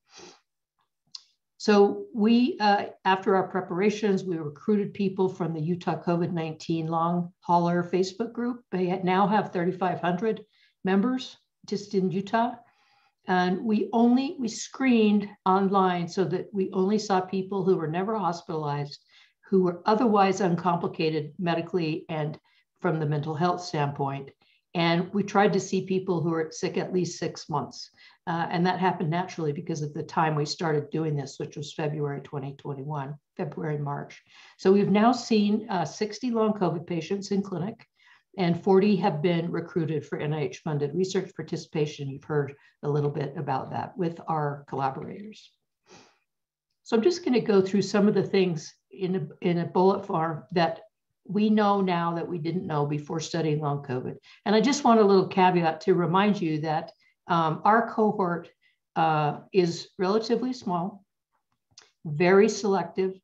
So we, uh, after our preparations, we recruited people from the Utah COVID-19 long hauler Facebook group. They now have 3,500 members just in Utah. And we only, we screened online so that we only saw people who were never hospitalized, who were otherwise uncomplicated medically and from the mental health standpoint. And we tried to see people who were sick at least six months. Uh, and that happened naturally because of the time we started doing this, which was February 2021, February, March. So we've now seen uh, 60 long COVID patients in clinic and 40 have been recruited for NIH funded research participation. You've heard a little bit about that with our collaborators. So I'm just going to go through some of the things in a, in a bullet form that we know now that we didn't know before studying long COVID. And I just want a little caveat to remind you that um, our cohort uh, is relatively small, very selective.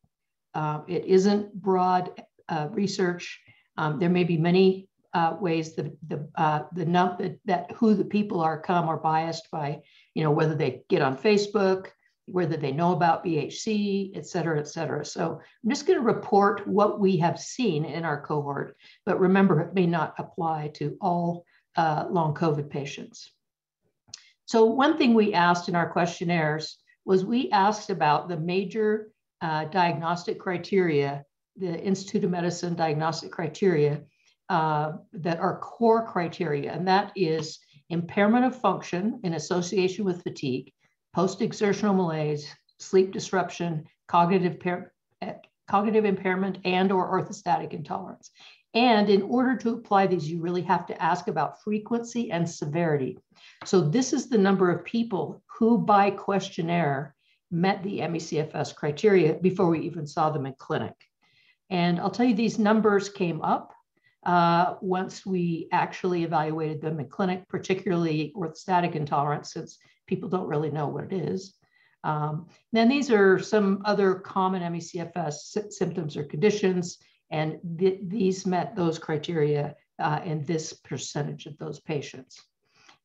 Uh, it isn't broad uh, research. Um, there may be many uh, ways that the uh, the num that, that who the people are come are biased by you know whether they get on Facebook, whether they know about BHC, et cetera, et cetera. So I'm just going to report what we have seen in our cohort, but remember it may not apply to all uh, long COVID patients. So one thing we asked in our questionnaires was we asked about the major uh, diagnostic criteria, the Institute of Medicine diagnostic criteria uh, that are core criteria, and that is impairment of function in association with fatigue, post-exertional malaise, sleep disruption, cognitive, eh, cognitive impairment, and or orthostatic intolerance. And in order to apply these, you really have to ask about frequency and severity. So this is the number of people who by questionnaire met the MECFS criteria before we even saw them in clinic. And I'll tell you, these numbers came up uh, once we actually evaluated them in clinic, particularly orthostatic intolerance, since people don't really know what it is. Um, then these are some other common MECFS symptoms or conditions, and th these met those criteria uh, in this percentage of those patients.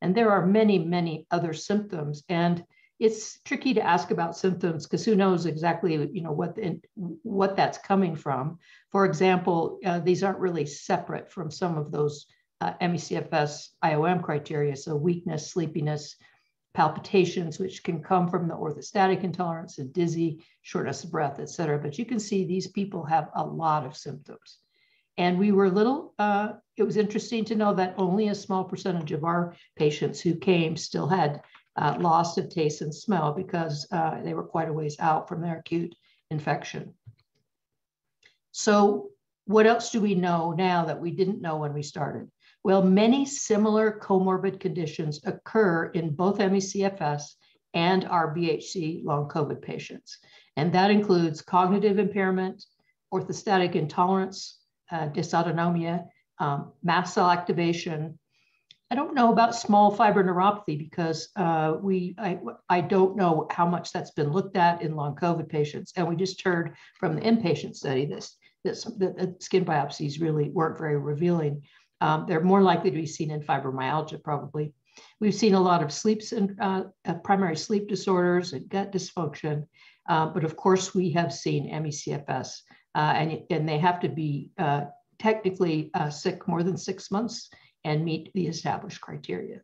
And there are many, many other symptoms. And it's tricky to ask about symptoms because who knows exactly you know what the, what that's coming from. For example, uh, these aren't really separate from some of those uh, MECFS IOM criteria. So weakness, sleepiness, palpitations, which can come from the orthostatic intolerance and dizzy, shortness of breath, et cetera. But you can see these people have a lot of symptoms. And we were a little, uh, it was interesting to know that only a small percentage of our patients who came still had uh, loss of taste and smell because uh, they were quite a ways out from their acute infection. So what else do we know now that we didn't know when we started? Well, many similar comorbid conditions occur in both MECFS and our BHC long COVID patients. And that includes cognitive impairment, orthostatic intolerance, uh, dysautonomia, um, mast cell activation, I don't know about small fiber neuropathy because uh, we I, I don't know how much that's been looked at in long COVID patients. And we just heard from the inpatient study this, this that the skin biopsies really weren't very revealing. Um, they're more likely to be seen in fibromyalgia probably. We've seen a lot of sleep and uh, uh, primary sleep disorders and gut dysfunction. Uh, but of course, we have seen ME/CFS, uh, and, and they have to be uh, technically sick more than six months and meet the established criteria.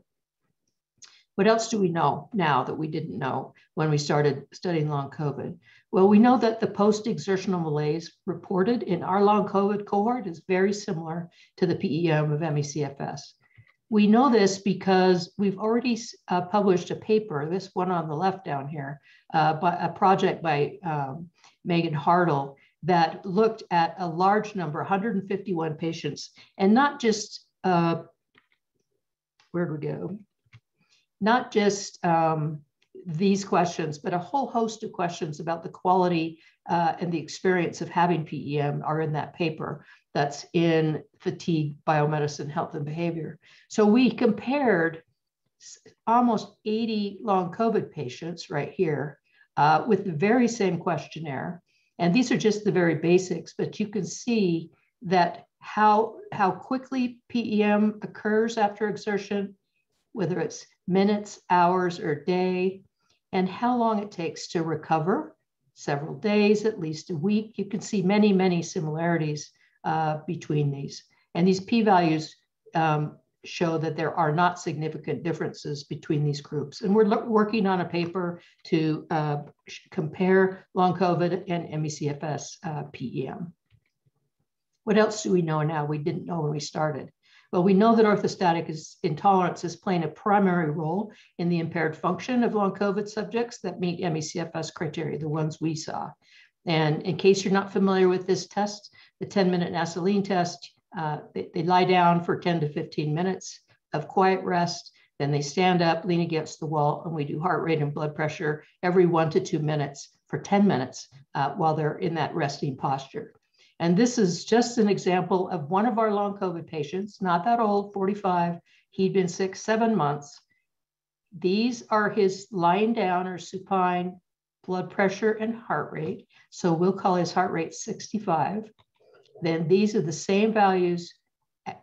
What else do we know now that we didn't know when we started studying long COVID? Well, we know that the post-exertional malaise reported in our long COVID cohort is very similar to the PEM of MECFS. We know this because we've already uh, published a paper, this one on the left down here, uh, by a project by um, Megan Hartle that looked at a large number, 151 patients, and not just uh, where do we go? Not just um, these questions, but a whole host of questions about the quality uh, and the experience of having PEM are in that paper that's in Fatigue, Biomedicine, Health and Behavior. So we compared almost 80 long COVID patients right here uh, with the very same questionnaire. And these are just the very basics, but you can see that how, how quickly PEM occurs after exertion, whether it's minutes, hours, or day, and how long it takes to recover, several days, at least a week. You can see many, many similarities uh, between these. And these p-values um, show that there are not significant differences between these groups. And we're working on a paper to uh, compare long COVID and ME/CFS uh, PEM. What else do we know now we didn't know when we started? Well, we know that orthostatic is, intolerance is playing a primary role in the impaired function of long COVID subjects that meet ME/CFS criteria, the ones we saw. And in case you're not familiar with this test, the 10 minute NASA lean test, uh, they, they lie down for 10 to 15 minutes of quiet rest. Then they stand up, lean against the wall, and we do heart rate and blood pressure every one to two minutes for 10 minutes uh, while they're in that resting posture. And this is just an example of one of our long COVID patients, not that old, 45. He'd been sick seven months. These are his lying down or supine blood pressure and heart rate. So we'll call his heart rate 65 then these are the same values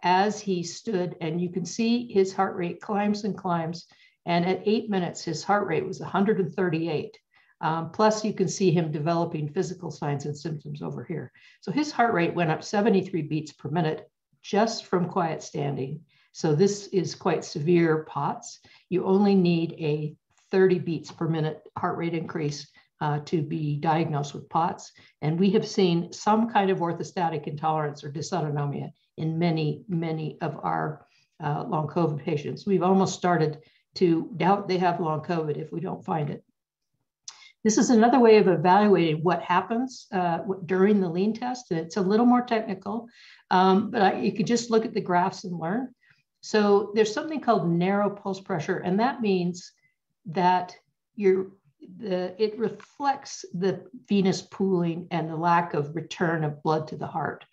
as he stood. And you can see his heart rate climbs and climbs. And at eight minutes, his heart rate was 138. Um, plus, you can see him developing physical signs and symptoms over here. So his heart rate went up 73 beats per minute just from quiet standing. So this is quite severe POTS. You only need a 30 beats per minute heart rate increase uh, to be diagnosed with POTS. And we have seen some kind of orthostatic intolerance or dysautonomia in many, many of our uh, long COVID patients. We've almost started to doubt they have long COVID if we don't find it. This is another way of evaluating what happens uh, during the lean test. It's a little more technical, um, but I, you can just look at the graphs and learn. So there's something called narrow pulse pressure, and that means that you're the, it reflects the venous pooling and the lack of return of blood to the heart.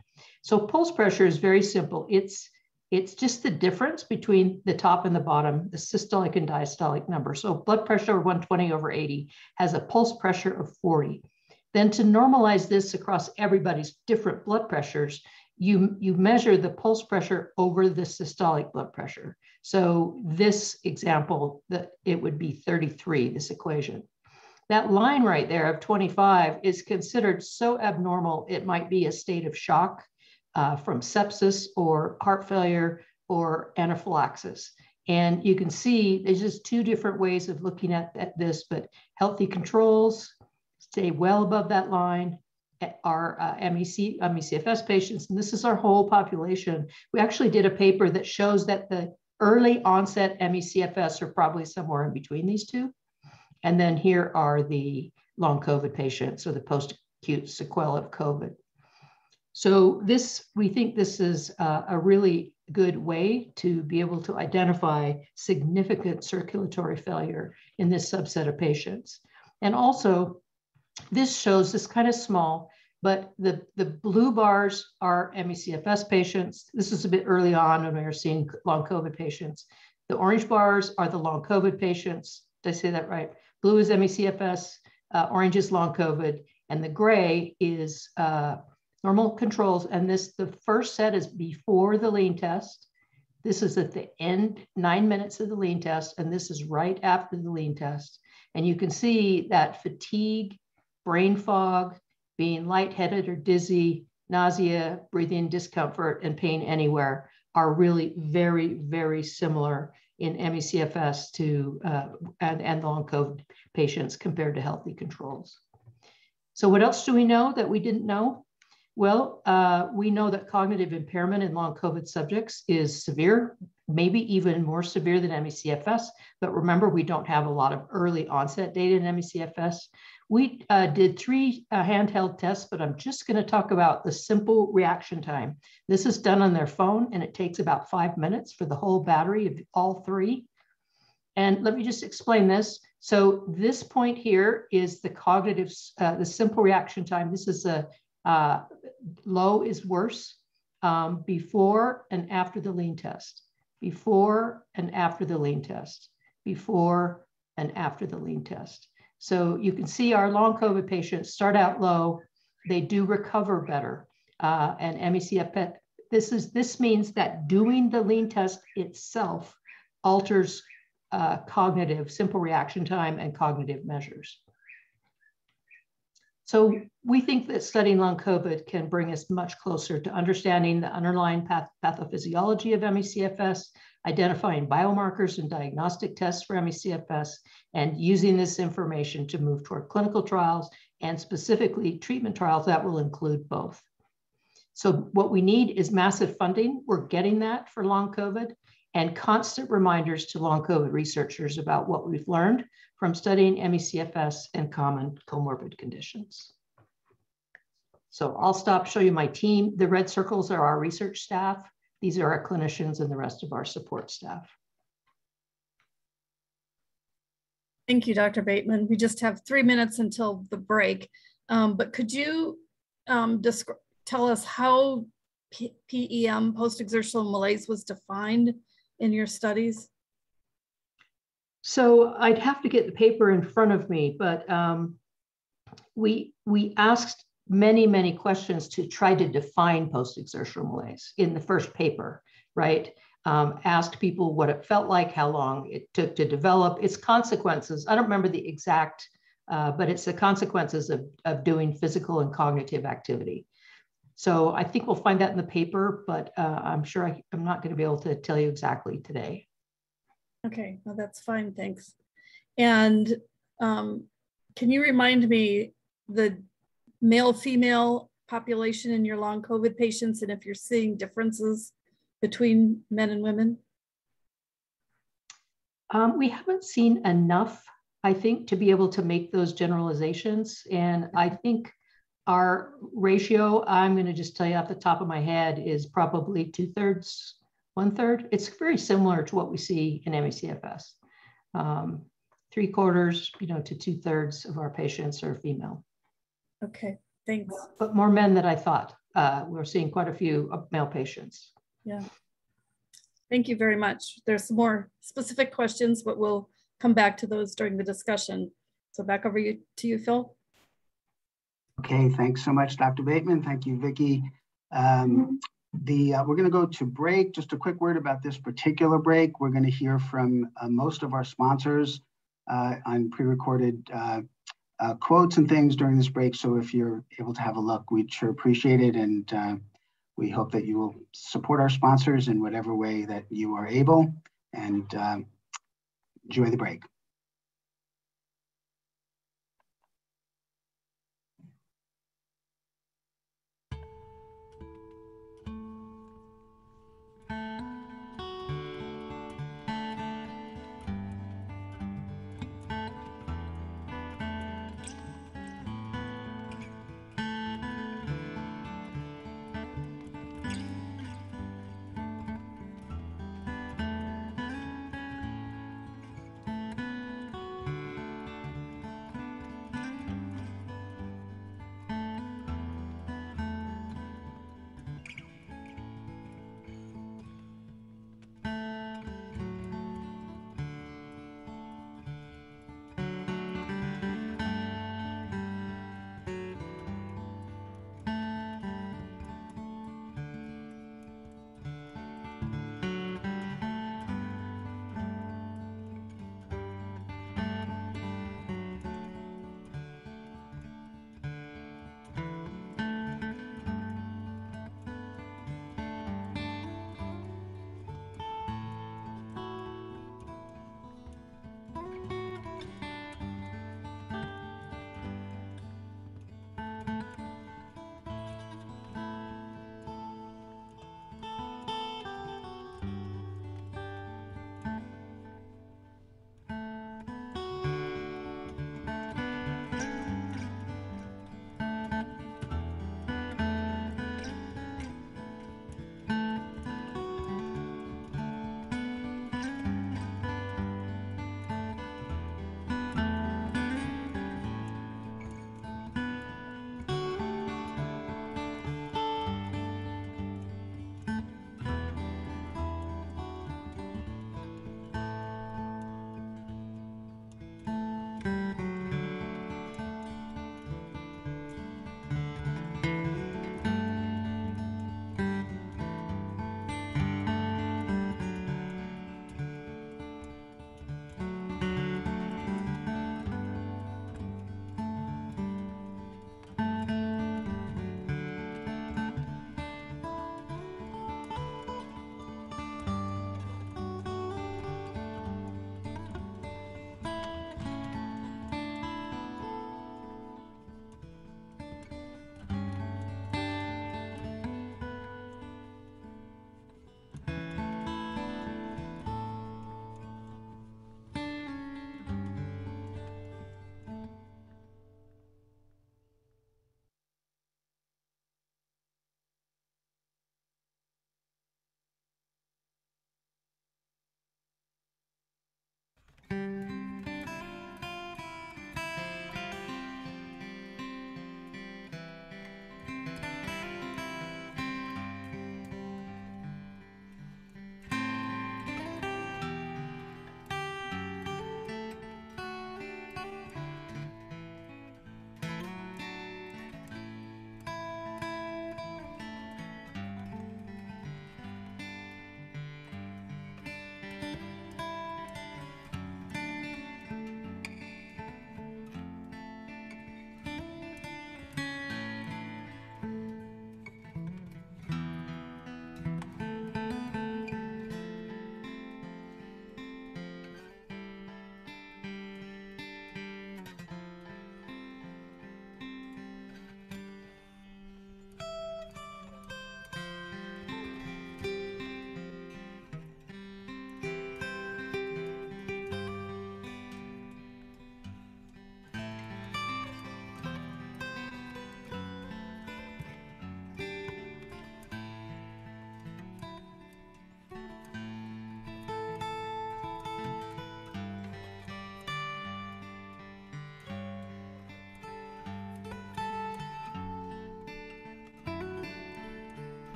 So pulse pressure is very simple. It's it's just the difference between the top and the bottom, the systolic and diastolic number. So blood pressure 120 over 80 has a pulse pressure of 40. Then to normalize this across everybody's different blood pressures, you, you measure the pulse pressure over the systolic blood pressure. So this example, that it would be 33, this equation. That line right there of 25 is considered so abnormal, it might be a state of shock uh, from sepsis or heart failure or anaphylaxis. And you can see there's just two different ways of looking at, at this, but healthy controls stay well above that line. Our uh, MEC, MECFS patients, and this is our whole population. We actually did a paper that shows that the early onset MECFS are probably somewhere in between these two. And then here are the long COVID patients or the post-acute sequelae of COVID. So this, we think this is a, really good way to be able to identify significant circulatory failure in this subset of patients. And also, this shows this kind of small, but the, the blue bars are ME/CFS patients. This is a bit early on when we were seeing long COVID patients. The orange bars are the long COVID patients. Did I say that right? Blue is ME/CFS, uh, orange is long COVID, and the gray is uh, normal controls. And this, the first set is before the lean test. This is at the end, nine minutes of the lean test, and this is right after the lean test. And you can see that fatigue, brain fog, being lightheaded or dizzy, nausea, breathing discomfort, and pain anywhere are really very, very similar in ME/CFS to uh, and, and long COVID patients compared to healthy controls. So what else do we know that we didn't know? Well, uh, we know that cognitive impairment in long COVID subjects is severe, maybe even more severe than ME/CFS. But remember, we don't have a lot of early onset data in ME/CFS. We uh, did three uh, handheld tests, but I'm just going to talk about the simple reaction time. This is done on their phone, and it takes about five minutes for the whole battery of all three. And let me just explain this. So this point here is the cognitive, uh, the simple reaction time. This is a uh, low is worse um, before and after the lean test, before and after the lean test, before and after the lean test. So you can see our long COVID patients start out low, they do recover better. Uh, and MECF, this, is, this means that doing the lean test itself alters uh, cognitive, simple reaction time and cognitive measures. So we think that studying long COVID can bring us much closer to understanding the underlying path pathophysiology of ME/CFS, identifying biomarkers and diagnostic tests for ME/CFS, and using this information to move toward clinical trials and specifically treatment trials that will include both. So what we need is massive funding. We're getting that for long COVID and constant reminders to long COVID researchers about what we've learned from studying ME/CFS and common comorbid conditions. So I'll stop, show you my team. The red circles are our research staff. These are our clinicians and the rest of our support staff. Thank you, Dr. Bateman. We just have three minutes until the break. Um, but could you um, tell us how PEM, post-exertional malaise, was defined in your studies? So I'd have to get the paper in front of me, but um, we we asked many many questions to try to define post-exertional malaise in the first paper, right? Um, asked people what it felt like, how long it took to develop, its consequences. I don't remember the exact, uh, but it's the consequences of, of doing physical and cognitive activity. So I think we'll find that in the paper, but uh, I'm sure I, am not going to be able to tell you exactly today. Okay, well, that's fine, thanks. And um, can you remind me the male female population in your long COVID patients and if you're seeing differences between men and women? Um, we haven't seen enough, I think, to be able to make those generalizations. And I think our ratio, I'm going to just tell you off the top of my head, is probably two thirds, one third. It's very similar to what we see in ME/CFS. Um, three quarters, you know, to two thirds of our patients are female. Okay, thanks. But more men than I thought. Uh, we're seeing quite a few male patients. Yeah. Thank you very much. There's some more specific questions, but we'll come back to those during the discussion. So back over you, to you, Phil. Okay, thanks so much, Dr. Bateman. Thank you, Vicky. Um, the uh, we're going to go to break. Just a quick word about this particular break. We're going to hear from uh, most of our sponsors uh, on pre-recorded uh, uh, quotes and things during this break. So if you're able to have a look, we'd sure appreciate it. And uh, we hope that you will support our sponsors in whatever way that you are able and enjoy the break.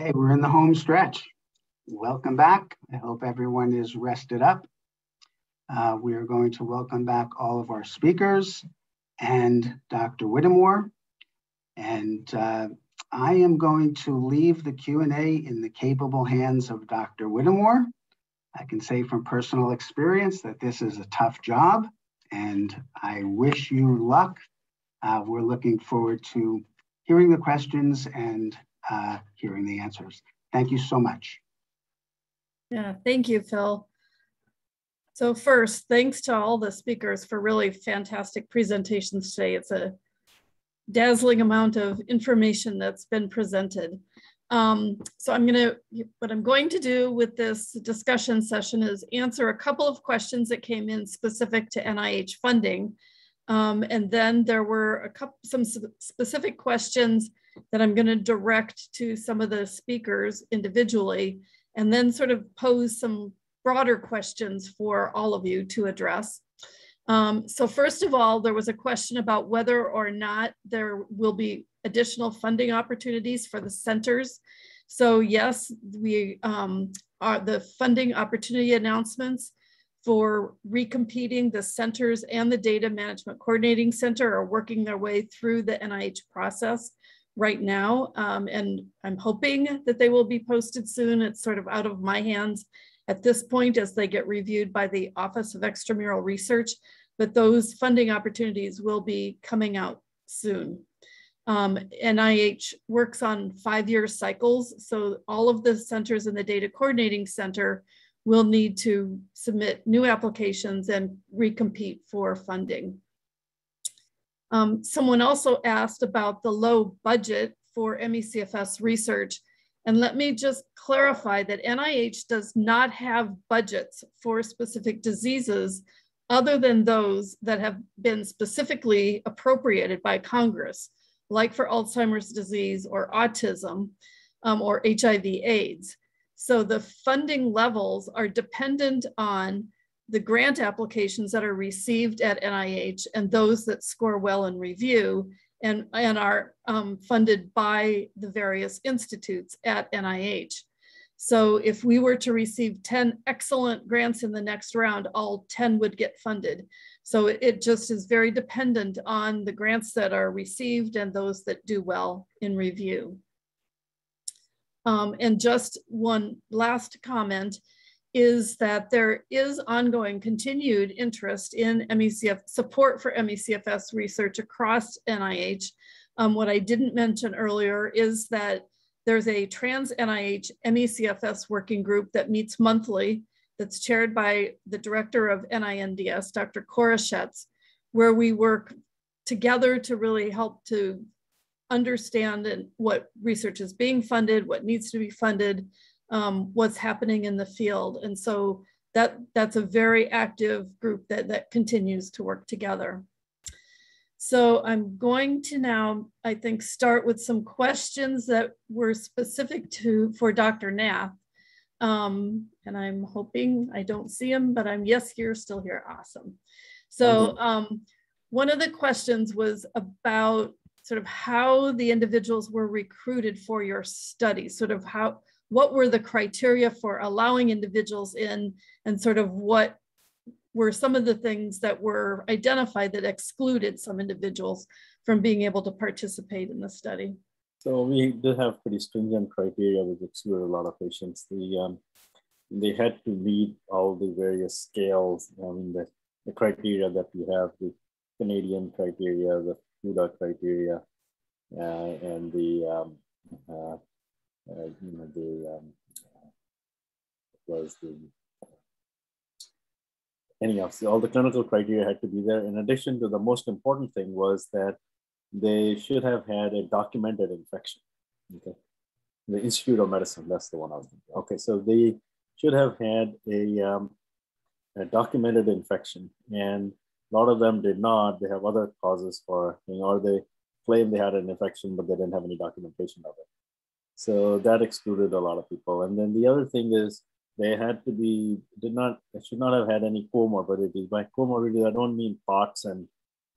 Okay, we're in the home stretch. Welcome back. I hope everyone is rested up. Uh, we are going to welcome back all of our speakers and Dr. Whittemore. And uh, I am going to leave the Q&A in the capable hands of Dr. Whittemore. I can say from personal experience that this is a tough job and I wish you luck. Uh, we're looking forward to hearing the questions and uh, hearing the answers. Thank you so much. Yeah, thank you, Phil. So first, thanks to all the speakers for really fantastic presentations today. It's a dazzling amount of information that's been presented. Um, so I'm gonna, what I'm going to do with this discussion session is answer a couple of questions that came in specific to NIH funding. Um, and then there were a couple, some specific questions that I'm gonna direct to some of the speakers individually, and then sort of pose some broader questions for all of you to address. Um, so first of all, there was a question about whether or not there will be additional funding opportunities for the centers. So yes, we um, are the funding opportunity announcements for recompeting the centers and the data management coordinating center are working their way through the NIH process right now. Um, and I'm hoping that they will be posted soon. It's sort of out of my hands at this point as they get reviewed by the Office of Extramural Research but those funding opportunities will be coming out soon. Um, NIH works on five-year cycles, so all of the centers in the Data Coordinating Center will need to submit new applications and recompete for funding. Um, someone also asked about the low budget for MECFS research. And let me just clarify that NIH does not have budgets for specific diseases other than those that have been specifically appropriated by Congress, like for Alzheimer's disease or autism um, or HIV AIDS. So the funding levels are dependent on the grant applications that are received at NIH and those that score well in review and, and are um, funded by the various institutes at NIH. So if we were to receive 10 excellent grants in the next round, all 10 would get funded. So it just is very dependent on the grants that are received and those that do well in review. Um, and just one last comment is that there is ongoing continued interest in MECF support for MECFS research across NIH. Um, what I didn't mention earlier is that there's a trans NIH MECFS working group that meets monthly that's chaired by the director of NINDS, Dr. Koroshetz, where we work together to really help to understand what research is being funded, what needs to be funded, um, what's happening in the field. And so that, that's a very active group that, that continues to work together. So I'm going to now, I think, start with some questions that were specific to for Dr. Nath. Um, and I'm hoping I don't see him, but I'm yes, you're still here. Awesome. So um, one of the questions was about sort of how the individuals were recruited for your study, sort of how, what were the criteria for allowing individuals in and sort of what were some of the things that were identified that excluded some individuals from being able to participate in the study? So we did have pretty stringent criteria which excluded a lot of patients. The, um, they had to meet all the various scales, I mean, the, the criteria that we have, the Canadian criteria, the Fukuda criteria, uh, and the, um, uh, you know, the, um, was the anyhow, so all the clinical criteria had to be there. In addition to the most important thing was that they should have had a documented infection. Okay. The Institute of Medicine, that's the one I was thinking. Okay, so they should have had a, um, a documented infection, and a lot of them did not. They have other causes for, you know, or they claim they had an infection, but they didn't have any documentation of it. So that excluded a lot of people. And then the other thing is they had to be did not should not have had any comorbidities. By comorbidities, I don't mean POTS and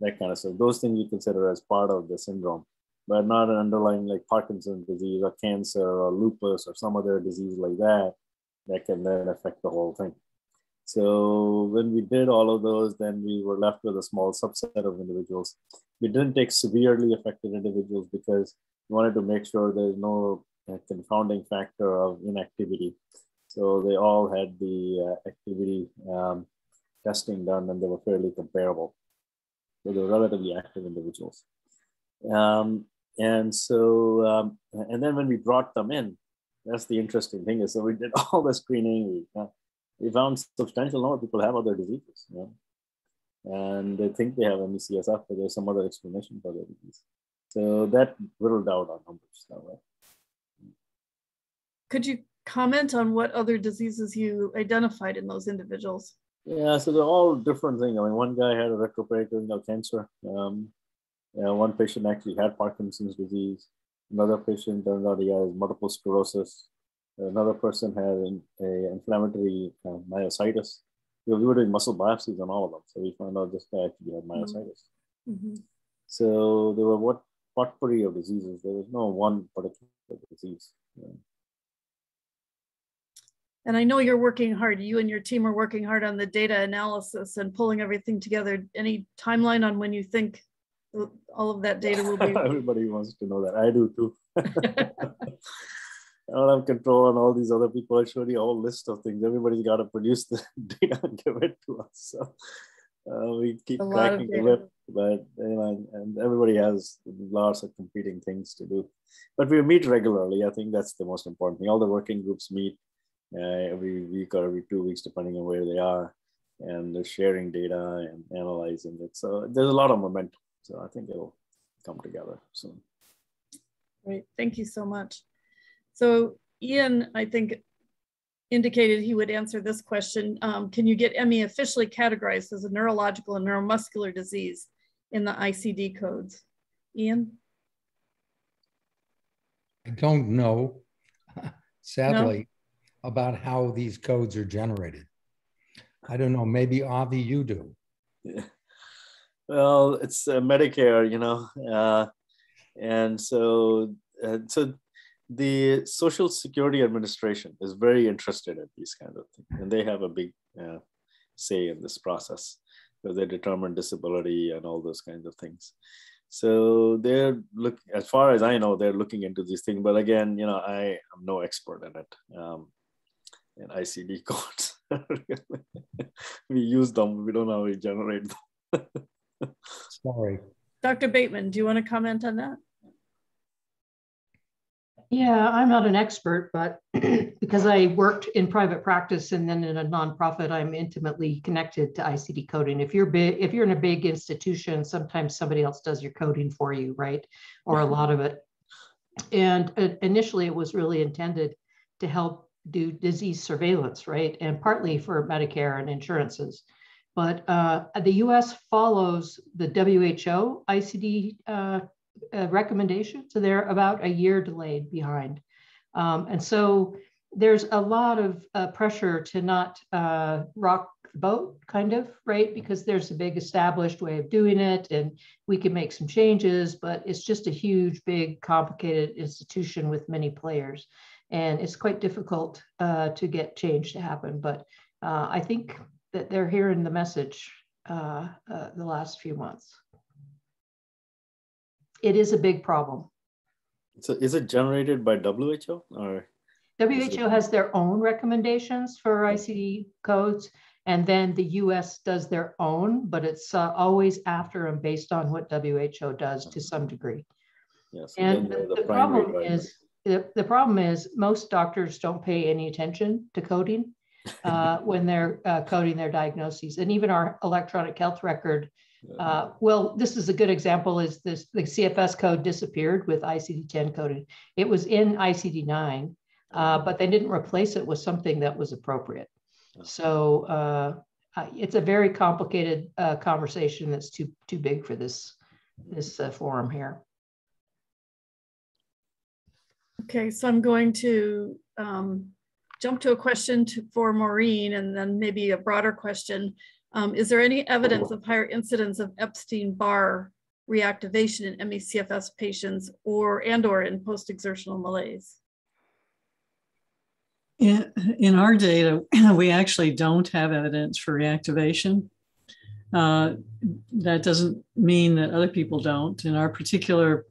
that kind of stuff. Those things you consider as part of the syndrome. but not an underlying like Parkinson's disease or cancer or lupus or some other disease like that that can then affect the whole thing. So when we did all of those, then we were left with a small subset of individuals. We didn't take severely affected individuals because we wanted to make sure there's no uh, confounding factor of inactivity. So they all had the uh, activity um, testing done and they were fairly comparable. So they were relatively active individuals. Um, and so, um, and then when we brought them in, that's the interesting thing is so we did *laughs* all the screening. We, uh, we found substantial number of people have other diseases, you know, and they think they have ME/CSF, but there's some other explanation for their disease. So that whittled out our numbers that way. Could you comment on what other diseases you identified in those individuals? Yeah, so they're all different things. I mean, one guy had a retroperitoneal cancer. Um, yeah, one patient actually had Parkinson's disease. Another patient turned out he has multiple sclerosis. Another person had an a inflammatory uh, myositis. We were doing muscle biopsies on all of them, so we found out this guy actually had myositis. Mm-hmm. So there were what potpourri of diseases. There was no one particular disease. Yeah. And I know you're working hard. You and your team are working hard on the data analysis and pulling everything together. Any timeline on when you think all of that data will be? *laughs* Everybody wants to know that. I do too. I don't have control on all these other people. I showed you a whole list of things. Everybody's got to produce the *laughs* data and give it to us. So uh, we keep cracking the whip, but you know, and everybody has lots of competing things to do. But we meet regularly. I think that's the most important thing. All the working groups meet uh, every week or every two weeks, depending on where they are, and they're sharing data and analyzing it. So there's a lot of momentum. So I think it'll come together soon. Great, thank you so much. So Ian, I think, indicated he would answer this question. Um, can you get ME officially categorized as a neurological and neuromuscular disease in the ICD codes? Ian? I don't know, *laughs* sadly, no? About how these codes are generated. I don't know, maybe Avi, you do. Yeah. *laughs* Well, it's uh, Medicare, you know, uh, and so uh, so the Social Security Administration is very interested in these kind of things, and they have a big uh, say in this process because they determine disability and all those kinds of things. So they're look as far as I know, they're looking into these things. But again, you know, I am no expert in it. Um, in ICD *laughs* codes, we use them. We don't know how we generate them. Sorry. Dr. Bateman, do you want to comment on that? Yeah, I'm not an expert, but *clears throat* because I worked in private practice and then in a nonprofit, I'm intimately connected to ICD coding. If you're big, if you're in a big institution, sometimes somebody else does your coding for you, right? Or a lot of it. And uh, initially, it was really intended to help do disease surveillance, right? And partly for Medicare and insurances. But uh, the US follows the WHO ICD uh, uh, recommendation. So they're about a year delayed behind. Um, and so there's a lot of uh, pressure to not uh, rock the boat, kind of, right? Because there's a big established way of doing it and we can make some changes, but it's just a huge, big, complicated institution with many players. And it's quite difficult uh, to get change to happen. But uh, I think that they're hearing the message uh, uh, the last few months. It is a big problem. So is it generated by WHO or? WHO has their own recommendations for ICD codes, and then the US does their own, but it's uh, always after and based on what WHO does to some degree. Yes, and the, the, the problem is the, the problem is most doctors don't pay any attention to coding *laughs* uh, when they're uh, coding their diagnoses. And even our electronic health record, uh, well, this is a good example is this, the CFS code disappeared with ICD-10 coding. It was in ICD-9, uh, but they didn't replace it with something that was appropriate. So uh, it's a very complicated uh, conversation that's too, too big for this, this forum here. Okay, so I'm going to um, jump to a question to, for Maureen and then maybe a broader question. Um, is there any evidence of higher incidence of Epstein-Barr reactivation in ME/CFS patients or and or in post-exertional malaise? In, in our data, *clears throat* we actually don't have evidence for reactivation. Uh, that doesn't mean that other people don't. In our particular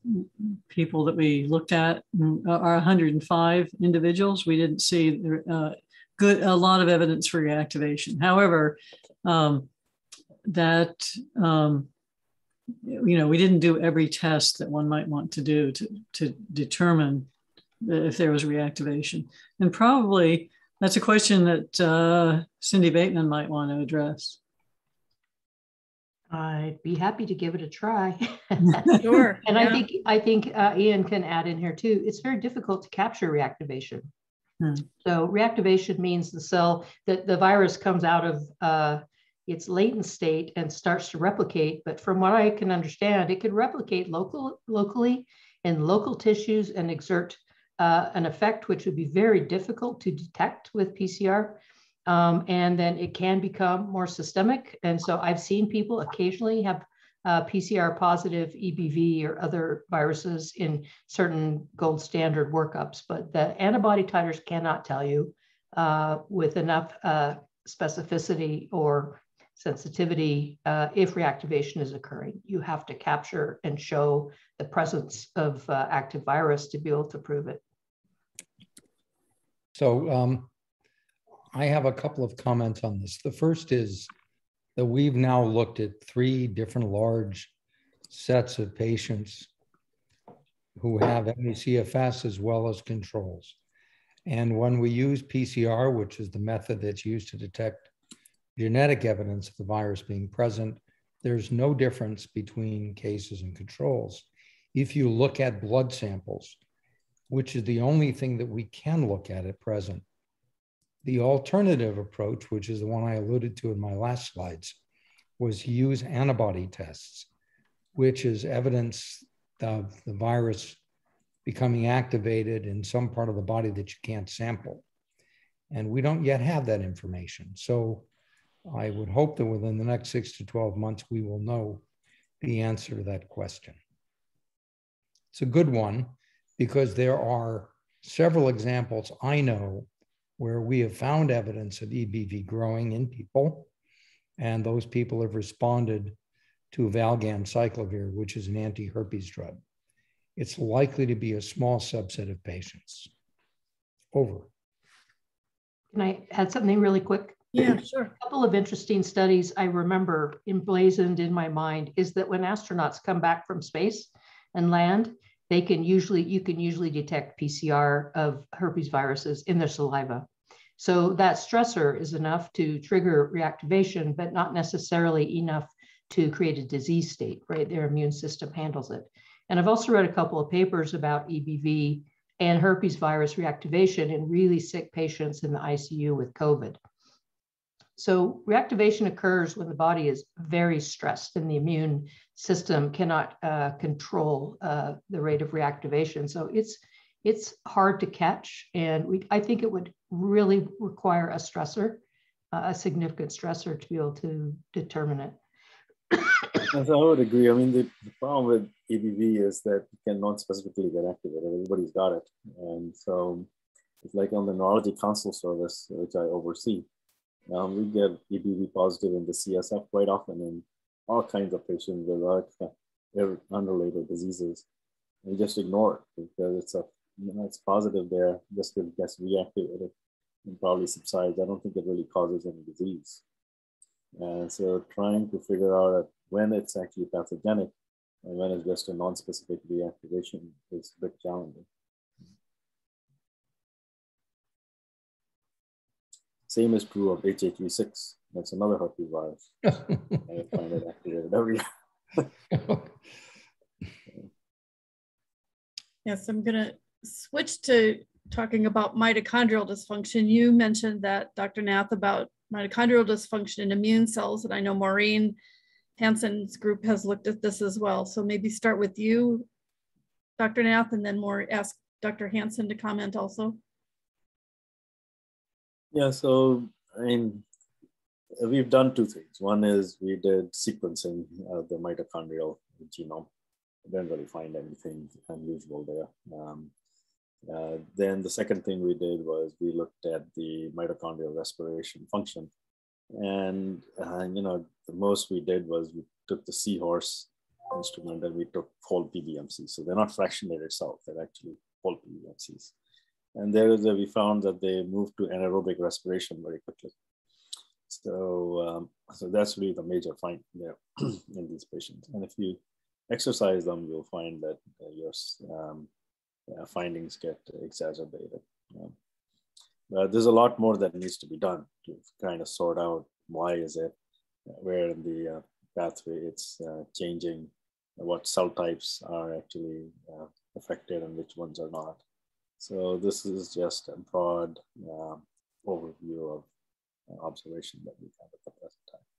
people that we looked at, are 105 individuals. We didn't see uh, good a lot of evidence for reactivation. However, um, that um, you know we didn't do every test that one might want to do to to determine if there was reactivation, and probably that's a question that uh, Cindy Bateman might want to address. I'd be happy to give it a try. *laughs* sure. and yeah. I think I think uh, Ian can add in here too. It's very difficult to capture reactivation. Hmm. So reactivation means the cell that the virus comes out of uh, its latent state and starts to replicate. But from what I can understand, it could replicate local locally in local tissues and exert uh, an effect which would be very difficult to detect with PCR. Um, and then it can become more systemic. And so I've seen people occasionally have uh, PCR positive EBV or other viruses in certain gold standard workups, but the antibody titers cannot tell you uh, with enough uh, specificity or sensitivity uh, if reactivation is occurring. You have to capture and show the presence of uh, active virus to be able to prove it. So um, I have a couple of comments on this. The first is that we've now looked at three different large sets of patients who have ME/CFS as well as controls. And when we use PCR, which is the method that's used to detect genetic evidence of the virus being present, there's no difference between cases and controls. If you look at blood samples, which is the only thing that we can look at at present, the alternative approach, which is the one I alluded to in my last slides, was use antibody tests, which is evidence of the virus becoming activated in some part of the body that you can't sample. And we don't yet have that information. So I would hope that within the next six to 12 months, we will know the answer to that question. It's a good one because there are several examples I know where we have found evidence of EBV growing in people, and those people have responded to valganciclovir, which is an anti-herpes drug. It's likely to be a small subset of patients. Over. Can I add something really quick? Yeah, sure. A couple of interesting studies I remember emblazoned in my mind is that when astronauts come back from space and land, they can usually, you can usually detect PCR of herpes viruses in their saliva. So that stressor is enough to trigger reactivation, but not necessarily enough to create a disease state, right? Their immune system handles it. And I've also read a couple of papers about EBV and herpes virus reactivation in really sick patients in the ICU with COVID. So reactivation occurs when the body is very stressed and the immune system cannot uh, control uh, the rate of reactivation. So it's it's hard to catch, and we, I think it would really require a stressor, uh, a significant stressor, to be able to determine it. *coughs* I would agree. I mean, the, the, problem with EBV is that it can not specifically get activated. Everybody's got it, and so it's like on the neurology consult service, which I oversee um, we get EBV positive in the CSF quite often in all kinds of patients with other unrelated diseases. We just ignore it because it's a you know it's positive there, just it gets reactivated and probably subsides. I don't think it really causes any disease. And so trying to figure out when it's actually pathogenic and when it's just a non-specific reactivation is a bit challenging. Same is true of HHV6. That's another herpes virus. *laughs* I find it activated every *laughs* Yes, I'm going to switch to talking about mitochondrial dysfunction. You mentioned that, Dr. Nath, about mitochondrial dysfunction in immune cells, and I know Maureen Hanson's group has looked at this as well. So maybe start with you, Dr. Nath, and then more ask Dr. Hanson to comment also. Yeah, so I mean, we've done two things. One is we did sequencing of the mitochondrial genome. Didn't really find anything unusual there. Um, uh, then the second thing we did was we looked at the mitochondrial respiration function. And, uh, you know, the most we did was we took the seahorse instrument and we took whole PBMCs. So they're not fractionated cells, they're actually whole PBMCs. And there is a, we found that they moved to anaerobic respiration very quickly. So, um, so that's really the major find there *clears throat* in these patients. And if you exercise them, you'll find that uh, your um, uh, findings get exacerbated. But there's a lot more that needs to be done to kind of sort out why is it, uh, where in the uh, pathway it's uh, changing, what cell types are actually uh, affected and which ones are not. So this is just a broad um, overview of uh, observation that we have at the present time.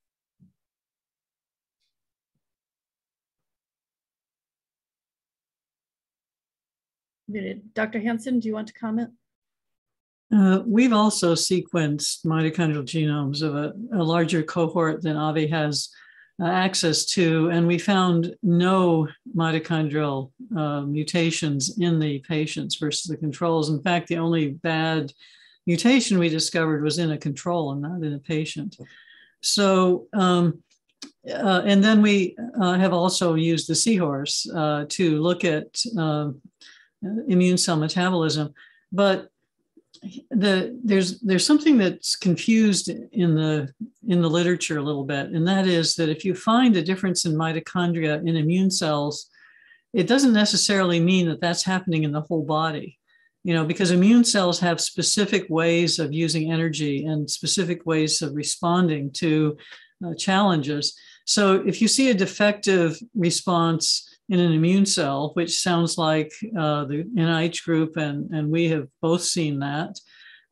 Dr. Hanson, do you want to comment? Uh, we've also sequenced mitochondrial genomes of a, a larger cohort than Avi has uh, access to, and we found no mitochondrial uh, mutations in the patients versus the controls. In fact, the only bad mutation we discovered was in a control and not in a patient. So, um, uh, and then we uh, have also used the seahorse uh, to look at immune cell metabolism. But the there's there's something that's confused in the in the literature a little bit, and that is that if you find a difference in mitochondria in immune cells, it doesn't necessarily mean that that's happening in the whole body. You know, because immune cells have specific ways of using energy and specific ways of responding to uh, challenges. So if you see a defective response in an immune cell, which sounds like uh, the NIH group and, and we have both seen that,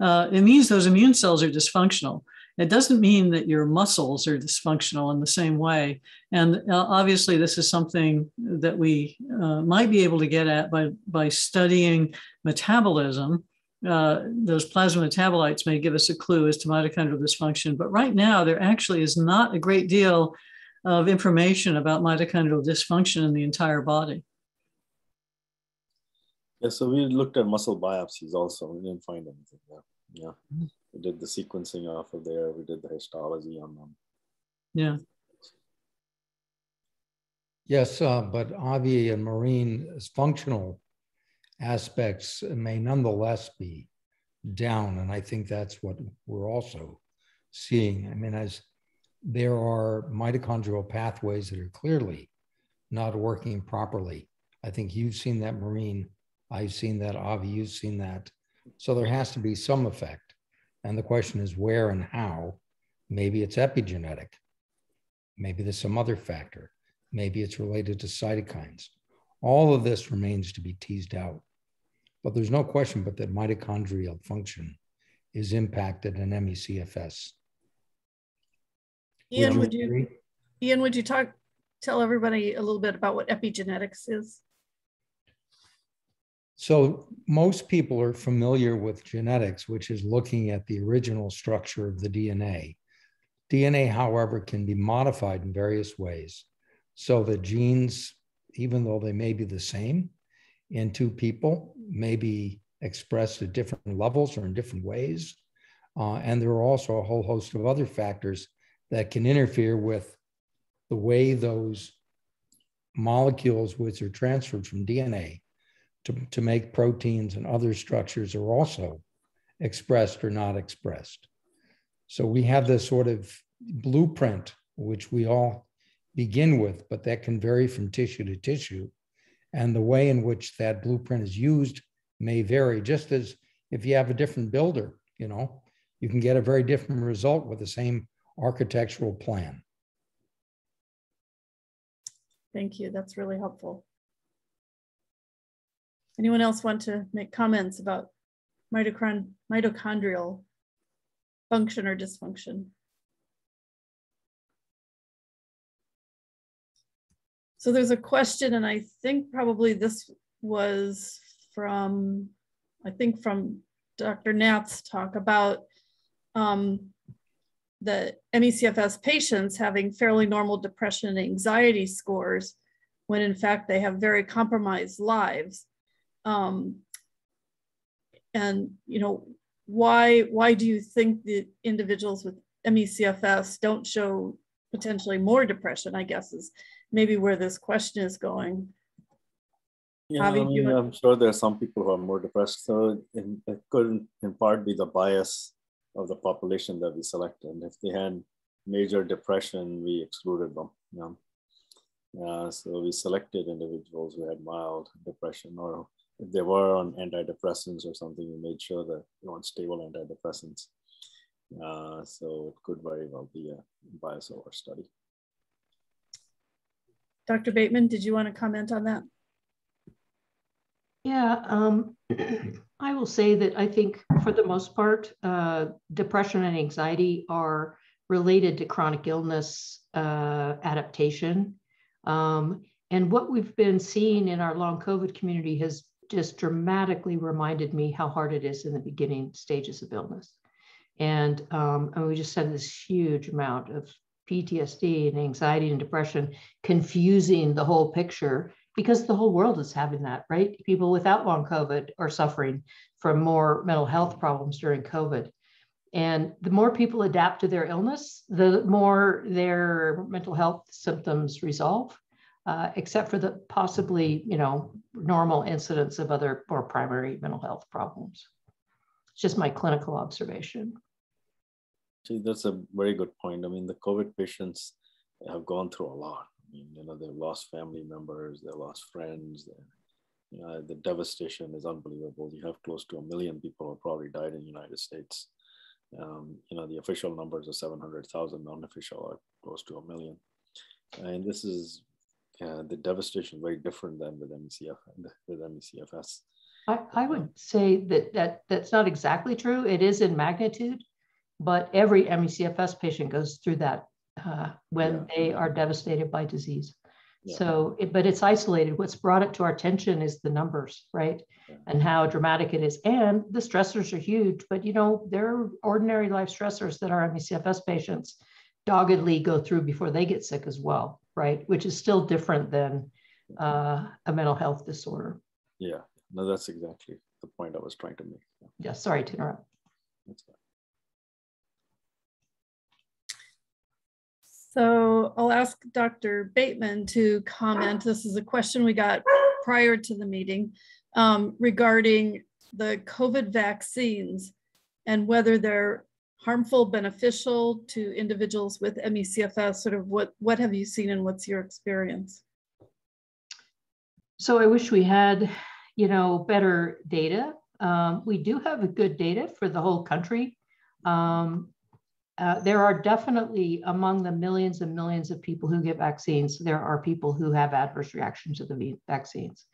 uh, it means those immune cells are dysfunctional. It doesn't mean that your muscles are dysfunctional in the same way. And uh, obviously, this is something that we uh, might be able to get at by, by studying metabolism. Uh, those plasma metabolites may give us a clue as to mitochondrial dysfunction. But right now, there actually is not a great deal of information about mitochondrial dysfunction in the entire body. Yeah, so we looked at muscle biopsies also. We didn't find anything there. Yeah. Mm-hmm. We did the sequencing off of there. We did the histology on them. Yeah. Yes, uh, but Avi and Maureen, functional aspects may nonetheless be down. And I think that's what we're also seeing. I mean, as there are mitochondrial pathways that are clearly not working properly. I think you've seen that, Maureen. I've seen that, Avi, you've seen that. So there has to be some effect. And the question is where and how. Maybe it's epigenetic. Maybe there's some other factor. Maybe it's related to cytokines. All of this remains to be teased out. But there's no question but that mitochondrial function is impacted in ME/CFS. Ian, would you, Ian, would you talk, tell everybody a little bit about what epigenetics is? So most people are familiar with genetics, which is looking at the original structure of the DNA. DNA, however, can be modified in various ways. So the genes, even though they may be the same in two people, may be expressed at different levels or in different ways. Uh, and there are also a whole host of other factors that can interfere with the way those molecules which are transferred from DNA to, to make proteins and other structures are also expressed or not expressed. So we have this sort of blueprint, which we all begin with, but that can vary from tissue to tissue. And the way in which that blueprint is used may vary, just as if you have a different builder, you know, you can get a very different result with the same architectural plan. Thank you. That's really helpful. Anyone else want to make comments about mitochond mitochondrial function or dysfunction? So there's a question, and I think probably this was from, I think from Dr. Nath's talk about um, the ME/CFS patients having fairly normal depression and anxiety scores, when in fact they have very compromised lives. Um, and you know, why why do you think the individuals with ME/CFS don't show potentially more depression? I guess is maybe where this question is going. Yeah, I mean, I'm sure there are some people who are more depressed. So in, it could in part be the bias of the population that we selected. And if they had major depression, we excluded them. You know? Uh, so we selected individuals who had mild depression, or if they were on antidepressants or something, we made sure that they were on stable antidepressants. Uh, so it could very well be a bias of our study. Dr. Bateman, did you want to comment on that? Yeah, um, *clears throat* I will say that I think for the most part, uh, depression and anxiety are related to chronic illness uh, adaptation. Um, and what we've been seeing in our long COVID community has just dramatically reminded me how hard it is in the beginning stages of illness. And, um, and we just had this huge amount of PTSD and anxiety and depression confusing the whole picture because the whole world is having that, right? People without long COVID are suffering from more mental health problems during COVID. And the more people adapt to their illness, the more their mental health symptoms resolve, uh, except for the possibly, you know, normal incidents of other more primary mental health problems. It's just my clinical observation. See, that's a very good point. I mean, the COVID patients have gone through a lot. I mean, you know, they've lost family members, they've lost friends. You know, the devastation is unbelievable. You have close to a million people who probably died in the United States. Um, you know, the official numbers are 700,000, unofficial are close to a million. And this is uh, the devastation very different than with MECF with MECFS. I, I would say that, that that's not exactly true. It is in magnitude, but every ME/CFS patient goes through that uh, when yeah. they are devastated by disease. Yeah. So, it, but it's isolated. What's brought it to our attention is the numbers, right? Yeah. And how dramatic it is. And the stressors are huge, but you know, there are ordinary life stressors that our ME/CFS patients doggedly go through before they get sick as well, right? Which is still different than uh, a mental health disorder. Yeah, no, that's exactly the point I was trying to make. Yeah, sorry to interrupt. That's fine. So I'll ask Dr. Bateman to comment. This is a question we got prior to the meeting um, regarding the COVID vaccines and whether they're harmful, beneficial to individuals with ME/CFS. Sort of what, what have you seen and what's your experience? So I wish we had, you know, better data. Um, we do have good data for the whole country. Um, uh, there are definitely among the millions and millions of people who get vaccines, there are people who have adverse reactions to the vaccines.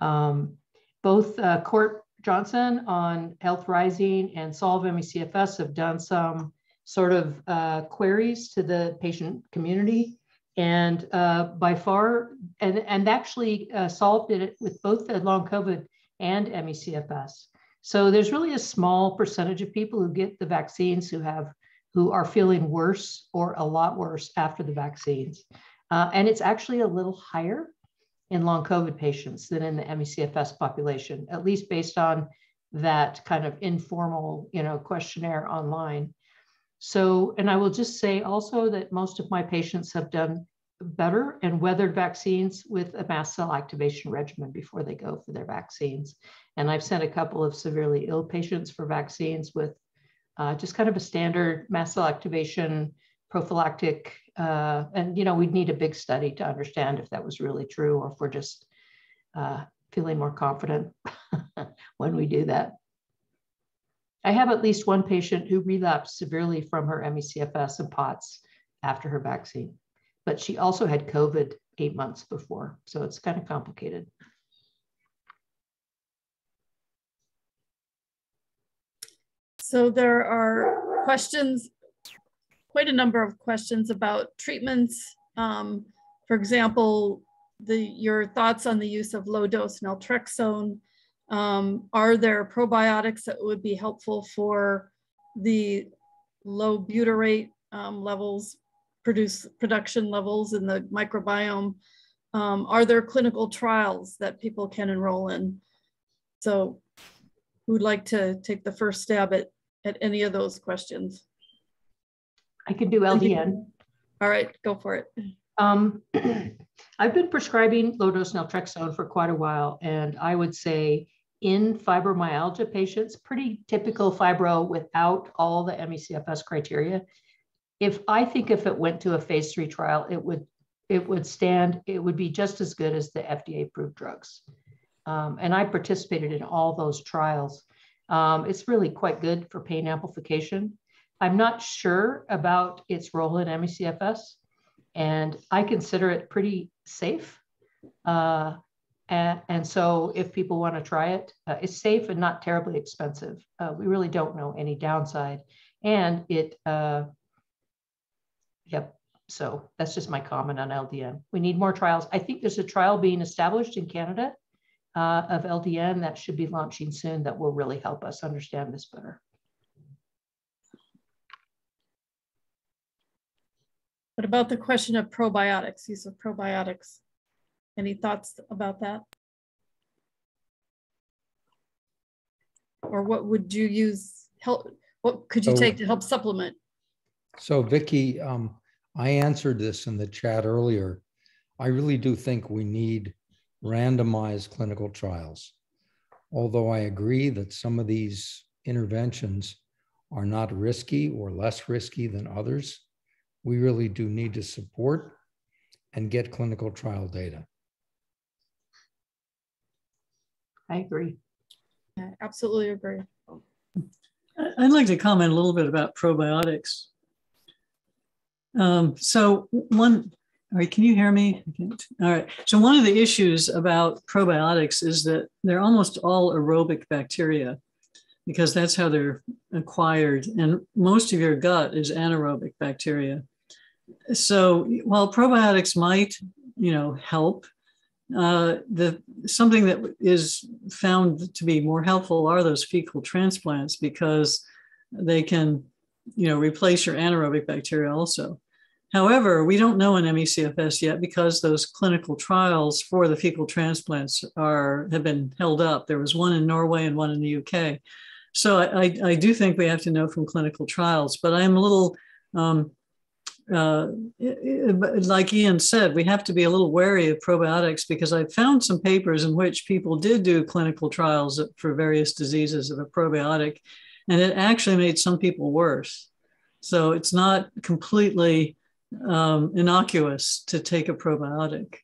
Um, both uh, Cort Johnson on Health Rising and Solve MECFS have done some sort of uh, queries to the patient community. And uh, by far, and, and actually uh, solved it with both the long COVID and MECFS. So there's really a small percentage of people who get the vaccines who have who are feeling worse or a lot worse after the vaccines. Uh, and it's actually a little higher in long COVID patients than in the ME/CFS population, at least based on that kind of informal, you know, questionnaire online. So, and I will just say also that most of my patients have done better and weathered vaccines with a mast cell activation regimen before they go for their vaccines. And I've sent a couple of severely ill patients for vaccines with uh, just kind of a standard mast cell activation prophylactic. Uh, and, you know, we'd need a big study to understand if that was really true or if we're just uh, feeling more confident *laughs* when we do that. I have at least one patient who relapsed severely from her ME/CFS and POTS after her vaccine, but she also had COVID eight months before. So it's kind of complicated. So there are questions, quite a number of questions about treatments. Um, for example, the, your thoughts on the use of low dose naltrexone. Um, are there probiotics that would be helpful for the low butyrate um, levels, produce production levels in the microbiome? Um, are there clinical trials that people can enroll in? So who'd like to take the first stab at, at any of those questions? I can do LDN. All right, go for it. Um, *clears throat* I've been prescribing low dose naltrexone for quite a while, and I would say in fibromyalgia patients, pretty typical fibro without all the ME/CFS criteria. If I think if it went to a phase three trial, it would it would stand, it would be just as good as the FDA approved drugs. Um, and I participated in all those trials. Um, it's really quite good for pain amplification. I'm not sure about its role in ME/CFS, and I consider it pretty safe. Uh, and, and, so if people want to try it, uh, it's safe and not terribly expensive. Uh, we really don't know any downside. And it, uh, yep, so that's just my comment on LDN. We need more trials. I think there's a trial being established in Canada uh, of LDN that should be launching soon that will really help us understand this better. What about the question of probiotics, use of probiotics? Any thoughts about that? Or what would you use, help, what could you so, take to help supplement? So Vicky, um, I answered this in the chat earlier. I really do think we need randomized clinical trials. Although I agree that some of these interventions are not risky or less risky than others, we really do need to support and get clinical trial data. I agree. I absolutely agree. I'd like to comment a little bit about probiotics. Um, so one, all right, can you hear me? All right. So one of the issues about probiotics is that they're almost all aerobic bacteria because that's how they're acquired. And most of your gut is anaerobic bacteria. So while probiotics might, you know, help, uh, the something that is found to be more helpful are those fecal transplants because they can, you know, replace your anaerobic bacteria also. However, we don't know in ME/CFS yet because those clinical trials for the fecal transplants are have been held up. There was one in Norway and one in the UK. So I, I do think we have to know from clinical trials, but I'm a little, um, uh, like Ian said, we have to be a little wary of probiotics because I found some papers in which people did do clinical trials for various diseases of a probiotic, and it actually made some people worse. So it's not completely um, innocuous to take a probiotic.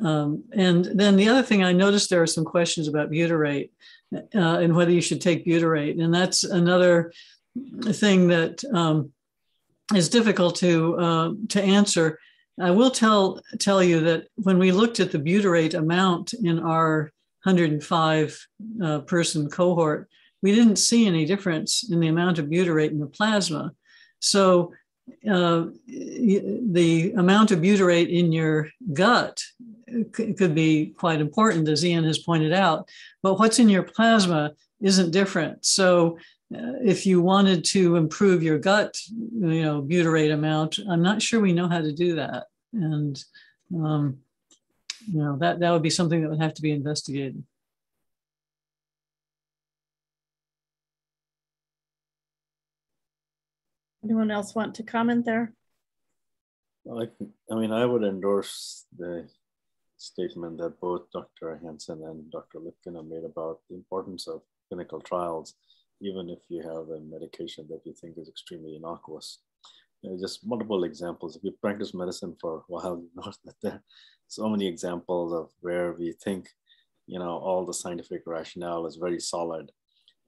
Um, and then the other thing I noticed there are some questions about butyrate uh, and whether you should take butyrate. And that's another thing that um, is difficult to, uh, to answer. I will tell, tell you that when we looked at the butyrate amount in our 105 uh, person cohort, we didn't see any difference in the amount of butyrate in the plasma. So uh, the amount of butyrate in your gut could be quite important, as Ian has pointed out. But what's in your plasma isn't different. So, uh, if you wanted to improve your gut, you know, butyrate amount, I'm not sure we know how to do that. And um, you know that that would be something that would have to be investigated. Anyone else want to comment there? I, I mean, I would endorse the statement that both Dr. Hanson and Dr. Lipkin have made about the importance of clinical trials, even if you have a medication that you think is extremely innocuous. Know, just multiple examples. If you practice medicine for a while, *laughs* you know that there are so many examples of where we think, you know, all the scientific rationale is very solid.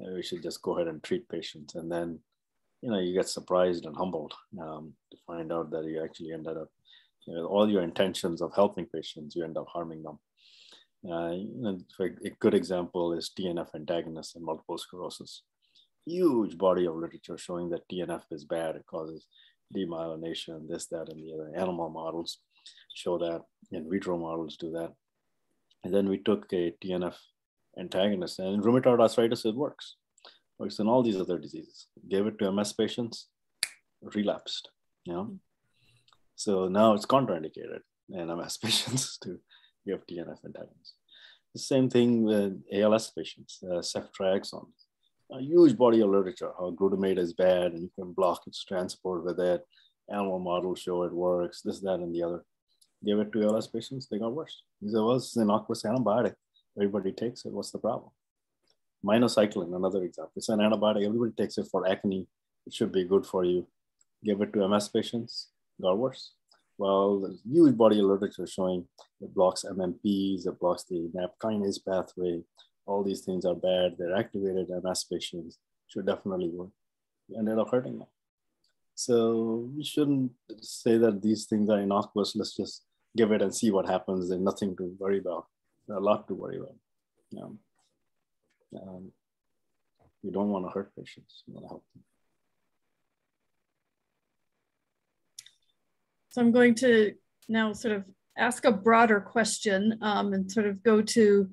And we should just go ahead and treat patients. And then you know, you get surprised and humbled um, to find out that you actually ended up, you know, all your intentions of helping patients, you end up harming them. Uh, a good example is TNF antagonists in multiple sclerosis. Huge body of literature showing that TNF is bad. It causes demyelination, this, that, and the other. Animal models show that, in vitro models do that. And then we took a TNF antagonist, and rheumatoid arthritis, it works works in all these other diseases. Gave it to MS patients, relapsed, you know. So now it's contraindicated in MS *laughs* patients to have TNF antagonists. The same thing with ALS patients, uh, ceftriaxone. A huge body of literature how glutamate is bad and you can block its transport with it. Animal models show it works, this, that, and the other. Give it to ALS patients, they got worse. He said, well, it's an innocuous antibiotic. Everybody takes it. What's the problem? Minocycline, another example. It's an antibiotic. Everybody takes it for acne. It should be good for you. Give it to MS patients, got worse. Well, there's huge body of literature showing it blocks MMPs, it blocks the MAP kinase pathway. All these things are bad. They're activated MS patients, should definitely work. And they're hurting them. So we shouldn't say that these things are innocuous. Let's just give it and see what happens. There's nothing to worry about. There's a lot to worry about. Um, um, you don't want to hurt patients. You want to help them. So I'm going to now sort of ask a broader question um, and sort of go to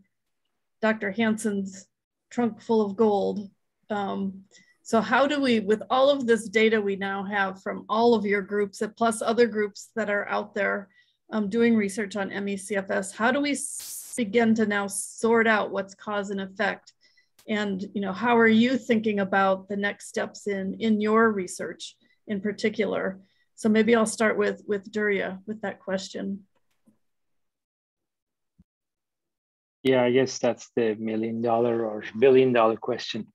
Dr. Hanson's trunk full of gold. Um, so how do we, with all of this data we now have from all of your groups plus other groups that are out there um, doing research on ME/CFS, how do we begin to now sort out what's cause and effect? And you know, how are you thinking about the next steps in, in your research in particular? So maybe I'll start with, with Derya with that question. Yeah, I guess that's the million dollar or billion dollar question.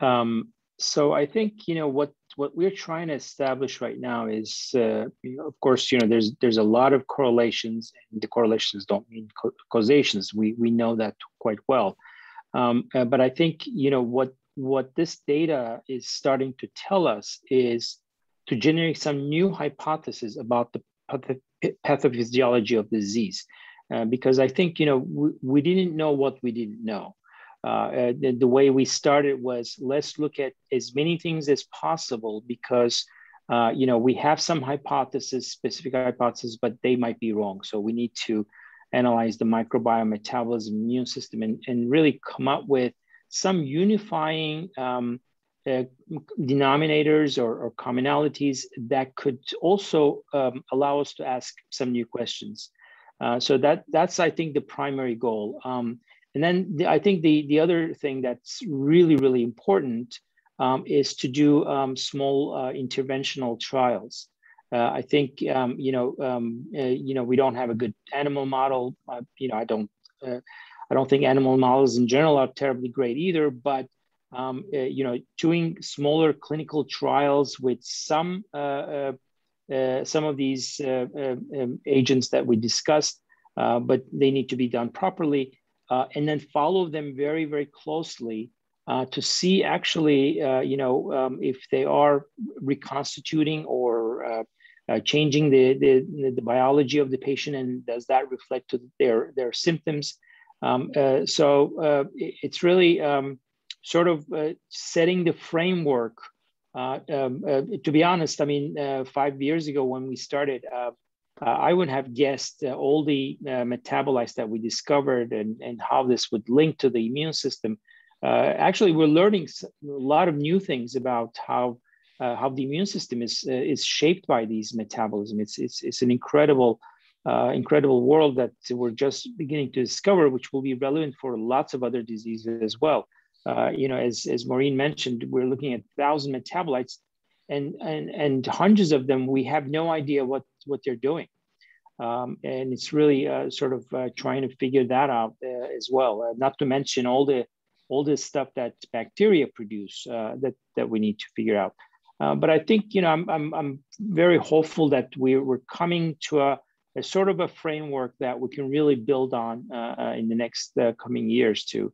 Um, so I think you know what what we're trying to establish right now is, uh, you know, of course, you know, there's there's a lot of correlations, and the correlations don't mean causations. We we know that quite well, um, uh, but I think you know what what this data is starting to tell us is to generate some new hypothesis about the pathophysiology of disease. Uh, because I think, you know, we, we, didn't know what we didn't know. Uh, uh, the, the, way we started was let's look at as many things as possible because, uh, you know, we have some hypotheses, specific hypotheses, but they might be wrong. So we need to analyze the microbiome, metabolism, immune system, and, and really come up with some unifying um, uh, denominators or, or, commonalities that could also um, allow us to ask some new questions. Uh, so that that's I think the primary goal. Um, and then the, I think the the other thing that's really really important um, is to do um, small uh, interventional trials. Uh, I think um, you know um, uh, you know we don't have a good animal model. you know I don't I don't think animal models in general are terribly great either, but um, uh, you know, doing smaller clinical trials with some uh, uh, uh some of these uh, um, agents that we discussed, but they need to be done properly, and then follow them very very closely to see actually, you know, um, if they are reconstituting or changing the, the, the biology of the patient, and does that reflect to their their symptoms? Um, so it's really um, sort of uh, setting the framework. Uh, um, uh, to be honest, I mean, uh, five years ago when we started, uh, uh, I wouldn't have guessed all the metabolites that we discovered and, and how this would link to the immune system. actually, we're learning a lot of new things about how how the immune system is is shaped by these metabolism. It's it's it's an incredible incredible world that we're just beginning to discover, which will be relevant for lots of other diseases as well uh, you know, as, as Maureen mentioned, we're looking at thousand metabolites and, and, and hundreds of them, we have no idea what, what they're doing. Um, and it's really uh, sort of uh, trying to figure that out uh, as well. Uh, not to mention all the all the stuff that bacteria produce uh, that that we need to figure out. But I think you know I'm I'm, I'm very hopeful that we're we're coming to a, a sort of a framework that we can really build on in the next coming years to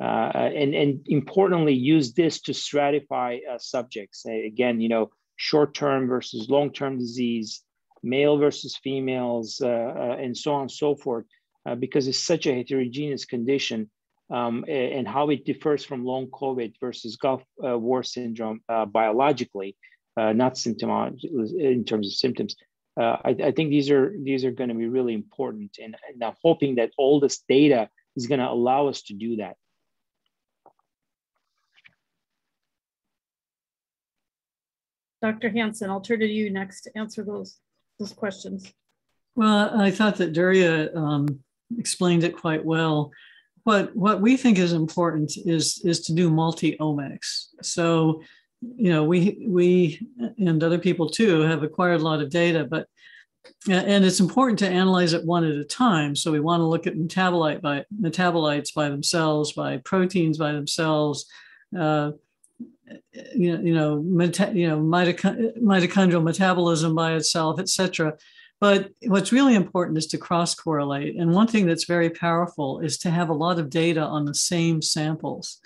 uh, and, and importantly, use this to stratify uh, subjects. Again, you know, short-term versus long-term disease, male versus females, uh, uh and so on and so forth, uh, because it's such a heterogeneous condition um, and how it differs from long COVID versus Gulf uh, War syndrome biologically, not symptomatic in terms of symptoms. I, I, think these are these are going to be really important, and, and I'm hoping that all this data is going to allow us to do that. Dr. Hanson, I'll turn to you next to answer those, those questions. Well, I thought that Derya um, explained it quite well. What what we think is important is is to do multi-omics. So, you know, we we and other people too have acquired a lot of data, but and it's important to analyze it one at a time. So we want to look at metabolite by metabolites by themselves, by proteins by themselves, uh, you know, you know, meta, you know, mitochondrial metabolism by itself, et cetera. But what's really important is to cross correlate. And one thing that's very powerful is to have a lot of data on the same samples.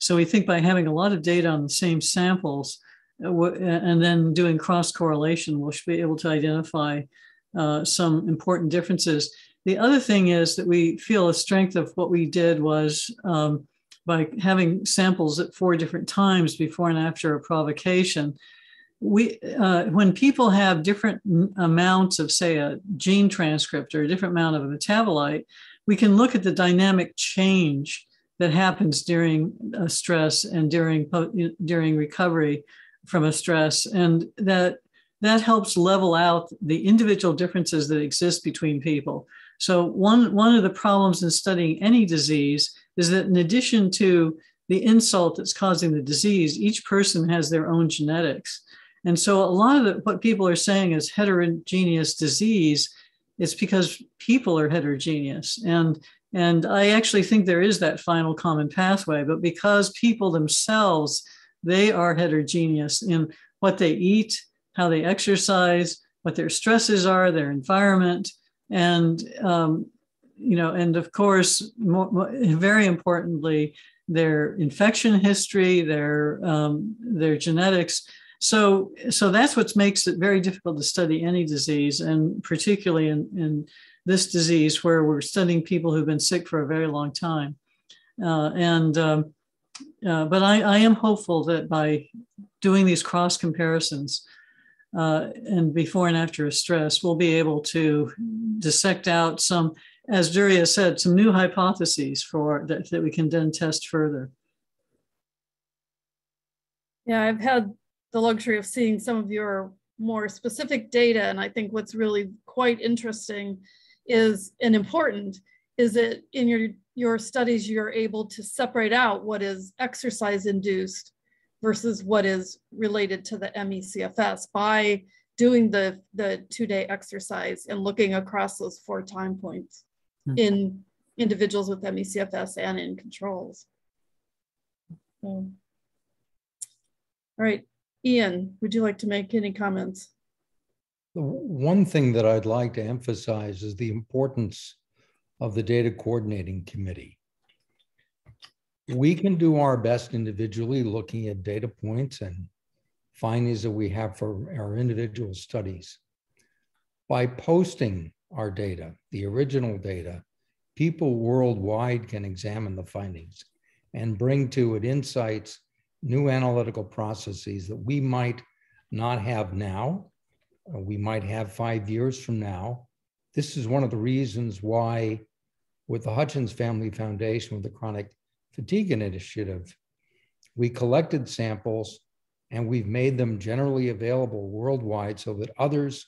So we think by having a lot of data on the same samples uh, and then doing cross correlation, we'll be able to identify uh, some important differences. The other thing is that we feel a strength of what we did was um, by having samples at four different times before and after a provocation. We, uh, when people have different amounts of, say, a gene transcript or a different amount of a metabolite, we can look at the dynamic change that happens during stress and during during recovery from a stress, and that that helps level out the individual differences that exist between people. So one, one of the problems in studying any disease is that in addition to the insult that's causing the disease, each person has their own genetics. And so a lot of the, what people are saying is heterogeneous disease, it's because people are heterogeneous. And, and I actually think there is that final common pathway, but because people themselves, they are heterogeneous in what they eat, how they exercise, what their stresses are, their environment, and um, you know, and of course, more, very importantly, their infection history, their um, their genetics. So, so that's what makes it very difficult to study any disease, and particularly in, in this disease where we're studying people who've been sick for a very long time. Uh, and um, uh, but I, I, am hopeful that by doing these cross comparisons, uh, and before and after a stress, we'll be able to dissect out some, as Derya said, some new hypotheses for that, that we can then test further. Yeah, I've had the luxury of seeing some of your more specific data, and I think what's really quite interesting is and important is that in your your studies you're able to separate out what is exercise induced versus what is related to the ME/CFS by doing the, the two-day exercise and looking across those four time points mm-hmm. in individuals with ME/CFS and in controls. So, all right, Ian, would you like to make any comments? The one thing that I'd like to emphasize is the importance of the data coordinating committee we can do our best individually looking at data points and findings that we have for our individual studies. By posting our data, the original data, people worldwide can examine the findings and bring to it insights, new analytical processes that we might not have now, uh, we might have five years from now. This is one of the reasons why, with the Hutchins Family Foundation, with the Chronic fatigue initiative, we collected samples and we've made them generally available worldwide so that others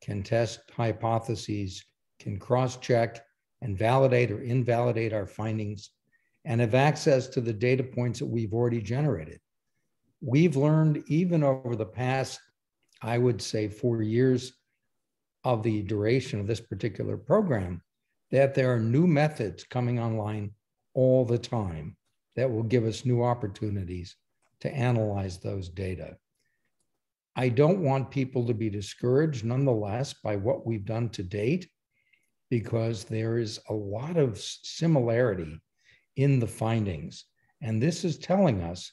can test hypotheses, can cross check and validate or invalidate our findings, and have access to the data points that we've already generated. We've learned, even over the past, I would say, four years of the duration of this particular program, that there are new methods coming online all the time that will give us new opportunities to analyze those data. I don't want people to be discouraged, nonetheless, by what we've done to date, because there is a lot of similarity in the findings. And this is telling us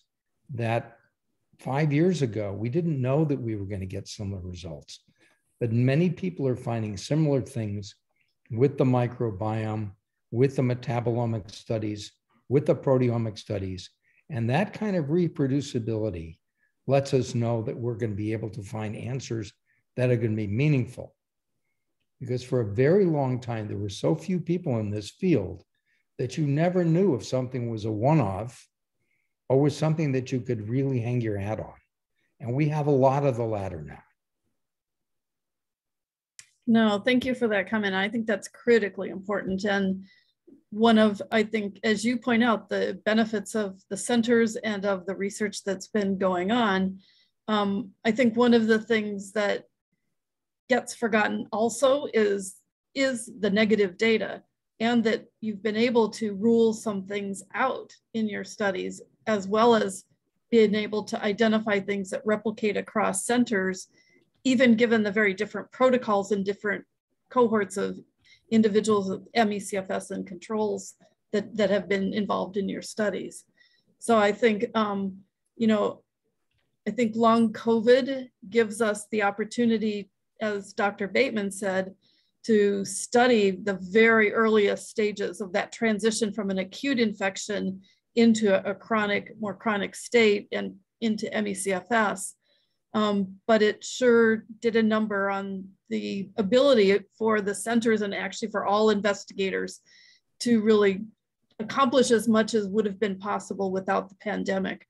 that five years ago, we didn't know that we were going to get similar results. But many people are finding similar things with the microbiome, with the metabolomic studies, with the proteomic studies. And that kind of reproducibility lets us know that we're going to be able to find answers that are going to be meaningful. Because for a very long time, there were so few people in this field that you never knew if something was a one off or was something that you could really hang your hat on. And we have a lot of the latter now. No, thank you for that comment. I think that's critically important. And one of, I think, as you point out, the benefits of the centers and of the research that's been going on. Um, I think one of the things that gets forgotten also is, is the negative data and that you've been able to rule some things out in your studies, as well as being able to identify things that replicate across centers even given the very different protocols and different cohorts of individuals with ME/CFS and controls that, that have been involved in your studies. So I think, um, you know, I think long COVID gives us the opportunity, as Dr. Bateman said, to study the very earliest stages of that transition from an acute infection into a, chronic, more chronic state and into ME/CFS um, but it sure did a number on the ability for the centers and actually for all investigators to really accomplish as much as would have been possible without the pandemic.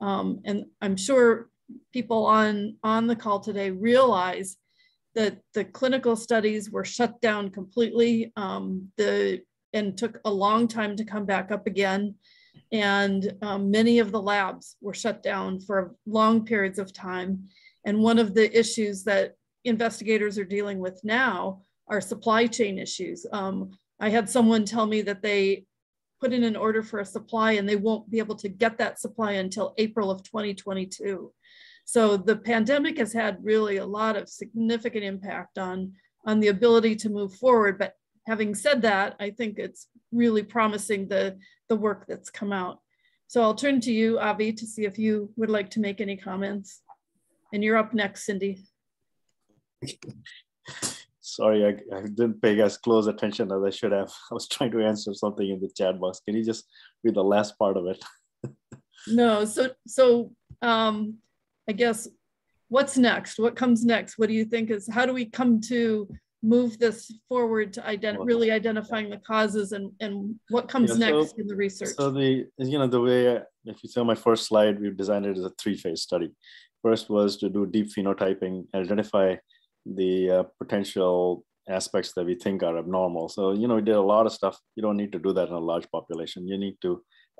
Um, and I'm sure people on, on the call today realize that the clinical studies were shut down completely um, the, and took a long time to come back up again and um, many of the labs were shut down for long periods of time. And one of the issues that investigators are dealing with now are supply chain issues. Um, I had someone tell me that they put in an order for a supply and they won't be able to get that supply until April of 2022. So the pandemic has had really a lot of significant impact on, on the ability to move forward. But having said that, I think it's really promising the, the work that's come out. So I'll turn to you, Avi, to see if you would like to make any comments. And you're up next, Cindy. Sorry, I, I, didn't pay as close attention as I should have. I was trying to answer something in the chat box. Can you just read the last part of it? no, so so um, I guess what's next? What comes next? What do you think is how do we come to move this forward to ident- really identifying the causes and, and what comes yeah, next in the research? So the, you know, the way, I, if you saw my first slide, we've designed it as a three-phase study. First was to do deep phenotyping, identify the uh, potential aspects that we think are abnormal. So, you know, we did a lot of stuff. You don't need to do that in a large population. You need to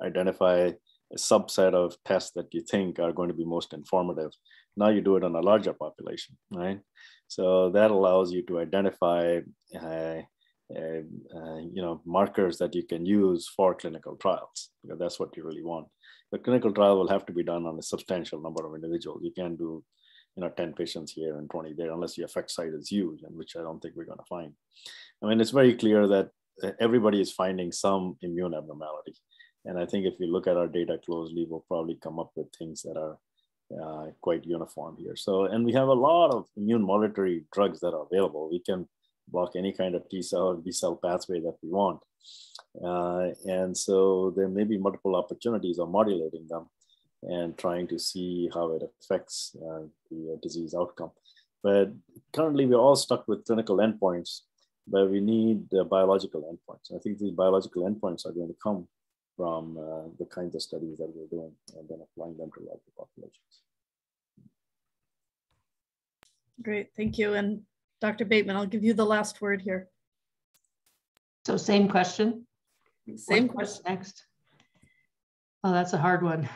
identify a subset of tests that you think are going to be most informative. Now you do it on a larger population, right? So that allows you to identify, uh, uh, uh, you know, markers that you can use for clinical trials because that's what you really want. The clinical trial will have to be done on a substantial number of individuals. You can't do, you know, 10 patients here and 20 there unless the effect size is huge, and which I don't think we're going to find. I mean, it's very clear that uh, everybody is finding some immune abnormality. And I think if you look at our data closely, we'll probably come up with things that are uh, quite uniform here. So, and we have a lot of immune modulatory drugs that are available. We can block any kind of T cell or B cell pathway that we want. Uh, and so there may be multiple opportunities of modulating them and trying to see how it affects uh, the uh, disease outcome. But currently we're all stuck with clinical endpoints, but we need biological endpoints. I think these biological endpoints are going to come from uh, the kinds of studies that we're doing and then applying them to larger populations. Great, thank you. And Dr. Bateman, I'll give you the last word here. So same question. Same what question. Next. Oh, that's a hard one.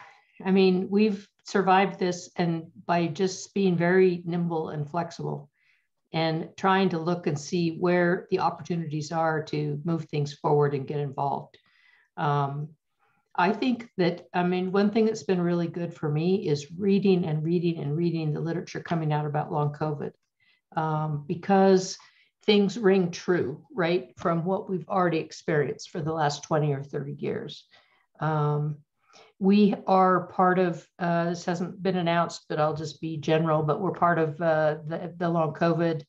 I mean, we've survived this and by just being very nimble and flexible and trying to look and see where the opportunities are to move things forward and get involved. Um, I think that, I mean, one thing that's been really good for me is reading and reading and reading the literature coming out about long COVID um, because things ring true, right, from what we've already experienced for the last 20 or 30 years. Um, we are part of, uh, this hasn't been announced, but I'll just be general, but we're part of uh, the, the long COVID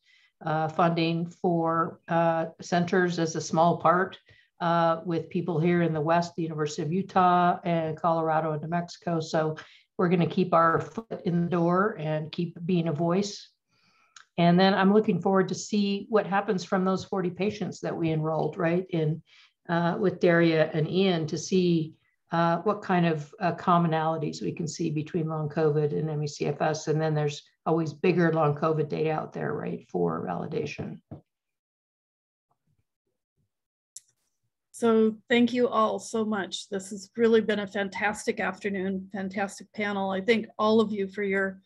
uh, funding for uh, centers as a small part uh, with people here in the West, the University of Utah and Colorado and New Mexico. So we're going to keep our foot in the door and keep being a voice. And then I'm looking forward to see what happens from those 40 patients that we enrolled, right, in uh, with Derya and Ian to see uh, what kind of uh, commonalities we can see between long COVID and ME/CFS. And then there's always bigger long COVID data out there, right, for validation. So thank you all so much. This has really been a fantastic afternoon, fantastic panel. I thank all of you for your,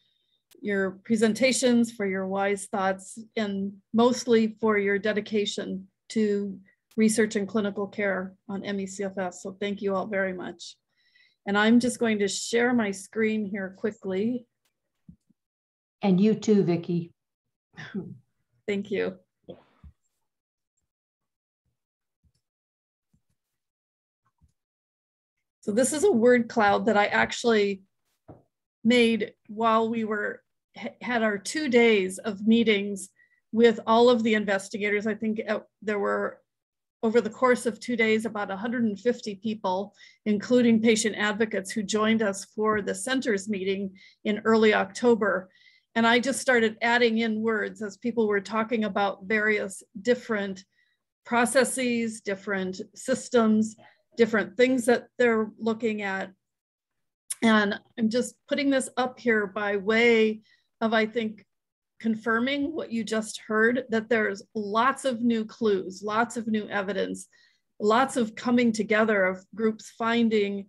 your presentations, for your wise thoughts, and mostly for your dedication to research and clinical care on ME/CFS. So thank you all very much. And I'm just going to share my screen here quickly. And you too, Vicky. Thank you. So this is a word cloud that I actually made while we were had our two days of meetings with all of the investigators. I think uh, there were over the course of two days about 150 people, including patient advocates who joined us for the centers meeting in early October. And I just started adding in words as people were talking about various different processes, different systems, different things that they're looking at. And I'm just putting this up here by way of, I think, confirming what you just heard, that there's lots of new clues, lots of new evidence, lots of coming together of groups finding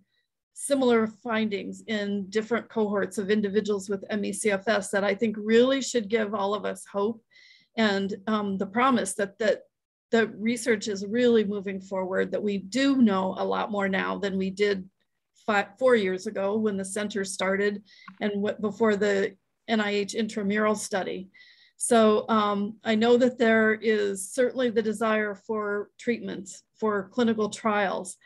similar findings in different cohorts of individuals with ME/CFS that I think really should give all of us hope and um, the promise that, that the research is really moving forward, that we do know a lot more now than we did five, four years ago when the center started and what, before the NIH intramural study. So um, I know that there is certainly the desire for treatments, for clinical trials.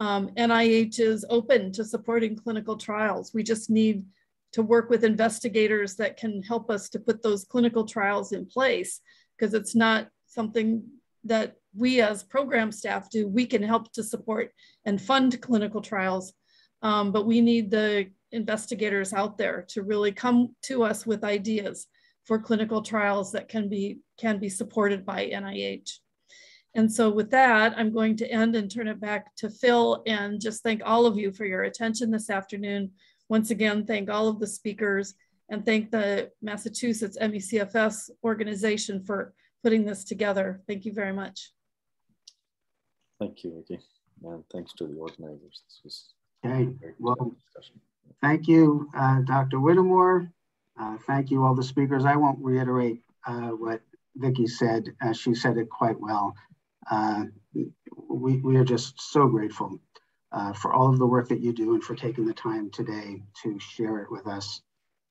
Um, NIH is open to supporting clinical trials. We just need to work with investigators that can help us to put those clinical trials in place because it's not something that we as program staff do, we can help to support and fund clinical trials. Um, but we need the investigators out there to really come to us with ideas for clinical trials that can be, can be supported by NIH. And so with that, I'm going to end and turn it back to Phil and just thank all of you for your attention this afternoon. Once again, thank all of the speakers and thank the Massachusetts ME/CFS organization for putting this together. Thank you very much. Thank you, Vicky. And thanks to the organizers. This was okay. Well, thank you, uh, Dr. Whittemore. Uh, thank you, all the speakers. I won't reiterate uh, what Vicky said. Uh, she said it quite well. Uh, we, we are just so grateful uh, for all of the work that you do and for taking the time today to share it with us.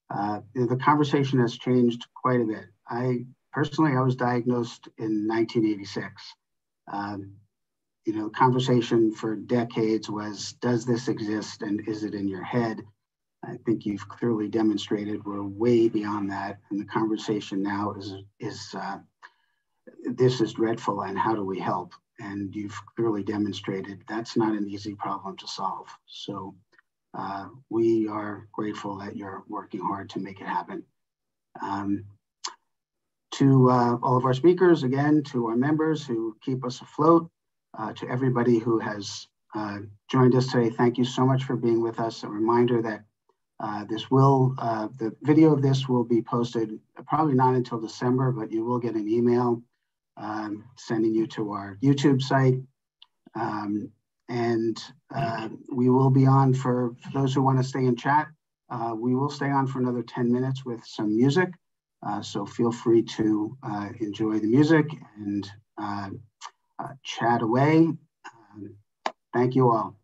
the conversation has changed quite a bit. I personally, I was diagnosed in 1986. Um, you know, conversation for decades was, does this exist and is it in your head? I think you've clearly demonstrated we're way beyond that. And the conversation now is, is uh, this is dreadful and how do we help? And you've clearly demonstrated that's not an easy problem to solve. So uh, we are grateful that you're working hard to make it happen. Um, to uh, all of our speakers, again, to our members who keep us afloat, uh, to everybody who has uh, joined us today, thank you so much for being with us. A reminder that uh, this will, uh, the video of this will be posted probably not until December, but you will get an email um, sending you to our YouTube site. Um, and uh, we will be on for, for those who want to stay and chat. we will stay on for another 10 minutes with some music. Uh, so feel free to uh, enjoy the music and uh, chat away. Um, thank you all.